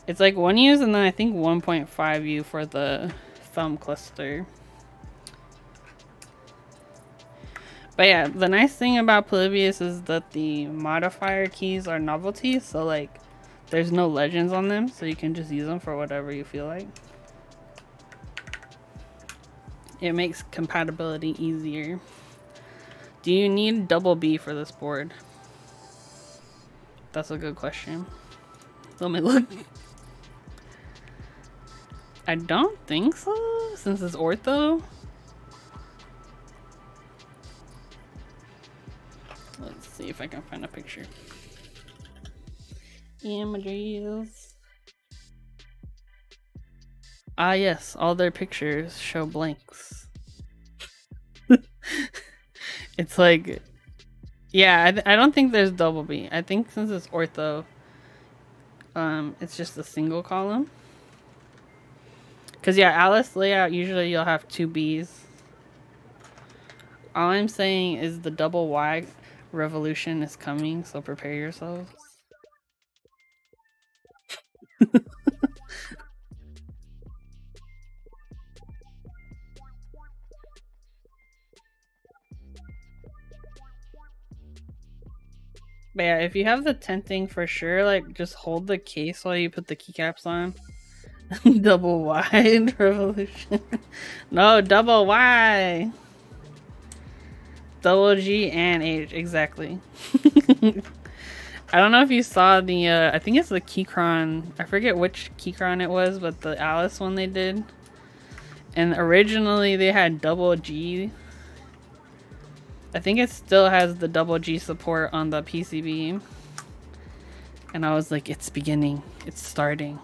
It's like one use and then I think 1.5 U for the thumb cluster. But yeah, the nice thing about Polybius is that the modifier keys are novelties, so like there's no legends on them, so you can just use them for whatever you feel like it makes compatibility easier. Do you need double B for this board? That's a good question. Let me look. I don't think so, since it's ortho. Let's see if I can find a picture. Images. Ah, yes, all their pictures show blanks. it's like, yeah, I, I don't think there's double B. I think since it's ortho, um, it's just a single column. Because, yeah, Alice layout, usually you'll have two Bs. All I'm saying is the double Y revolution is coming, so prepare yourselves. But yeah, if you have the tenting for sure, like just hold the case while you put the keycaps on. double wide revolution. no, double Y. Double G and H, exactly. I don't know if you saw the, uh, I think it's the Keychron, I forget which Keychron it was, but the Alice one they did. And originally they had double G. I think it still has the double G support on the PCB. And I was like, it's beginning, it's starting.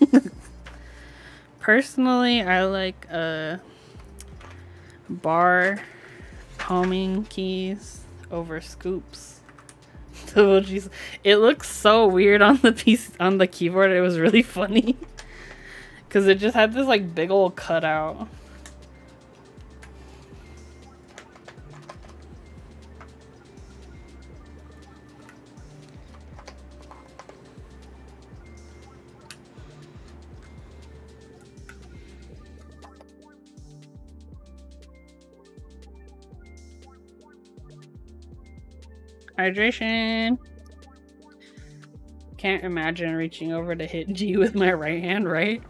Personally, I like uh, bar homing keys over scoops. Double G's. It looks so weird on the piece on the keyboard. It was really funny because it just had this like big old cutout. Hydration. Can't imagine reaching over to hit G with my right hand, right?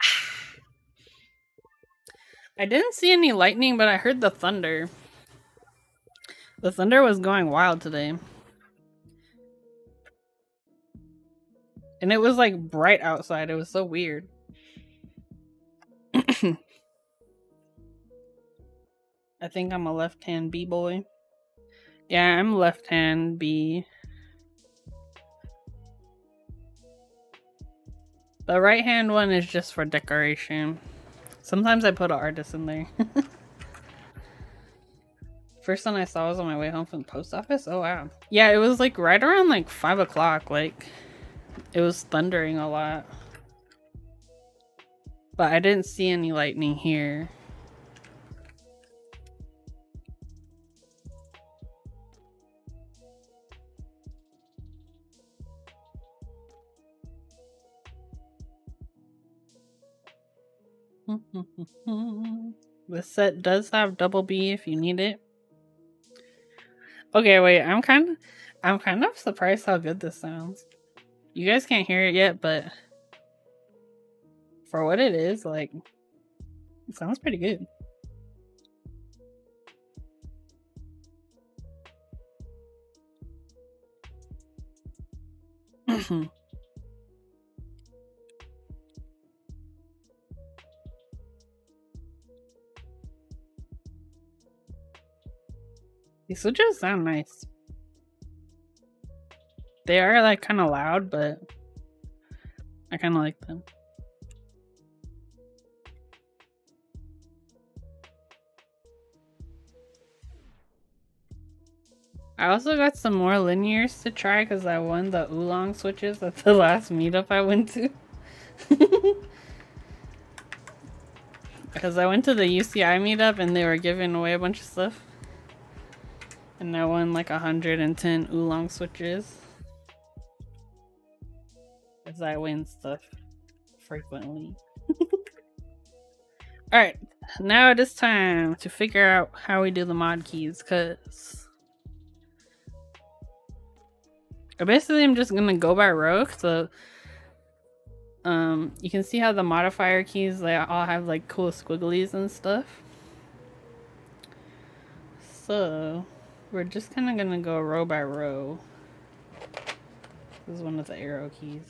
I didn't see any lightning, but I heard the thunder. The thunder was going wild today. And it was like bright outside. It was so weird. I think I'm a left hand B boy. Yeah, I'm left hand B. The right hand one is just for decoration. Sometimes I put an artist in there. First one I saw was on my way home from the post office. Oh wow. Yeah, it was like right around like five o'clock. Like it was thundering a lot. But I didn't see any lightning here. the set does have double B if you need it. Okay, wait, I'm kind of I'm kind of surprised how good this sounds. You guys can't hear it yet, but for what it is, like it sounds pretty good. These switches sound nice. They are like kind of loud, but I kind of like them. I also got some more linears to try because I won the oolong switches at the last meetup I went to. Because I went to the UCI meetup and they were giving away a bunch of stuff. And I won like 110 oolong switches. As I win stuff frequently. Alright, now it is time to figure out how we do the mod keys, because... Basically, I'm just gonna go by row, so... Um, you can see how the modifier keys, they all have like cool squigglies and stuff. So, we're just kind of going to go row by row. This is one of the arrow keys.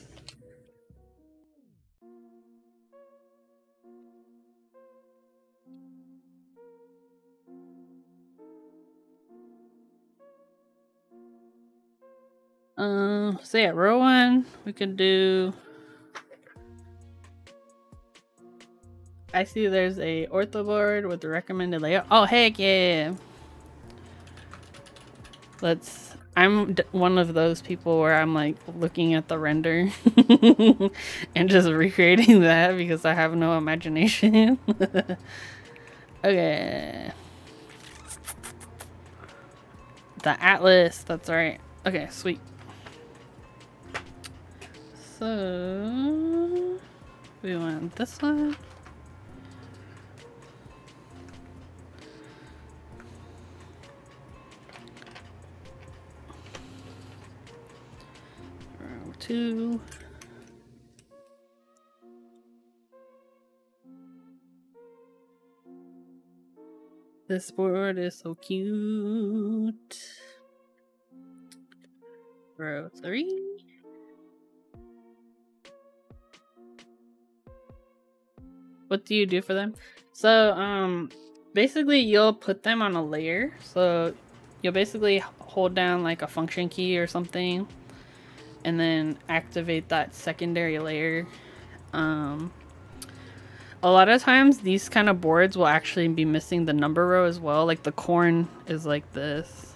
Um, so yeah, row one, we can do. I see there's a ortho board with the recommended layout. Oh, heck yeah. Let's. I'm one of those people where I'm like looking at the render and just recreating that because I have no imagination. okay. The Atlas, that's right. Okay, sweet. So we want this one. Two. This board is so cute. Row three. What do you do for them? So, um, basically you'll put them on a layer. So you'll basically hold down like a function key or something and then activate that secondary layer. Um, a lot of times these kind of boards will actually be missing the number row as well. Like the Corne is like this.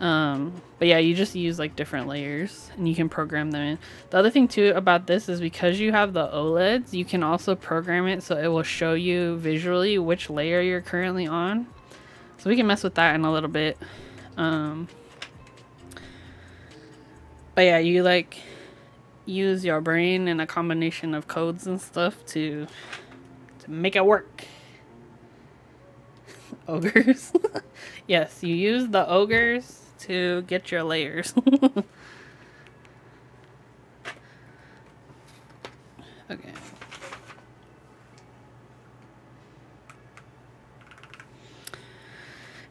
Um, but yeah, you just use like different layers and you can program them in. The other thing too about this is because you have the OLEDs, you can also program it so it will show you visually which layer you're currently on. So we can mess with that in a little bit. Um, but yeah, you like use your brain and a combination of codes and stuff to to make it work. ogres. yes, you use the ogres to get your layers. okay.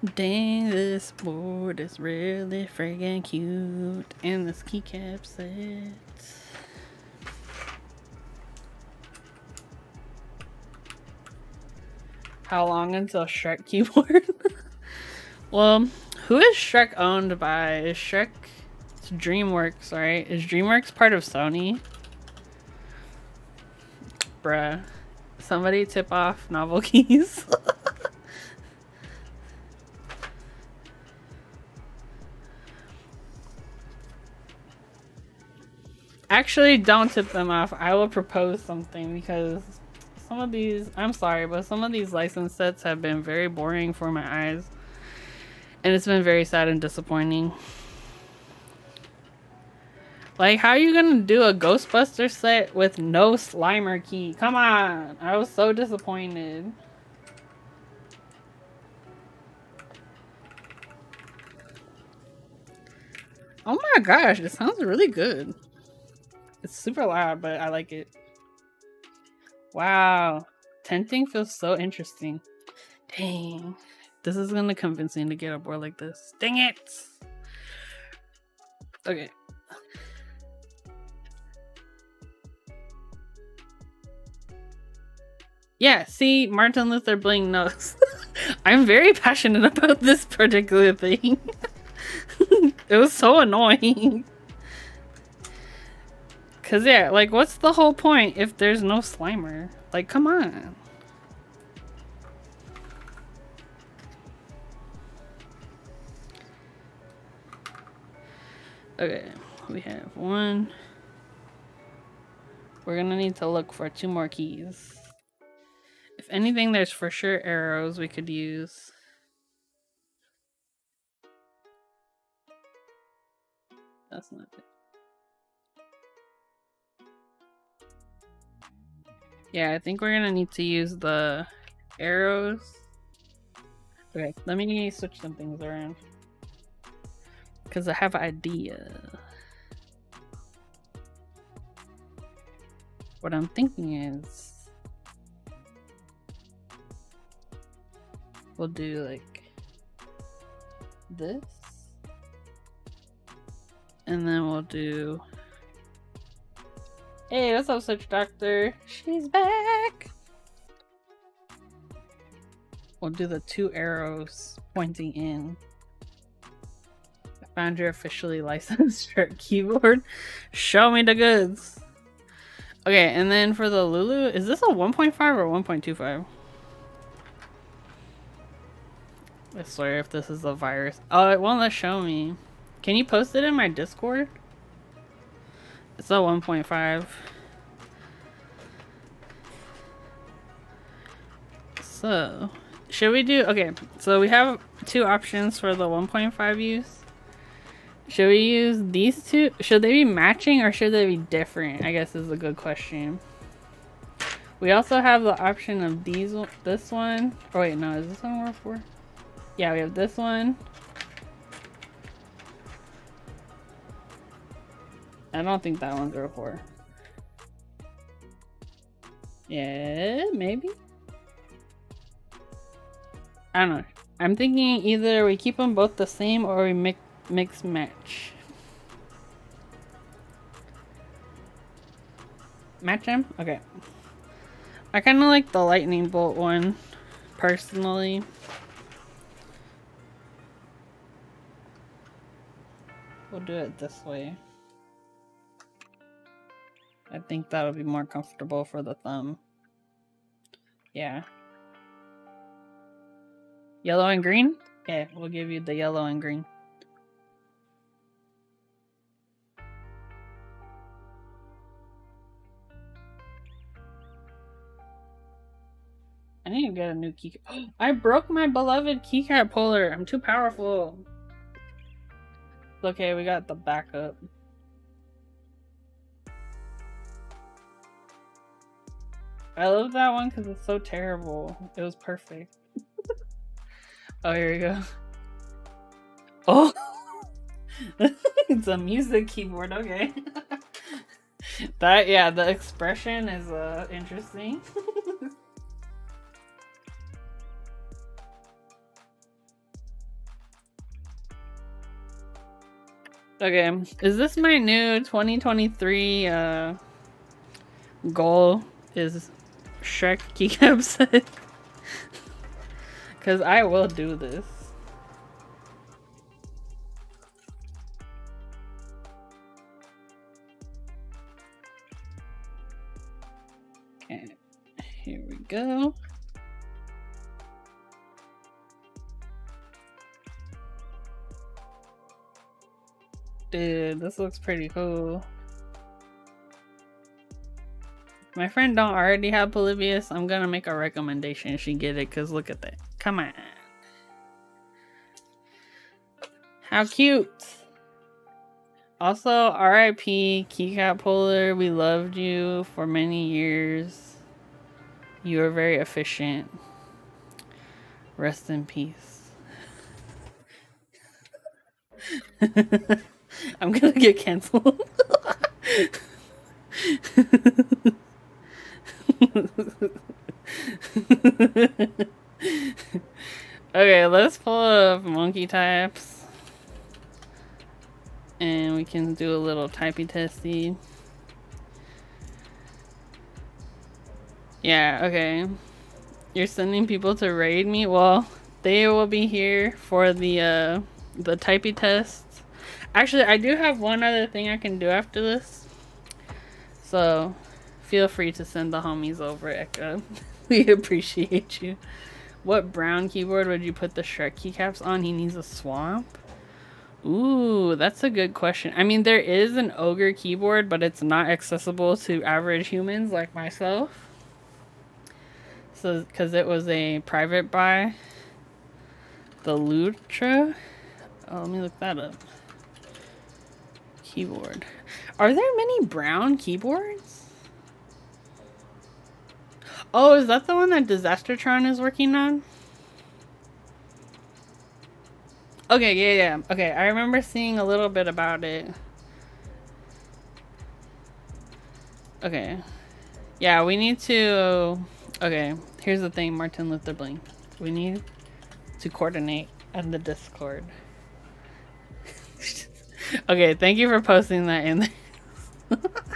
Dang, this board is really friggin' cute. And this keycap set. How long until Shrek keyboard? well, who is Shrek owned by? Is Shrek... It's DreamWorks, right? Is DreamWorks part of Sony? Bruh. Somebody tip off NovelKeys. Actually, don't tip them off. I will propose something because some of these, I'm sorry, but some of these license sets have been very boring for my eyes. And it's been very sad and disappointing. Like, how are you gonna do a Ghostbuster set with no Slimer key? Come on! I was so disappointed. Oh my gosh, it sounds really good. It's super loud, but I like it. Wow. Tenting feels so interesting. Dang. This is gonna convince me to get a board like this. Dang it! Okay. Yeah, see, Martin Luther Bling knows. I'm very passionate about this particular thing. it was so annoying. Cause yeah, like what's the whole point if there's no Slimer? Like, come on. Okay, we have one. We're gonna need to look for two more keys. If anything, there's for sure arrows we could use. That's not it. Yeah, I think we're gonna need to use the arrows. Okay, let me switch some things around. Because I have an idea. What I'm thinking is... We'll do like... This. And then we'll do Hey, what's up, Switch Doctor? She's back! We'll do the two arrows pointing in. I found your officially licensed shirt keyboard. Show me the goods. Okay, and then for the Lulu, is this a 1.5 or 1.25? I swear if this is a virus. Oh, it won't let show me. Can you post it in my Discord? It's a 1.5. So, should we do... Okay, so we have two options for the 1.5 use. Should we use these two? Should they be matching or should they be different? I guess is a good question. We also have the option of these, this one. Oh wait, no, is this one worth for? Yeah, we have this one. I don't think that one's a 04. Yeah, maybe. I don't know. I'm thinking either we keep them both the same or we mix mix match. Match them? Okay. I kind of like the lightning bolt one, personally. We'll do it this way. I think that'll be more comfortable for the thumb. Yeah. Yellow and green? Okay, we'll give you the yellow and green. I need to get a new key. I broke my beloved keycap puller. I'm too powerful. Okay, we got the backup. I love that one because it's so terrible. It was perfect. oh, here we go. Oh! it's a music keyboard, okay. that, yeah, the expression is uh, interesting. Okay, is this my new 2023 uh, goal? Is Shrek keycap set? Because I will do this. Okay, here we go. Dude, this looks pretty cool. My friend don't already have Polybius. I'm gonna make a recommendation she get it because look at that. Come on. How cute. Also, RIP Keycap Puller. We loved you for many years. You were very efficient. Rest in peace. I'm gonna get canceled. okay, let's pull up monkey types. And we can do a little typey testy. Yeah, okay. You're sending people to raid me? Well, they will be here for the uh the typey test Actually, I do have one other thing I can do after this. So, feel free to send the homies over, Eka. we appreciate you. What brown keyboard would you put the Shrek keycaps on? He needs a swamp? Ooh, that's a good question. I mean, there is an ogre keyboard, but it's not accessible to average humans like myself. So, because it was a private buy. The Lutra? Oh, let me look that up keyboard. Are there many brown keyboards? Oh, is that the one that Disastertron is working on? Okay, yeah, yeah. Okay, I remember seeing a little bit about it. Okay. Yeah, we need to... Okay, here's the thing, Martin Luther Bling. We need to coordinate on the Discord. okay, thank you for posting that in there.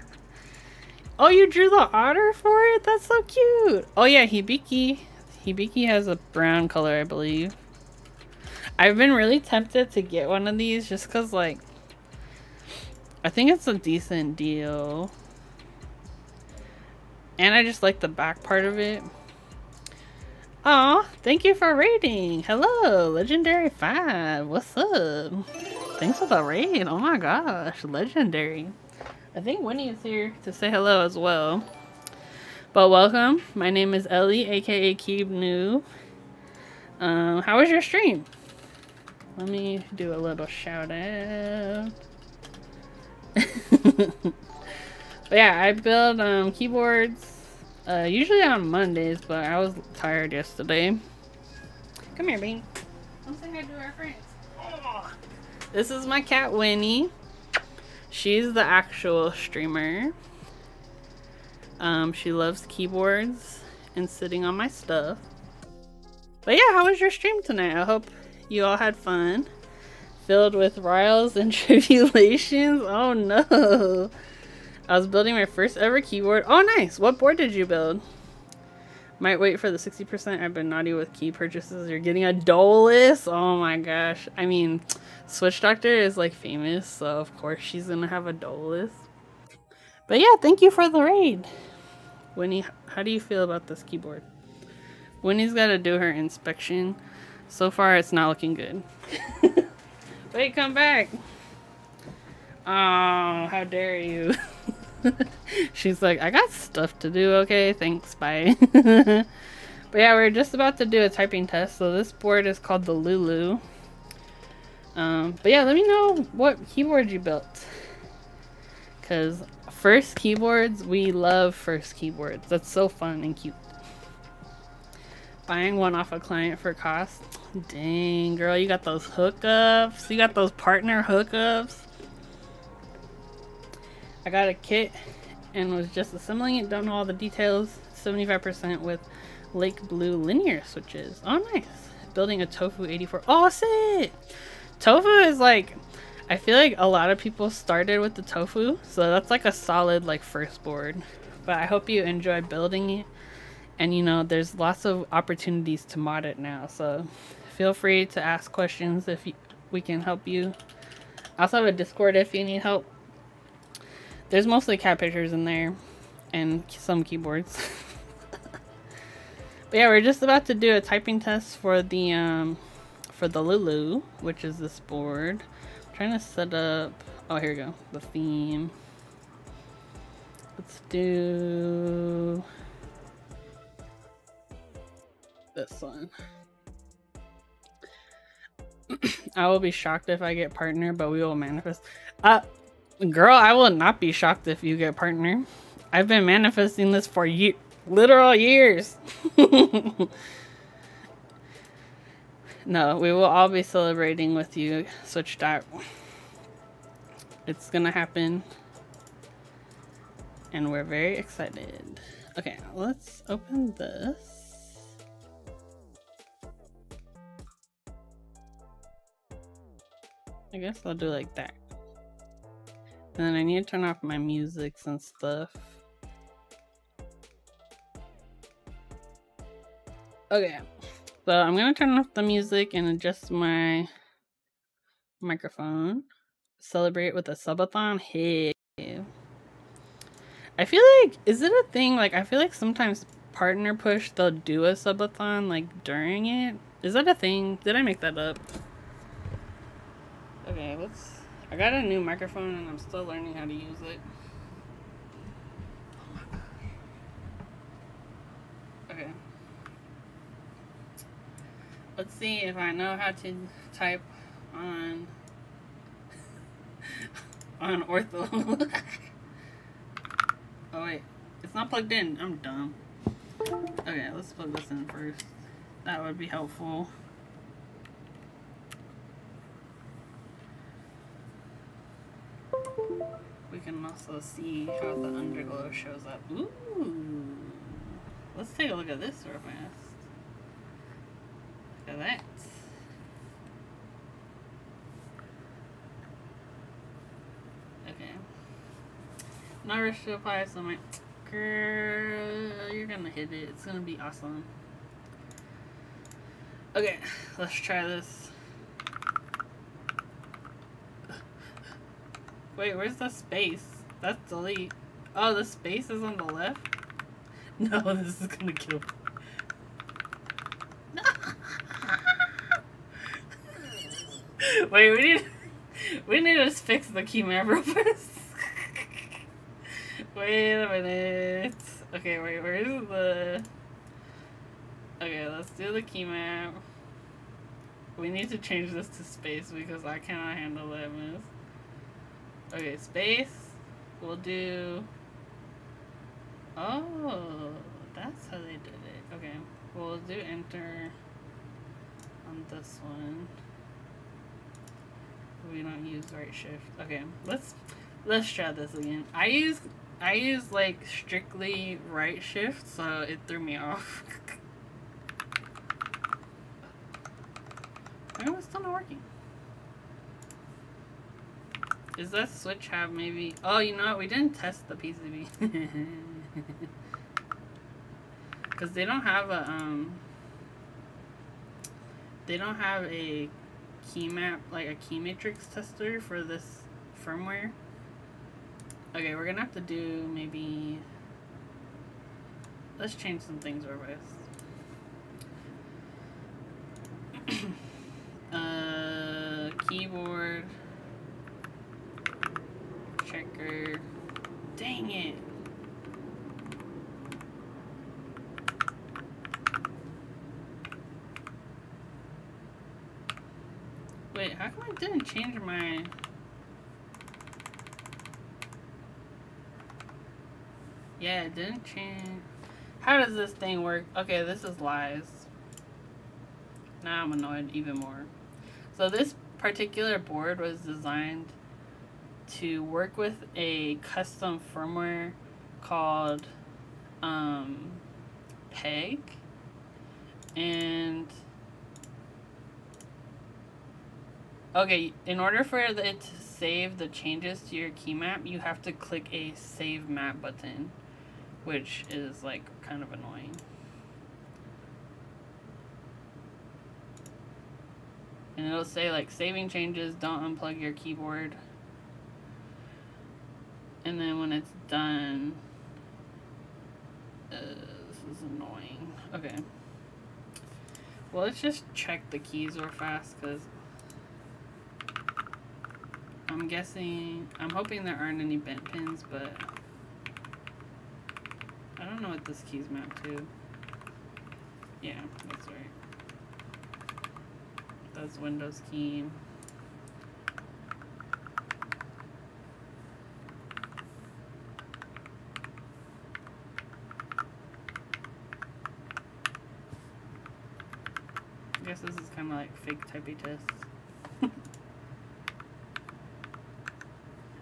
oh, you drew the otter for it? That's so cute. Oh yeah, Hibiki. Hibiki has a brown color, I believe. I've been really tempted to get one of these just because, like, I think it's a decent deal. And I just like the back part of it. Aw, thank you for rating. Hello, Legendary 5. What's up? Thanks for the raid. Oh my gosh, legendary. I think Winnie is here to say hello as well. But welcome. My name is Ellie, aka Keeb Newb. Um, how was your stream? Let me do a little shout out. yeah, I build um, keyboards uh, usually on Mondays, but I was tired yesterday. Come here, Bean. Come say hi to our friends. This is my cat Winnie. She's the actual streamer. Um, she loves keyboards and sitting on my stuff. But yeah, how was your stream tonight? I hope you all had fun. Filled with riles and tribulations. Oh no. I was building my first ever keyboard. Oh nice. What board did you build? Might wait for the 60%. I've been naughty with key purchases. You're getting a Dolus? Oh my gosh. I mean, Switch Doctor is like famous, so of course she's gonna have a Dolus. But yeah, thank you for the raid. Winnie, how do you feel about this keyboard? Winnie's gotta do her inspection. So far, it's not looking good. Wait, come back. Oh, how dare you. She's like, I got stuff to do, okay? Thanks, bye. but yeah, we're just about to do a typing test. So this board is called the Lulu. Um, but yeah, let me know what keyboard you built. Because first keyboards, we love first keyboards. That's so fun and cute. Buying one off a client for cost. Dang, girl, you got those hookups. You got those partner hookups. I got a kit and was just assembling it. Don't know all the details. 75% with Lake Blue linear switches. Oh, nice. Building a Tofu 84. Oh, sick! Tofu is like, I feel like a lot of people started with the Tofu. So that's like a solid like first board. But I hope you enjoy building it. And you know, there's lots of opportunities to mod it now. So feel free to ask questions if you, we can help you. I also have a Discord if you need help. There's mostly cat pictures in there and some keyboards. but yeah, we're just about to do a typing test for the um for the Lulu, which is this board. I'm trying to set up oh here we go, the theme. Let's do this one. I will be shocked if I get partner, but we will manifest. Uh, Girl, I will not be shocked if you get partner. I've been manifesting this for ye literal years. no, we will all be celebrating with you, Switch Dot. It's gonna happen. And we're very excited. Okay, let's open this. I guess I'll do like that. And then I need to turn off my musics and stuff. Okay, so I'm gonna turn off the music and adjust my microphone. Celebrate with a subathon. Hey. I feel like, is it a thing? Like, I feel like sometimes partner push, they'll do a subathon like during it. Is that a thing? Did I make that up? Okay, let's I got a new microphone and I'm still learning how to use it. Okay. Let's see if I know how to type on on ortho. oh wait, it's not plugged in. I'm dumb. Okay, let's plug this in first. That would be helpful. We can also see how the underglow shows up. Ooh! Let's take a look at this real fast. Look at that. Okay. No rush to apply, so like, girl, you're gonna hit it. It's gonna be awesome. Okay, let's try this. Wait, where's the space? That's delete. Oh, the space is on the left? No, this is gonna kill me. Wait, we need we need to fix the map real wait a minute. Okay, wait, where is the Okay, let's do the map. We need to change this to space because I cannot handle that mess. Okay, space. We'll do... Oh, that's how they did it. Okay, we'll do enter on this one. We don't use right shift. Okay, let's Let's try this again. I use I use like strictly right shift, so it threw me off. Why am I still not working? Does that switch have maybe... Oh, you know what? We didn't test the PCB. Because they don't have a, um... They don't have a key map, like a key matrix tester for this firmware. Okay, we're gonna have to do maybe... Let's change some things over fast. uh, keyboard. It. Wait, how come I didn't change my... Yeah, it didn't change. How does this thing work? Okay, this is lies. Now I'm annoyed even more. So this particular board was designed to work with a custom firmware called um, PEG. And okay, in order for it to save the changes to your key map, you have to click a save map button which is like kind of annoying. And it'll say like saving changes, don't unplug your keyboard. And then when it's done, uh, this is annoying. Okay. Well, let's just check the keys real fast because I'm guessing, I'm hoping there aren't any bent pins, but I don't know what this key's mapped to. Yeah, that's right. That's Windows key. Guess this is kind of like fake typey test.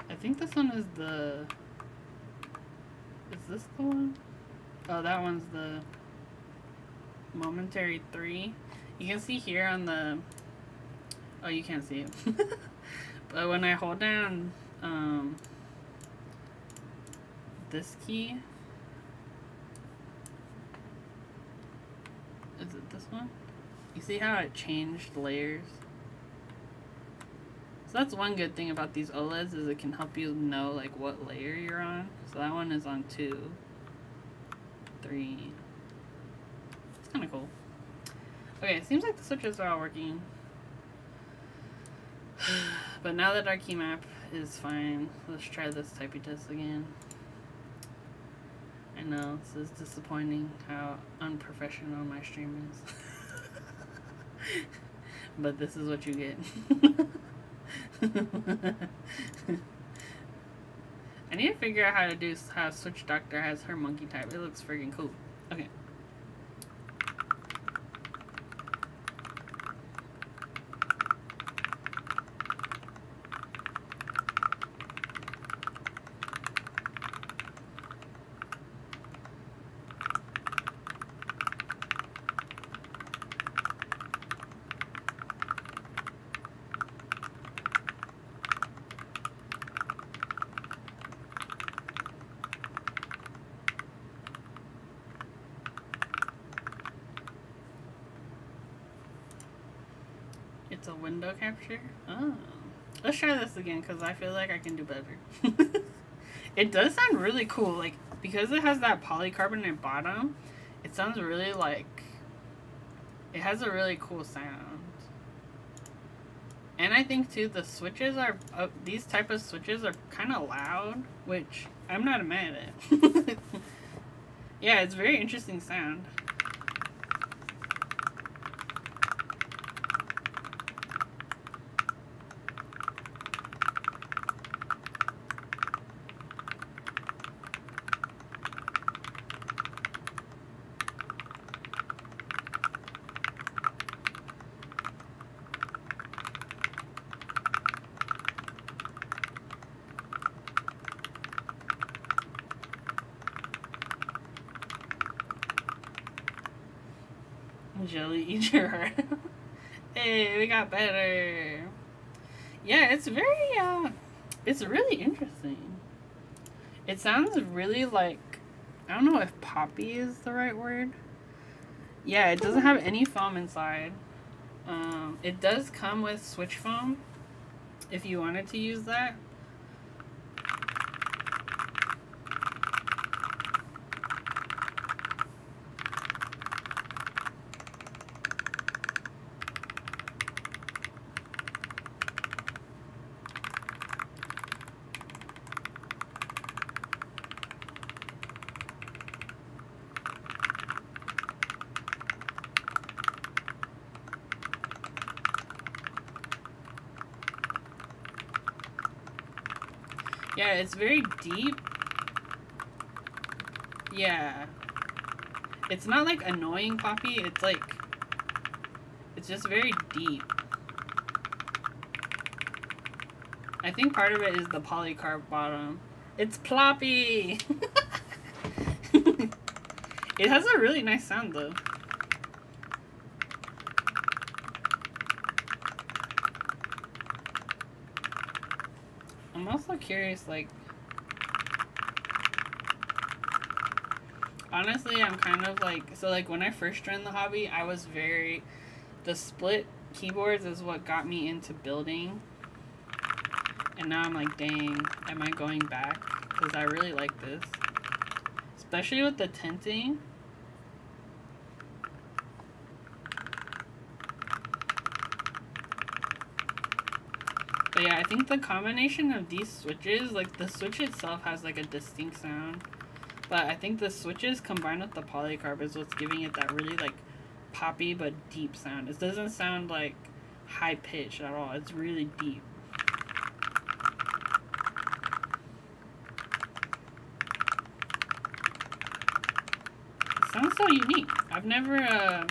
I think this one is the... Is this the one? Oh, that one's the momentary 3. You can see here on the... Oh, you can't see it. but when I hold down um, this key... Is it this one? You see how it changed layers? So that's one good thing about these OLEDs is it can help you know like what layer you're on. So that one is on 2 three. It's kind of cool. Okay, it seems like the switches are all working. but now that our key map is fine, let's try this typey test again. I know, this is disappointing how unprofessional my stream is. but this is what you get. I need to figure out how to do how Switch Doctor has her monkey type. It looks freaking cool. Okay. It's a window capture? Oh. Let's try this again because I feel like I can do better. it does sound really cool. Like, because it has that polycarbonate bottom, it sounds really like... It has a really cool sound. And I think too, the switches are, uh, these type of switches are kind of loud, which I'm not a mad at. yeah, it's very interesting sound. It sounds really like, I don't know if poppy is the right word. Yeah, it doesn't have any foam inside. Um, it does come with switch foam if you wanted to use that. Yeah, it's very deep. Yeah. It's not like annoying poppy, it's like it's just very deep. I think part of it is the polycarb bottom. It's ploppy! it has a really nice sound though. I'm also like, honestly, I'm kind of like, so like when I first joined the hobby, I was very, the split keyboards is what got me into building. And now I'm like, dang, am I going back? Because I really like this. Especially with the tenting. But yeah, I think the combination of these switches, like the switch itself has like a distinct sound. But I think the switches combined with the polycarb is what's giving it that really like poppy but deep sound. It doesn't sound like high pitched at all. It's really deep. It sounds so unique. I've never uh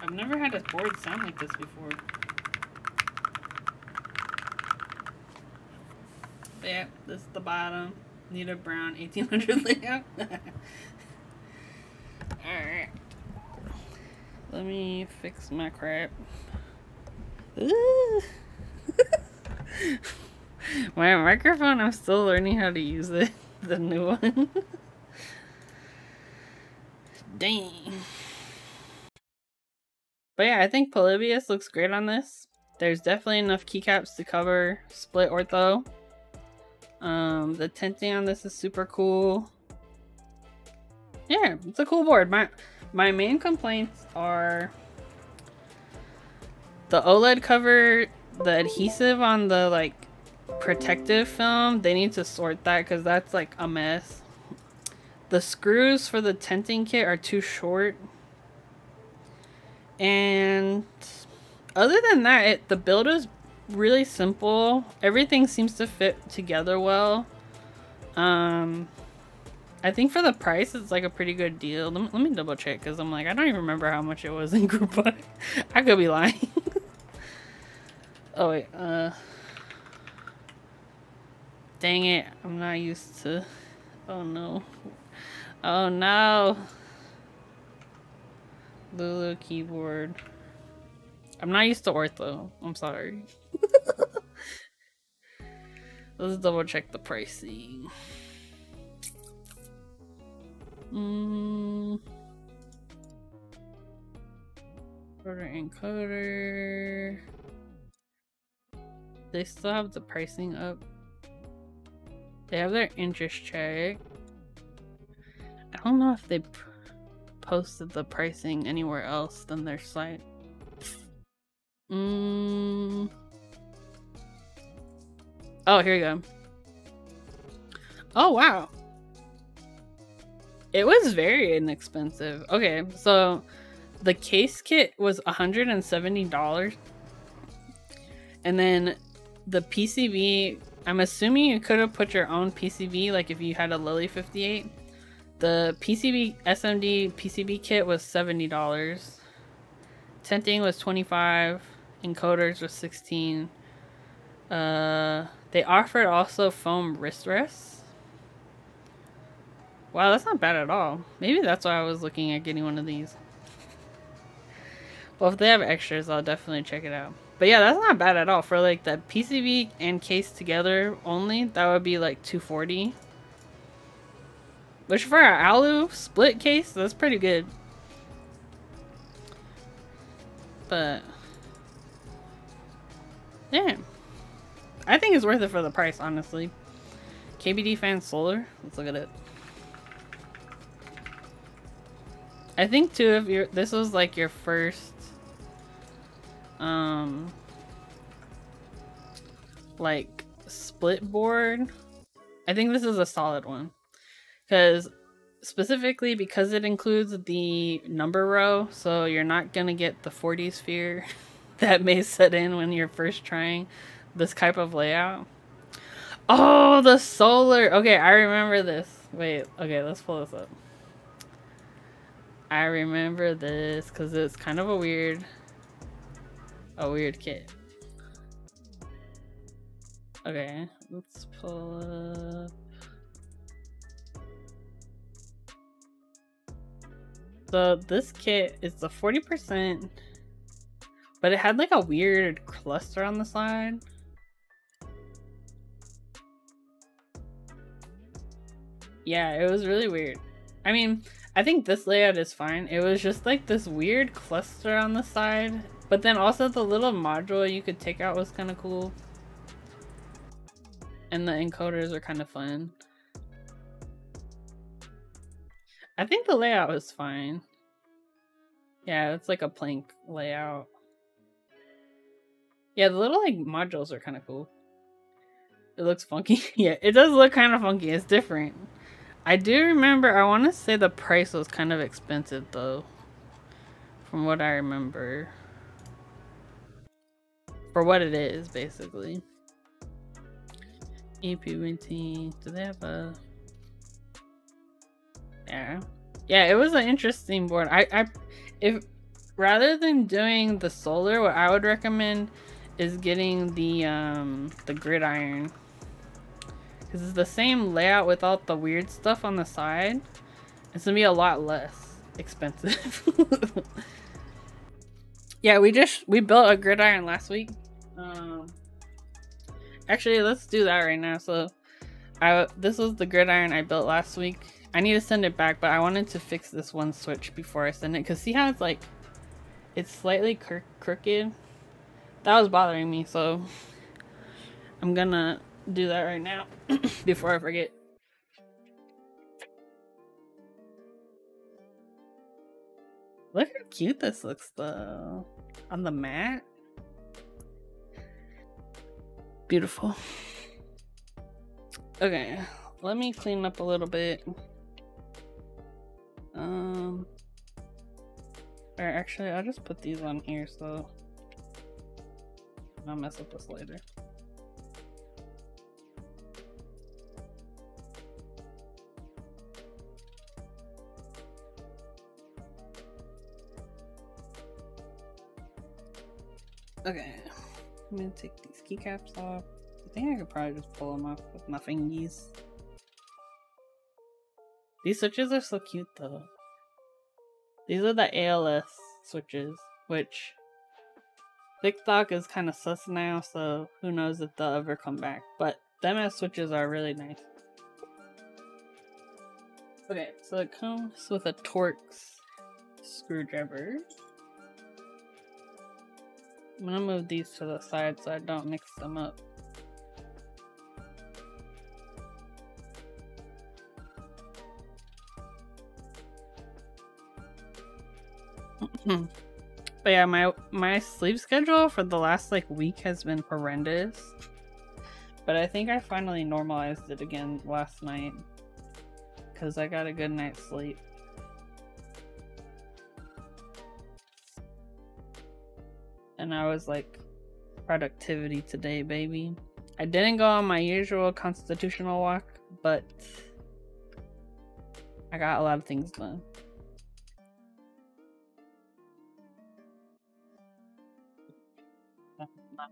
I've never had a board sound like this before. Yeah, this is the bottom. Nita Brown 1800 layout. Alright. Let me fix my crap. my microphone, I'm still learning how to use it. The new one. Dang. But yeah, I think Polybius looks great on this. There's definitely enough keycaps to cover split ortho. Um, the tenting on this is super cool. Yeah, it's a cool board. My my main complaints are the OLED cover, the adhesive on the like protective film. They need to sort that because that's like a mess. The screws for the tenting kit are too short. And other than that, it, the build is really simple. Everything seems to fit together well. Um, I think for the price, it's like a pretty good deal. Let me, let me double check because I'm like, I don't even remember how much it was in group buy. I could be lying. oh, wait. Uh, dang it. I'm not used to... Oh, no. Oh, no. Lulu keyboard. I'm not used to ortho. I'm sorry. Let's double check the pricing. Mm. Encoder encoder. They still have the pricing up. They have their interest check. I don't know if they posted the pricing anywhere else than their site. Mm. Oh, here you go. Oh, wow. It was very inexpensive. Okay, so the case kit was $170. And then the PCB, I'm assuming you could have put your own PCB, like if you had a Lily 58. The PCB SMD PCB kit was $70. Tenting was 25 encoders was 16 uh they offered also foam wrist rests Wow, that's not bad at all. Maybe that's why I was looking at getting one of these. Well, if they have extras, I'll definitely check it out. But yeah, that's not bad at all. For like the PCB and case together only, that would be like 240 Which for an Alu split case, that's pretty good. But... Yeah. I think it's worth it for the price, honestly. KBD fan solar. Let's look at it. I think too if you're this was like your first um like split board. I think this is a solid one. Cuz specifically because it includes the number row, so you're not going to get the 40s fear that may set in when you're first trying this type of layout. Oh, the solar. Okay, I remember this. Wait, okay, let's pull this up. I remember this because it's kind of a weird, a weird kit. Okay, let's pull up. So this kit is the 40%, but it had like a weird cluster on the side. Yeah, it was really weird. I mean, I think this layout is fine. It was just like this weird cluster on the side. But then also the little module you could take out was kind of cool. And the encoders are kind of fun. I think the layout was fine. Yeah, it's like a plank layout. Yeah, the little like modules are kind of cool. It looks funky. yeah, it does look kind of funky. It's different. I do remember, I want to say the price was kind of expensive though. From what I remember. For what it is, basically. EP18, do they have a... Yeah. Yeah, it was an interesting board. I, I, if, rather than doing the solar, what I would recommend is getting the, um, the gridiron because it's the same layout without the weird stuff on the side. It's gonna be a lot less expensive. yeah, we just we built a gridiron last week. Um, actually, let's do that right now. So, I this was the gridiron I built last week. I need to send it back, but I wanted to fix this one switch before I send it. Cause see how it's like, it's slightly crooked. That was bothering me, so I'm gonna do that right now before I forget. Look how cute this looks though. On the mat. Beautiful. Okay, let me clean up a little bit. Um, or actually, I'll just put these on here so I'll mess up this later. Okay, I'm gonna take these keycaps off. I think I could probably just pull them off with my fingies. These switches are so cute though. These are the ALS switches, which TikTok is kind of sus now, so who knows if they'll ever come back. But them as switches are really nice. Okay, so it comes with a Torx screwdriver. I'm gonna move these to the side so I don't mix them up. but yeah, my my sleep schedule for the last like week has been horrendous. But I think I finally normalized it again last night because I got a good night's sleep. and I was like, productivity today, baby. I didn't go on my usual constitutional walk, but I got a lot of things done.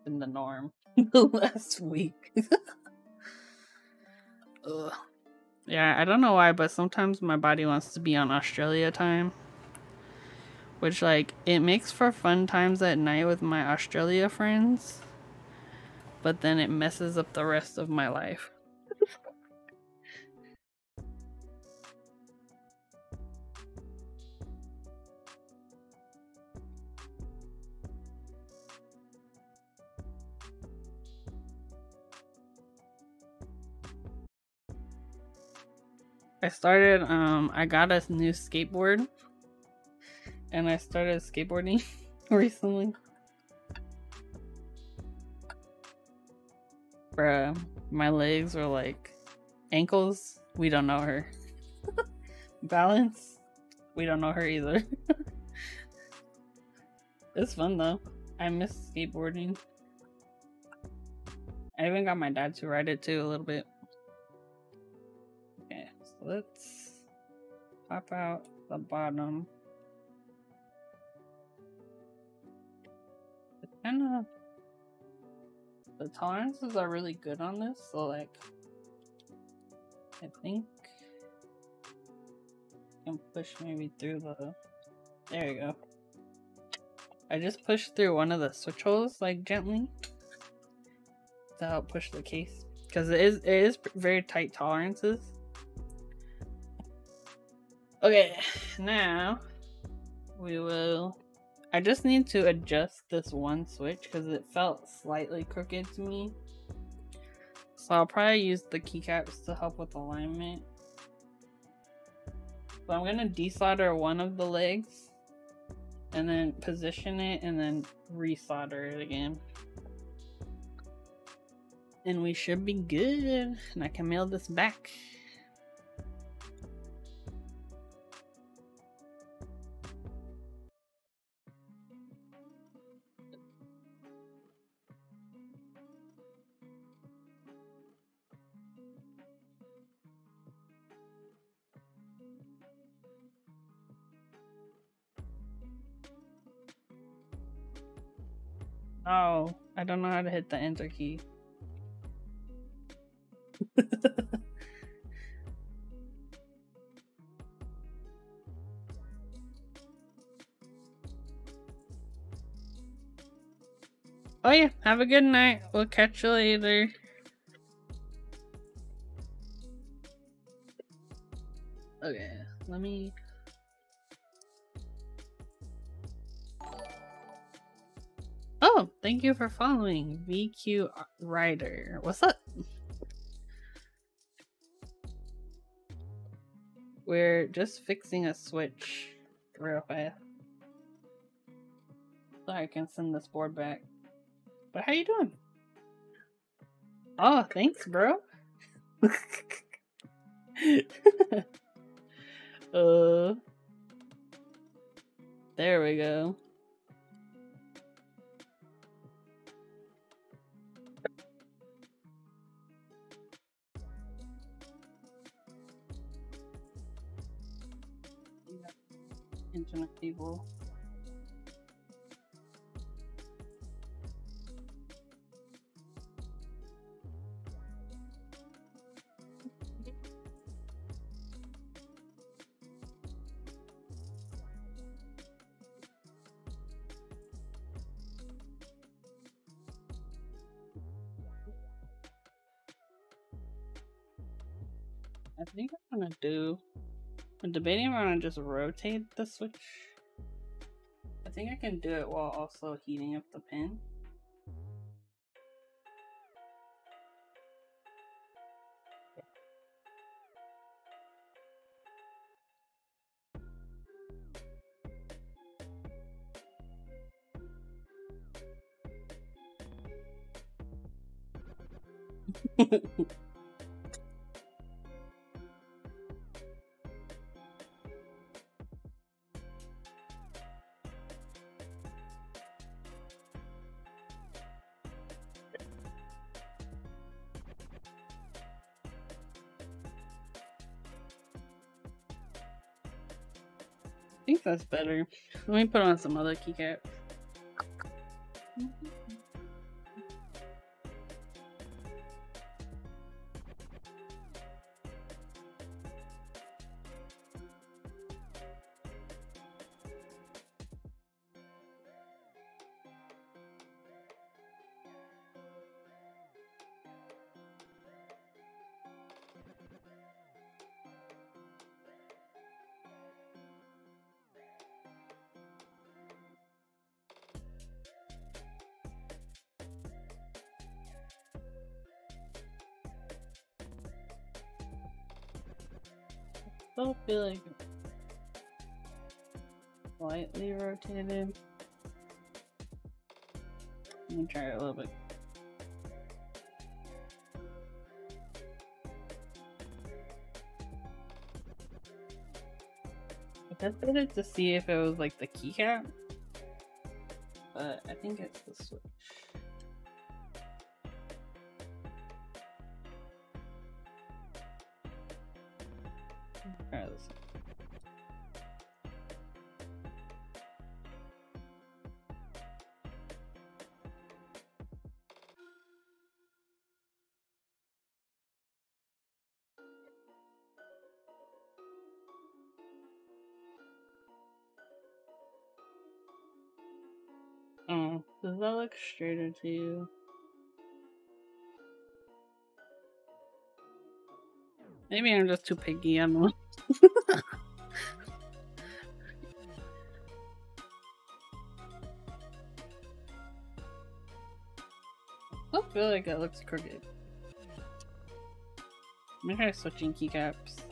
Been the norm the last week. Yeah, I don't know why, but sometimes my body wants to be on Australia time. Which, like, it makes for fun times at night with my Australia friends. But then it messes up the rest of my life. I started um I got a new skateboard and I started skateboarding recently. Bruh, my legs are like ankles. We don't know her. Balance. We don't know her either. it's fun though. I miss skateboarding. I even got my dad to ride it too a little bit let's pop out the bottom. It's kind of the tolerances are really good on this, so like I think I can push maybe through the there you go. I just pushed through one of the switch holes like gently to help push the case because it is it is very tight tolerances. Okay, now we will. I just need to adjust this one switch because it felt slightly crooked to me. So I'll probably use the keycaps to help with alignment. So I'm gonna desolder one of the legs and then position it and then resolder it again. And we should be good. And I can mail this back. Oh, I don't know how to hit the enter key. oh yeah, have a good night. We'll catch you later. Okay, let me Oh, thank you for following VQ Rider. What's up? We're just fixing a switch real fast. So I can send this board back. But how you doing? Oh, thanks, bro. uh, there we go. I think I'm gonna do I'm debating if I just rotate the switch. I think I can do it while also heating up the pin. that's better. Let me put on some other keycaps. still feel like slightly rotated. Let me try it a little bit. I tested to see if it was like the keycap, but I think it's the switch. Try this. Oh, does that look straighter to you? Maybe I'm just too picky, I don't know. I feel like it looks crooked. I'm gonna try switching keycaps.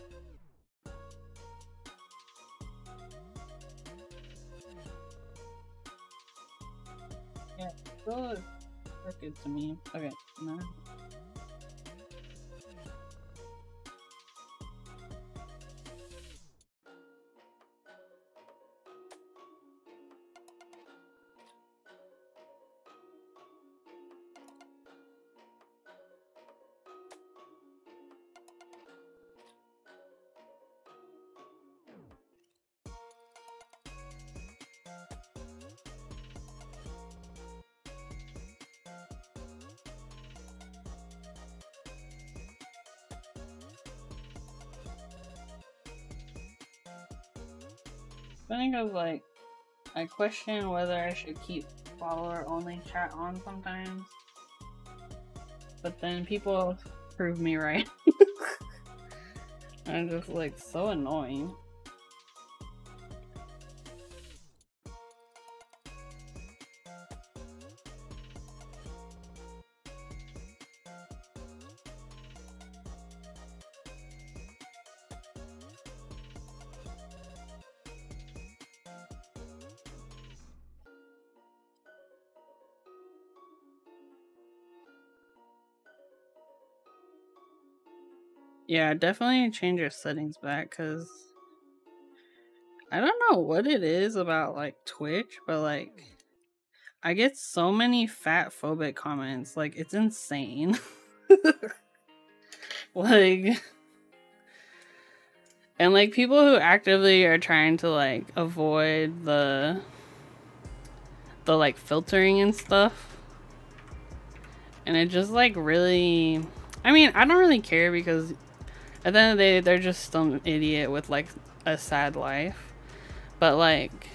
Think was like, I question whether I should keep follower only chat on sometimes. But then people prove me right. I'm just like so annoying. Yeah, definitely change your settings back because I don't know what it is about like Twitch, but like I get so many fat phobic comments. Like it's insane. like and like people who actively are trying to like avoid the the like filtering and stuff. And it just like really I mean, I don't really care because at the end of the day, they're just some idiot with like a sad life. But like,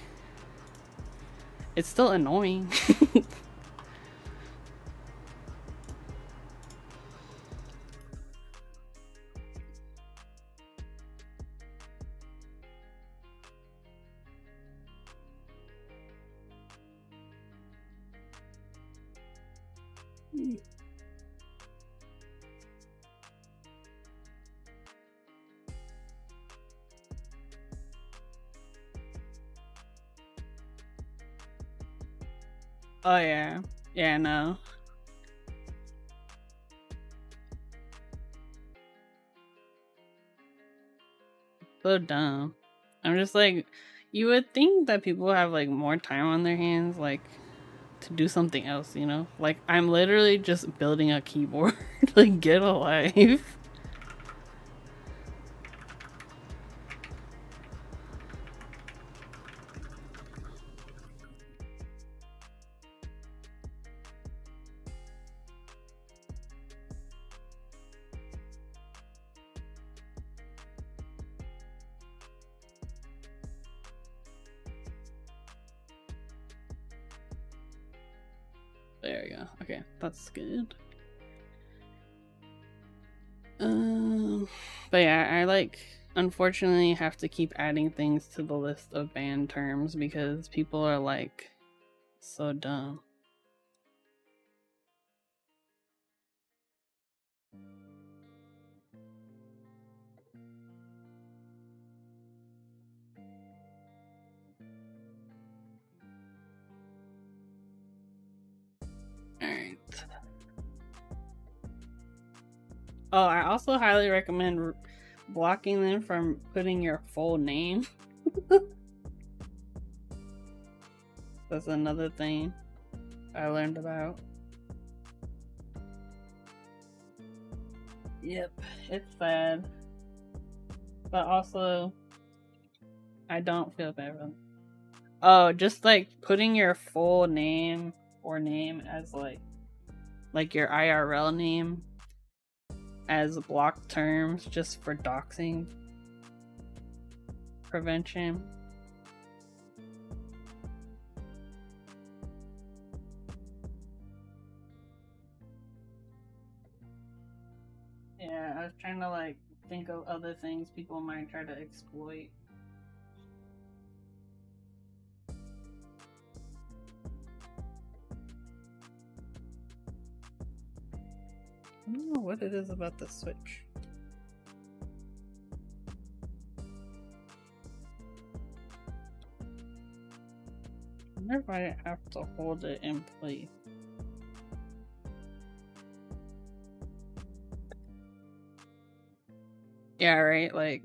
it's still annoying. Oh yeah. Yeah, no. So dumb. I'm just like you would think that people have like more time on their hands like to do something else, you know? Like I'm literally just building a keyboard. like get a life. unfortunately have to keep adding things to the list of banned terms because people are like so dumb. Alright. Oh, I also highly recommend blocking them from putting your full name. That's another thing I learned about. Yep, it's sad. But also, I don't feel bad. Oh, just like putting your full name or name as like like your IRL name as block terms just for doxing prevention. Yeah, I was trying to like think of other things people might try to exploit. I don't know what it is about the Switch. I wonder if I have to hold it in place. Yeah, right? Like,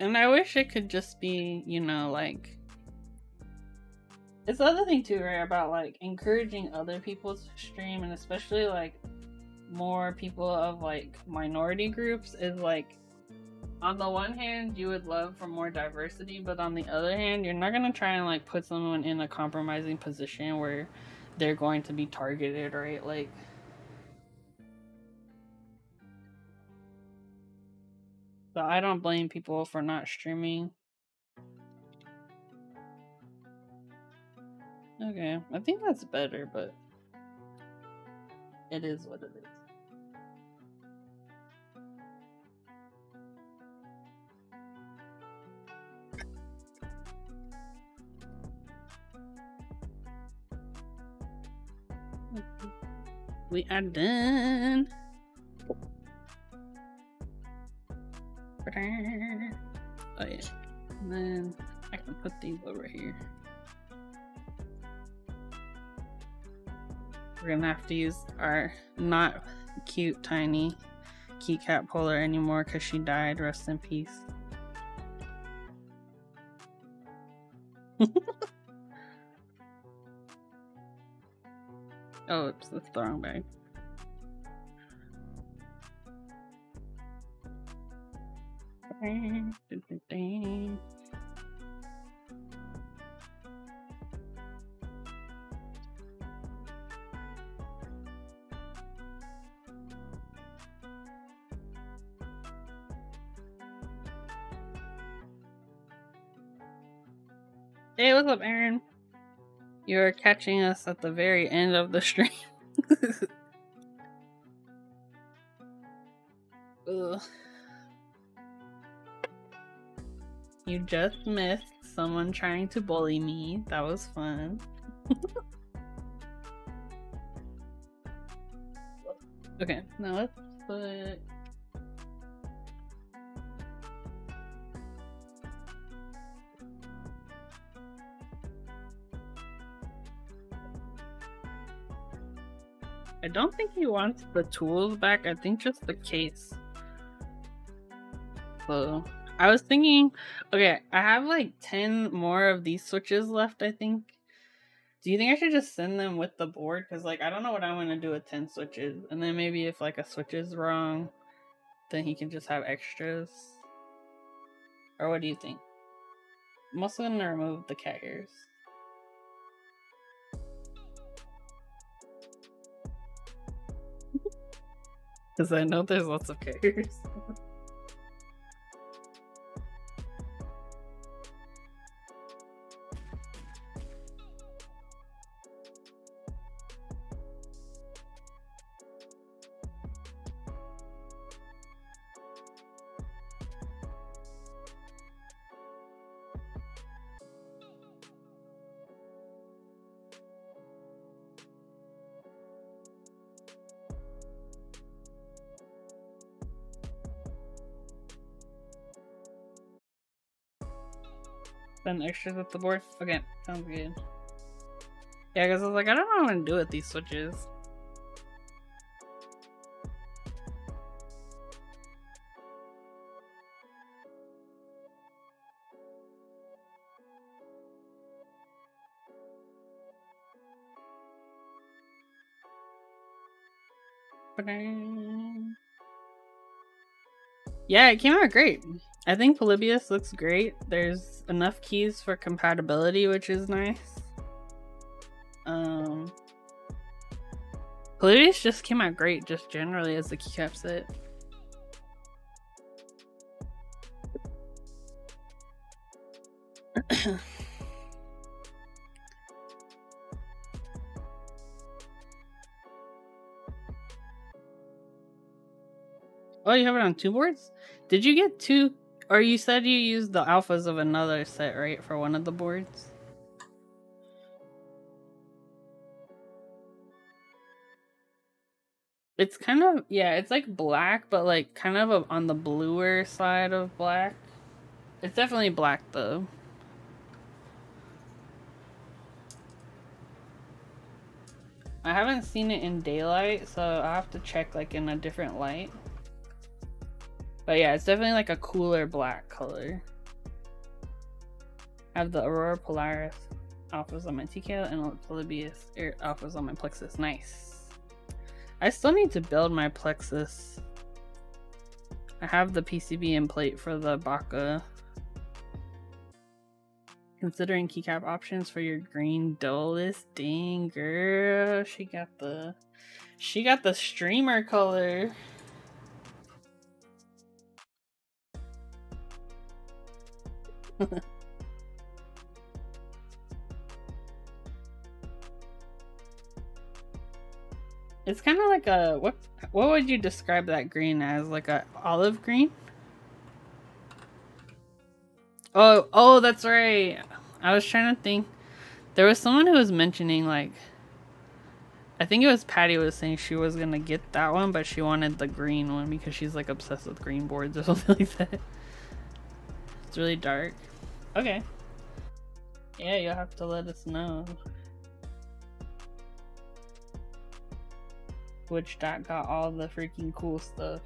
and I wish it could just be, you know, like, it's the other thing too, right? About like encouraging other people to stream, and especially like more people of like minority groups is like on the one hand you would love for more diversity but on the other hand you're not going to try and like put someone in a compromising position where they're going to be targeted right like so i don't blame people for not streaming Okay, I think that's better, but it is what it is. We are done. Oh yeah. And then I can put these over here. We're gonna have to use our not cute tiny keycap puller anymore because she died. Rest in peace. oh, it's the wrong bag. You're catching us at the very end of the stream. Ugh. You just missed someone trying to bully me. That was fun. okay, now let's put I don't think he wants the tools back. I think just the case. So I was thinking, okay, I have like 10 more of these switches left, I think. Do you think I should just send them with the board? Because, like, I don't know what I want to do with 10 switches. And then maybe if, like, a switch is wrong, then he can just have extras. Or what do you think? I'm also to remove the cat ears. Because I know there's lots of characters. mixtures with the board? Okay, sounds good. Yeah, because I was like, I don't know what to do with these switches. Yeah, it came out great. I think Polybius looks great. There's enough keys for compatibility, which is nice. Um, Polybius just came out great, just generally as the keycap set. oh, you have it on two boards? Did you get two? Or you said you used the alphas of another set, right? For one of the boards? It's kind of, yeah, it's like black, but like kind of a, on the bluer side of black. It's definitely black though. I haven't seen it in daylight, so i have to check like in a different light. But yeah, it's definitely like a cooler black color. I have the Aurora Polaris alphas on my TKL and Polybius er, alphas on my Plexus. Nice. I still need to build my Plexus. I have the PCB and plate for the Baka. Considering keycap options for your green duelist. Dang girl, she got the she got the streamer color. it's kind of like a what what would you describe that green as? Like a olive green? Oh oh that's right. I was trying to think. There was someone who was mentioning like i think it was patty was saying she was gonna get that one but she wanted the green one because she's like obsessed with green boards or something like that it's really dark Okay. Yeah, you'll have to let us know. Which dot got all the freaking cool stuff.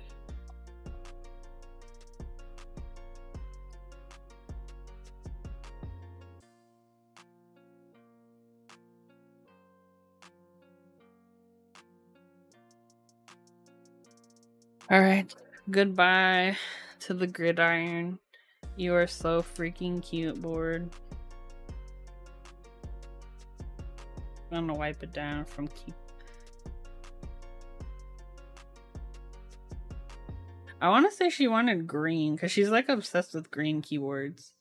All right. Goodbye to the gridiron. You are so freaking cute, board. I'm gonna wipe it down from keep. I want to say she wanted green because she's like obsessed with green keywords.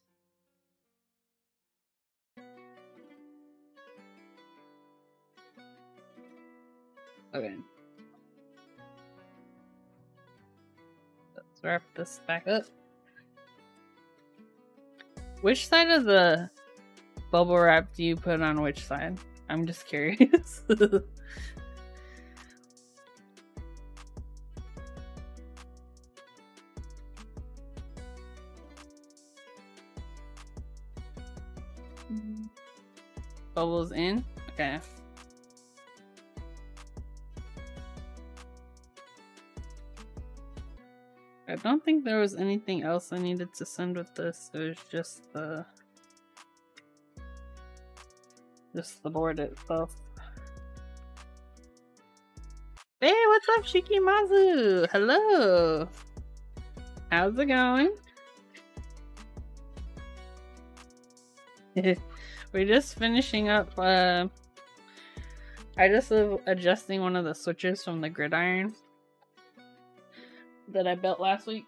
Okay. Let's wrap this back up. Which side of the bubble wrap do you put on which side? I'm just curious. Bubbles in? Okay. I don't think there was anything else I needed to send with this. It was just the just the board itself. Hey, what's up, Shikimazu? Hello. How's it going? We're just finishing up. Uh, I just adjusting one of the switches from the gridiron that I built last week.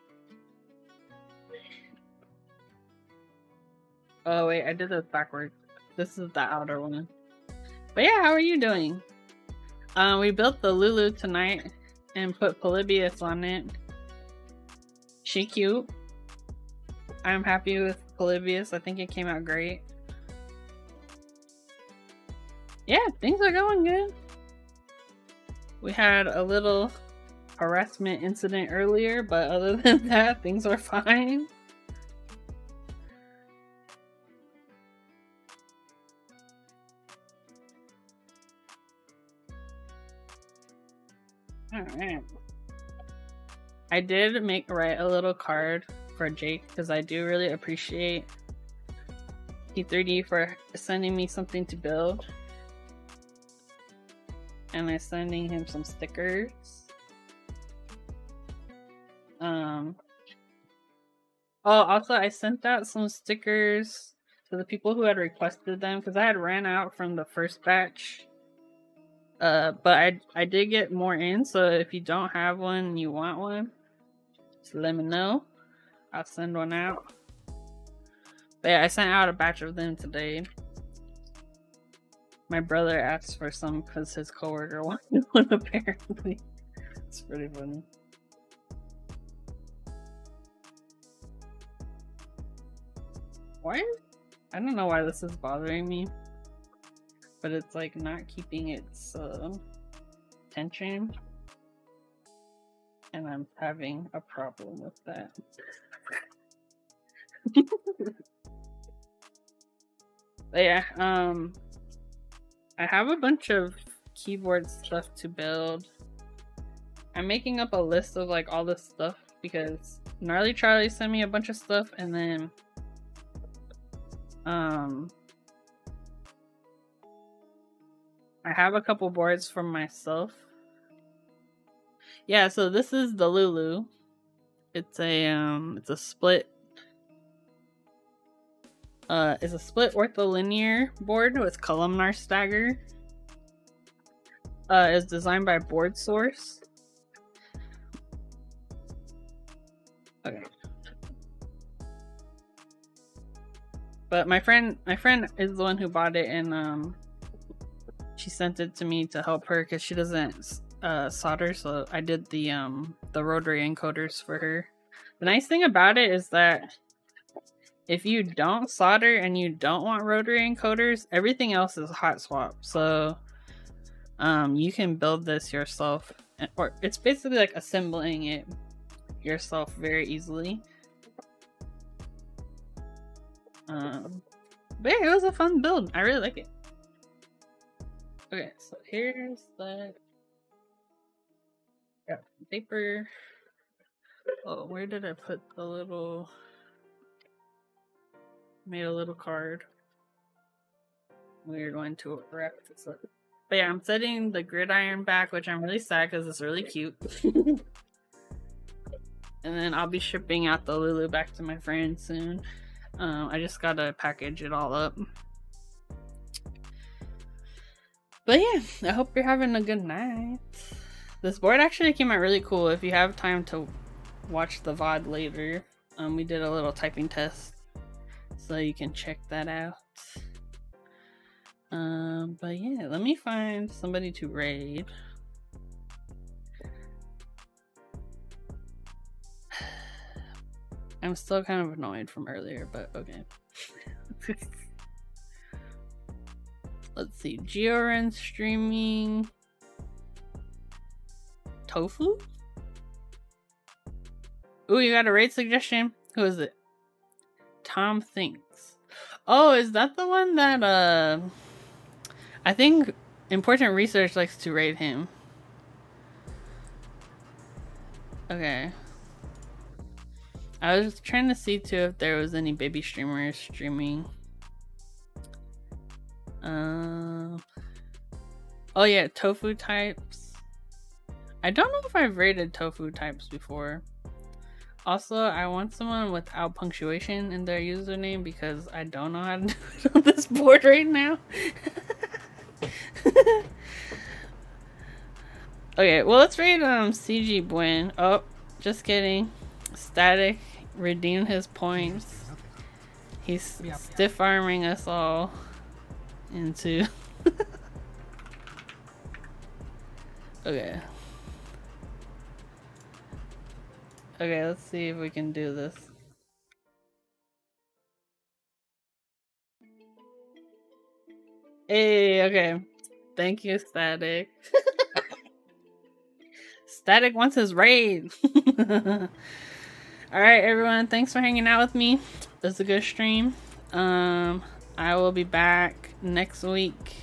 Oh wait, I did this backwards. This is the outer one. But yeah, how are you doing? Um, we built the Lulu tonight and put Polybius on it. She cute. I'm happy with Polybius. I think it came out great. Yeah, things are going good. We had a little harassment incident earlier, but other than that, things are fine. Alright. I did make write a little card for Jake because I do really appreciate P3D for sending me something to build. And I'm sending him some stickers. Um. Oh, also I sent out some stickers to the people who had requested them because I had ran out from the first batch. Uh, but I I did get more in, so if you don't have one and you want one, just let me know. I'll send one out. But yeah, I sent out a batch of them today. My brother asked for some because his coworker wanted one apparently. It's pretty funny. Why? I don't know why this is bothering me. But it's like not keeping its uh, tension. And I'm having a problem with that. yeah, um I have a bunch of keyboard stuff to build. I'm making up a list of like all this stuff because Gnarly Charlie sent me a bunch of stuff and then um I have a couple boards for myself. Yeah, so this is the Lulu. It's a um it's a split uh it's a split ortholinear board with columnar stagger. Uh is designed by Boardsource. But my friend my friend is the one who bought it and um she sent it to me to help her because she doesn't uh, solder. So i did the um the rotary encoders for her. The nice thing about it is that if you don't solder and you don't want rotary encoders everything else is hot swap. So um you can build this yourself or it's basically like assembling it yourself very easily um but yeah, it was a fun build i really like it Okay, so here's the yeah, paper. Oh, where did I put the little made a little card. We're going to wrap this up. But yeah, I'm setting the gridiron back, which I'm really sad because it's really cute. and then I'll be shipping out the Lulu back to my friend soon. Um, I just gotta package it all up. But yeah, I hope you're having a good night. This board actually came out really cool. If you have time to watch the VOD later, um, we did a little typing test. So you can check that out. Um, but yeah, let me find somebody to raid. I'm still kind of annoyed from earlier, but okay. Let's see. Georen streaming. Tofu? Ooh, you got a raid suggestion? Who is it? Tom Thinks. Oh, is that the one that, uh... I think Important Research likes to raid him. Okay. I was trying to see, too, if there was any baby streamers streaming. Um. Oh yeah, tofu types. I don't know if I've rated tofu types before. Also, I want someone without punctuation in their username because I don't know how to do it on this board right now. okay, well let's rate um CG Buen. Oh, just kidding. Static redeemed his points. He's stiff arming us all into okay. Okay let's see if we can do this. Hey okay. Thank you static. Static wants his raid all right everyone thanks for hanging out with me this is a good stream um I will be back next week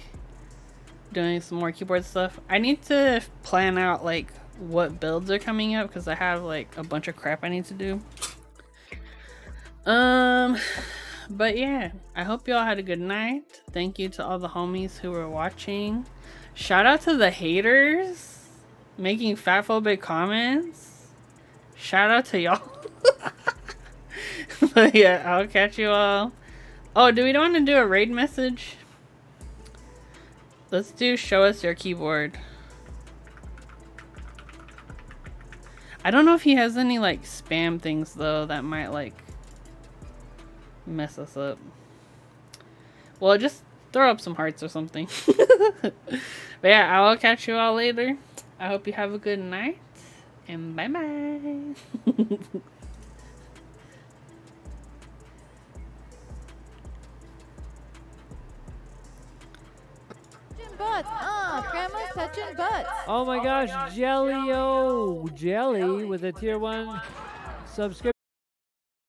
doing some more keyboard stuff. I need to plan out like what builds are coming up because I have like a bunch of crap I need to do. Um, but yeah, I hope y'all had a good night. Thank you to all the homies who were watching. Shout out to the haters making fatphobic comments. Shout out to y'all. but yeah, I'll catch you all. Oh, do we want to do a raid message? Let's do show us your keyboard. I don't know if he has any like spam things though that might like mess us up. Well, just throw up some hearts or something. but yeah, I will catch you all later. I hope you have a good night and bye bye. butts. Ah, grandma's touching butts. Oh my gosh, Jelly O Jelly with a tier one subscription.